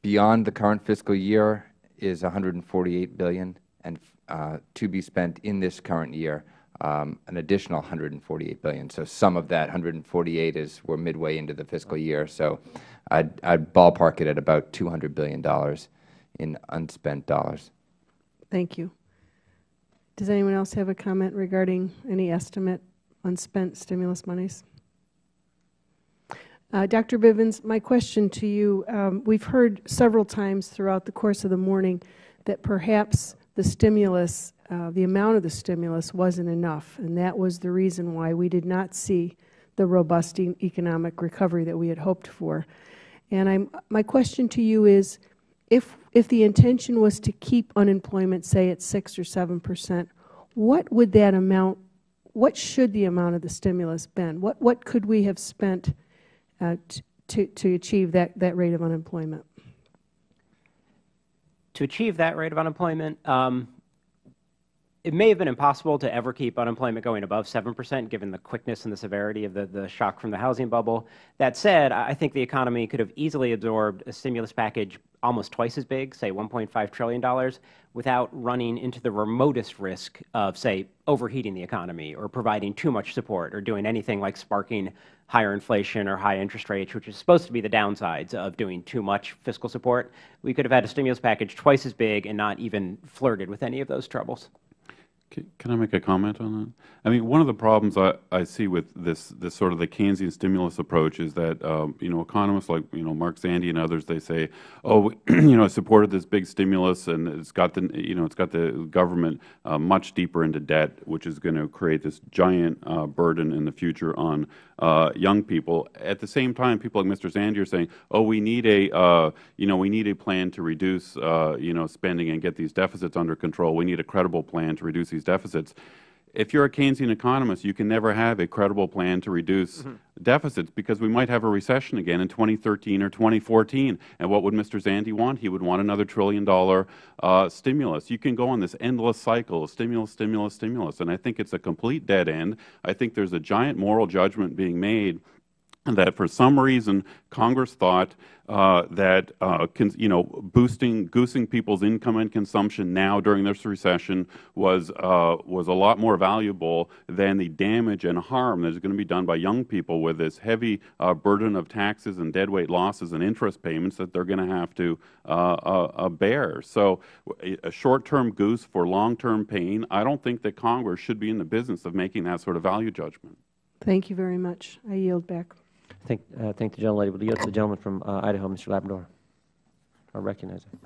beyond the current fiscal year is 148 billion, and uh, to be spent in this current year um, an additional 148 billion. So some of that 148 is we're midway into the fiscal year. So I'd, I'd ballpark it at about $200 billion in unspent dollars.
Thank you. Does anyone else have a comment regarding any estimate unspent stimulus monies? Uh, Dr. Bivens, my question to you, um, we've heard several times throughout the course of the morning that perhaps the stimulus uh, the amount of the stimulus wasn't enough, and that was the reason why we did not see the robust e economic recovery that we had hoped for. And I'm, my question to you is, if, if the intention was to keep unemployment, say, at 6 or 7 percent, what would that amount, what should the amount of the stimulus been? What, what could we have spent uh, to, to achieve that, that rate of unemployment?
To achieve that rate of unemployment, um, it may have been impossible to ever keep unemployment going above 7 percent, given the quickness and the severity of the, the shock from the housing bubble. That said, I think the economy could have easily absorbed a stimulus package almost twice as big, say $1.5 trillion, without running into the remotest risk of, say, overheating the economy or providing too much support or doing anything like sparking higher inflation or high interest rates, which is supposed to be the downsides of doing too much fiscal support. We could have had a stimulus package twice as big and not even flirted with any of those troubles.
Can I make a comment on that? I mean, one of the problems I, I see with this, this sort of the Keynesian stimulus approach is that, um, you know, economists like, you know, Mark Zandi and others, they say, oh, you know, I supported this big stimulus and it's got the, you know, it's got the government uh, much deeper into debt, which is going to create this giant uh, burden in the future on uh, young people. At the same time, people like Mr. Zandi are saying, oh, we need a, uh, you know, we need a plan to reduce, uh, you know, spending and get these deficits under control. We need a credible plan to reduce these deficits. If you're a Keynesian economist, you can never have a credible plan to reduce deficits because we might have a recession again in 2013 or 2014. And what would Mr. Zandi want? He would want another trillion dollar uh, stimulus. You can go on this endless cycle of stimulus, stimulus, stimulus. And I think it's a complete dead end. I think there's a giant moral judgment being made that for some reason Congress thought uh, that uh, you know boosting goosing people's income and consumption now during this recession was uh, was a lot more valuable than the damage and harm that is going to be done by young people with this heavy uh, burden of taxes and deadweight losses and interest payments that they are going to have to uh, uh, bear. So a short-term goose for long-term pain. I don't think that Congress should be in the business of making that sort of value judgment.
Thank you very much. I yield back.
Thank, uh, thank the gentlelady. Will yield to the gentleman from uh, Idaho, Mr. Labrador. I recognize him.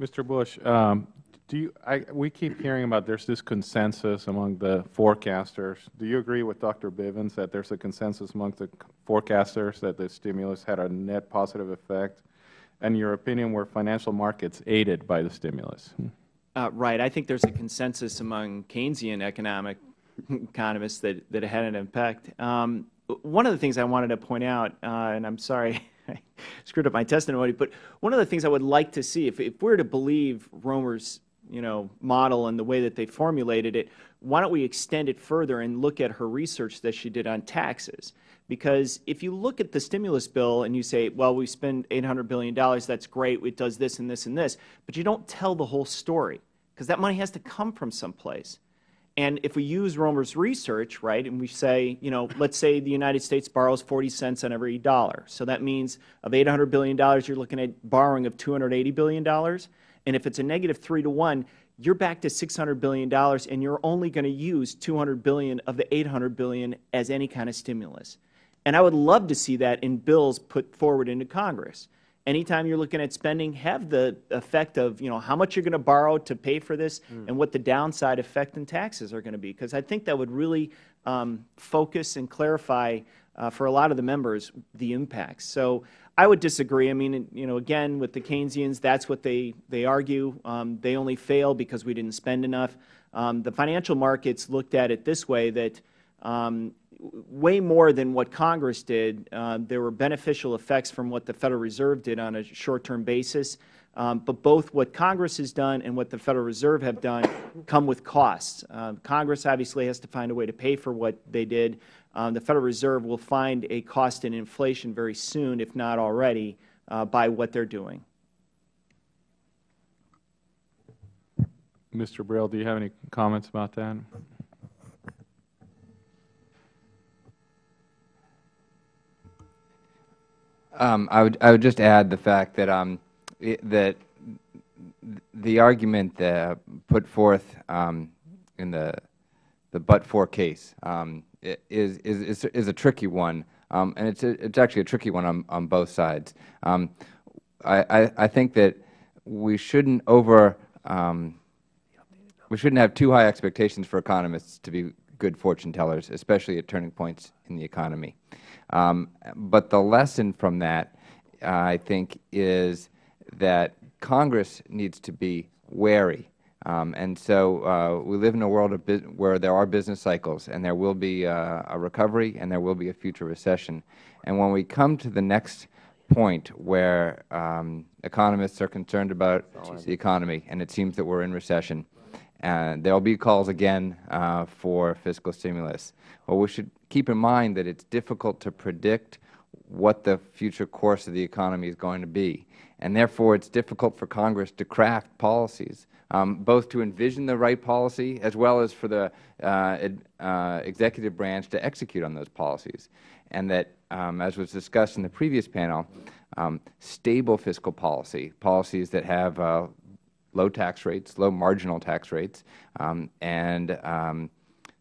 Mr. Busch, um, do you, I, we keep hearing about there's this consensus among the forecasters. Do you agree with Dr. Bivens that there's a consensus among the forecasters that the stimulus had a net positive effect? And your opinion, were financial markets aided by the stimulus?
Uh, right. I think there's a consensus among Keynesian economic economists that, that had an impact. Um, one of the things I wanted to point out, uh, and I'm sorry I screwed up my testimony, but one of the things I would like to see, if, if we're to believe Romer's you know, model and the way that they formulated it, why don't we extend it further and look at her research that she did on taxes? Because if you look at the stimulus bill and you say, well, we spend $800 billion, that's great, it does this and this and this, but you don't tell the whole story because that money has to come from someplace. And if we use Romer's research, right, and we say, you know, let's say the United States borrows 40 cents on every dollar. So that means of $800 billion, you're looking at borrowing of $280 billion. And if it's a negative 3 to 1, you're back to $600 billion, and you're only going to use $200 billion of the 800 billion as any kind of stimulus. And I would love to see that in bills put forward into Congress anytime you're looking at spending, have the effect of you know how much you're going to borrow to pay for this, mm. and what the downside effect in taxes are going to be. Because I think that would really um, focus and clarify uh, for a lot of the members the impacts. So I would disagree. I mean, you know, again with the Keynesians, that's what they they argue. Um, they only fail because we didn't spend enough. Um, the financial markets looked at it this way that um, way more than what Congress did. Uh, there were beneficial effects from what the Federal Reserve did on a short-term basis. Um, but both what Congress has done and what the Federal Reserve have done come with costs. Uh, Congress obviously has to find a way to pay for what they did. Um, the Federal Reserve will find a cost in inflation very soon, if not already, uh, by what they are doing.
Mr. Brill, do you have any comments about that?
Um, I would I would just add the fact that um, it, that the argument that put forth um, in the the but for case um, is, is is a tricky one, um, and it's a, it's actually a tricky one on on both sides. Um, I, I, I think that we shouldn't over we shouldn't have too high expectations for economists to be good fortune tellers, especially at turning points in the economy. Um, but the lesson from that, uh, I think, is that Congress needs to be wary. Um, and so uh, we live in a world where there are business cycles, and there will be uh, a recovery, and there will be a future recession. And when we come to the next point where um, economists are concerned about the economy, and it seems that we are in recession, and there will be calls again uh, for fiscal stimulus. Well, we should keep in mind that it's difficult to predict what the future course of the economy is going to be. And therefore, it's difficult for Congress to craft policies, um, both to envision the right policy as well as for the uh, uh, executive branch to execute on those policies. And that, um, as was discussed in the previous panel, um, stable fiscal policy, policies that have uh, low tax rates, low marginal tax rates, um, and um,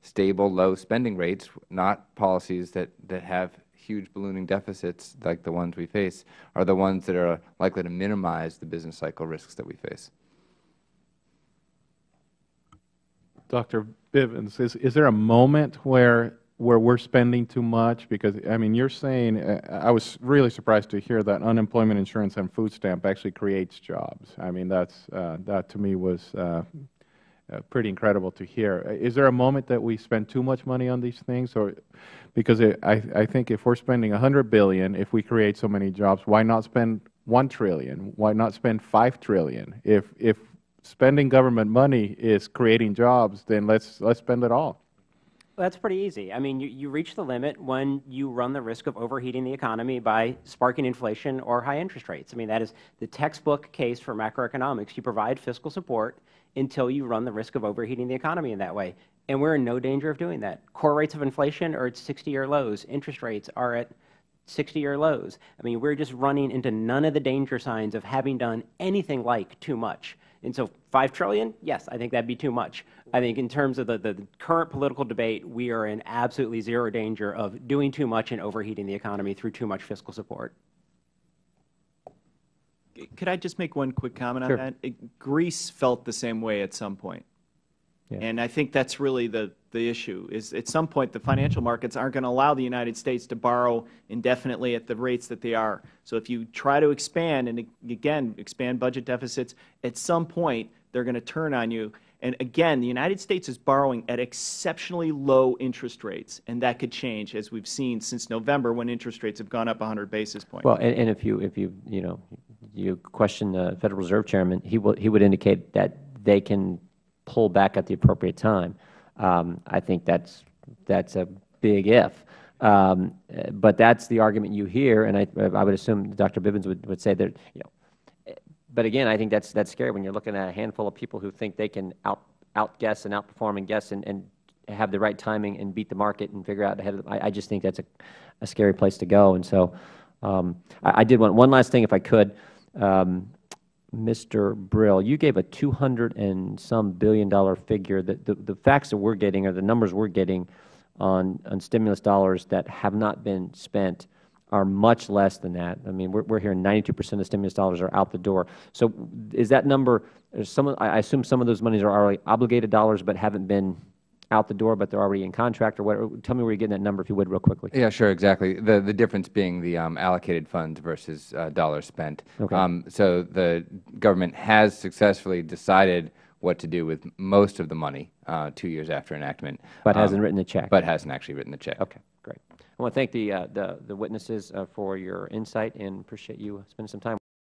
stable, low spending rates, not policies that, that have huge ballooning deficits like the ones we face, are the ones that are likely to minimize the business cycle risks that we face.
Dr. Bivens, is, is there a moment where where we're spending too much? Because, I mean, you're saying, uh, I was really surprised to hear that unemployment insurance and food stamp actually creates jobs. I mean, that's, uh, that to me was uh, uh, pretty incredible to hear. Is there a moment that we spend too much money on these things? or Because it, I, I think if we're spending 100 billion, if we create so many jobs, why not spend 1 trillion? Why not spend 5 trillion? If, if spending government money is creating jobs, then let's, let's spend it all.
That's pretty easy. I mean, you, you reach the limit when you run the risk of overheating the economy by sparking inflation or high interest rates. I mean, that is the textbook case for macroeconomics. You provide fiscal support until you run the risk of overheating the economy in that way. And we're in no danger of doing that. Core rates of inflation are at 60-year lows. Interest rates are at 60-year lows. I mean, we're just running into none of the danger signs of having done anything like too much. And so 5 trillion, yes, I think that'd be too much. I think in terms of the, the current political debate, we are in absolutely zero danger of doing too much and overheating the economy through too much fiscal support.
Could I just make one quick comment
Sure.
on that? Greece felt the same way at some point.
Yeah.
And I think that's really the, the issue, is at some point, the financial markets aren't going to allow the United States to borrow indefinitely at the rates that they are. So if you try to expand, and again, expand budget deficits, at some point, they're going to turn on you. And again, the United States is borrowing at exceptionally low interest rates, and that could change, as we've seen since November, when interest rates have gone up 100 basis points.
Well, and, and if you, if you, you know, you question the Federal Reserve Chairman, he will, he would indicate that they can pull back at the appropriate time. Um, I think that's, that's a big if. Um, but that's the argument you hear, and I, I would assume Dr. Bivens would, would say that, you know, but again, I think that's, that's scary when you're looking at a handful of people who think they can out, outguess and outperform and guess and, and have the right timing and beat the market and figure out ahead of, I, I just think that's a, a scary place to go. And so, um, I, I did want, one last thing if I could. Um, Mr. Brill, you gave a 200 and some billion dollar figure. That the, the facts that we're getting or the numbers we're getting on, on stimulus dollars that have not been spent are much less than that. I mean, we're, we're hearing 92 percent of the stimulus dollars are out the door. So is that number, some, I I assume some of those monies are already obligated dollars but haven't been out the door, but they're already in contract or what? Tell me where you're getting that number, if you would, real quickly.
Yeah, sure, exactly. The the difference being the um, allocated funds versus uh, dollars spent.
Okay.
Um, so the government has successfully decided what to do with most of the money uh, two years after enactment,
But
um,
hasn't written the check.
But hasn't actually written the check.
Okay. I want to thank the, uh, the, the witnesses uh, for your insight and appreciate you spending some time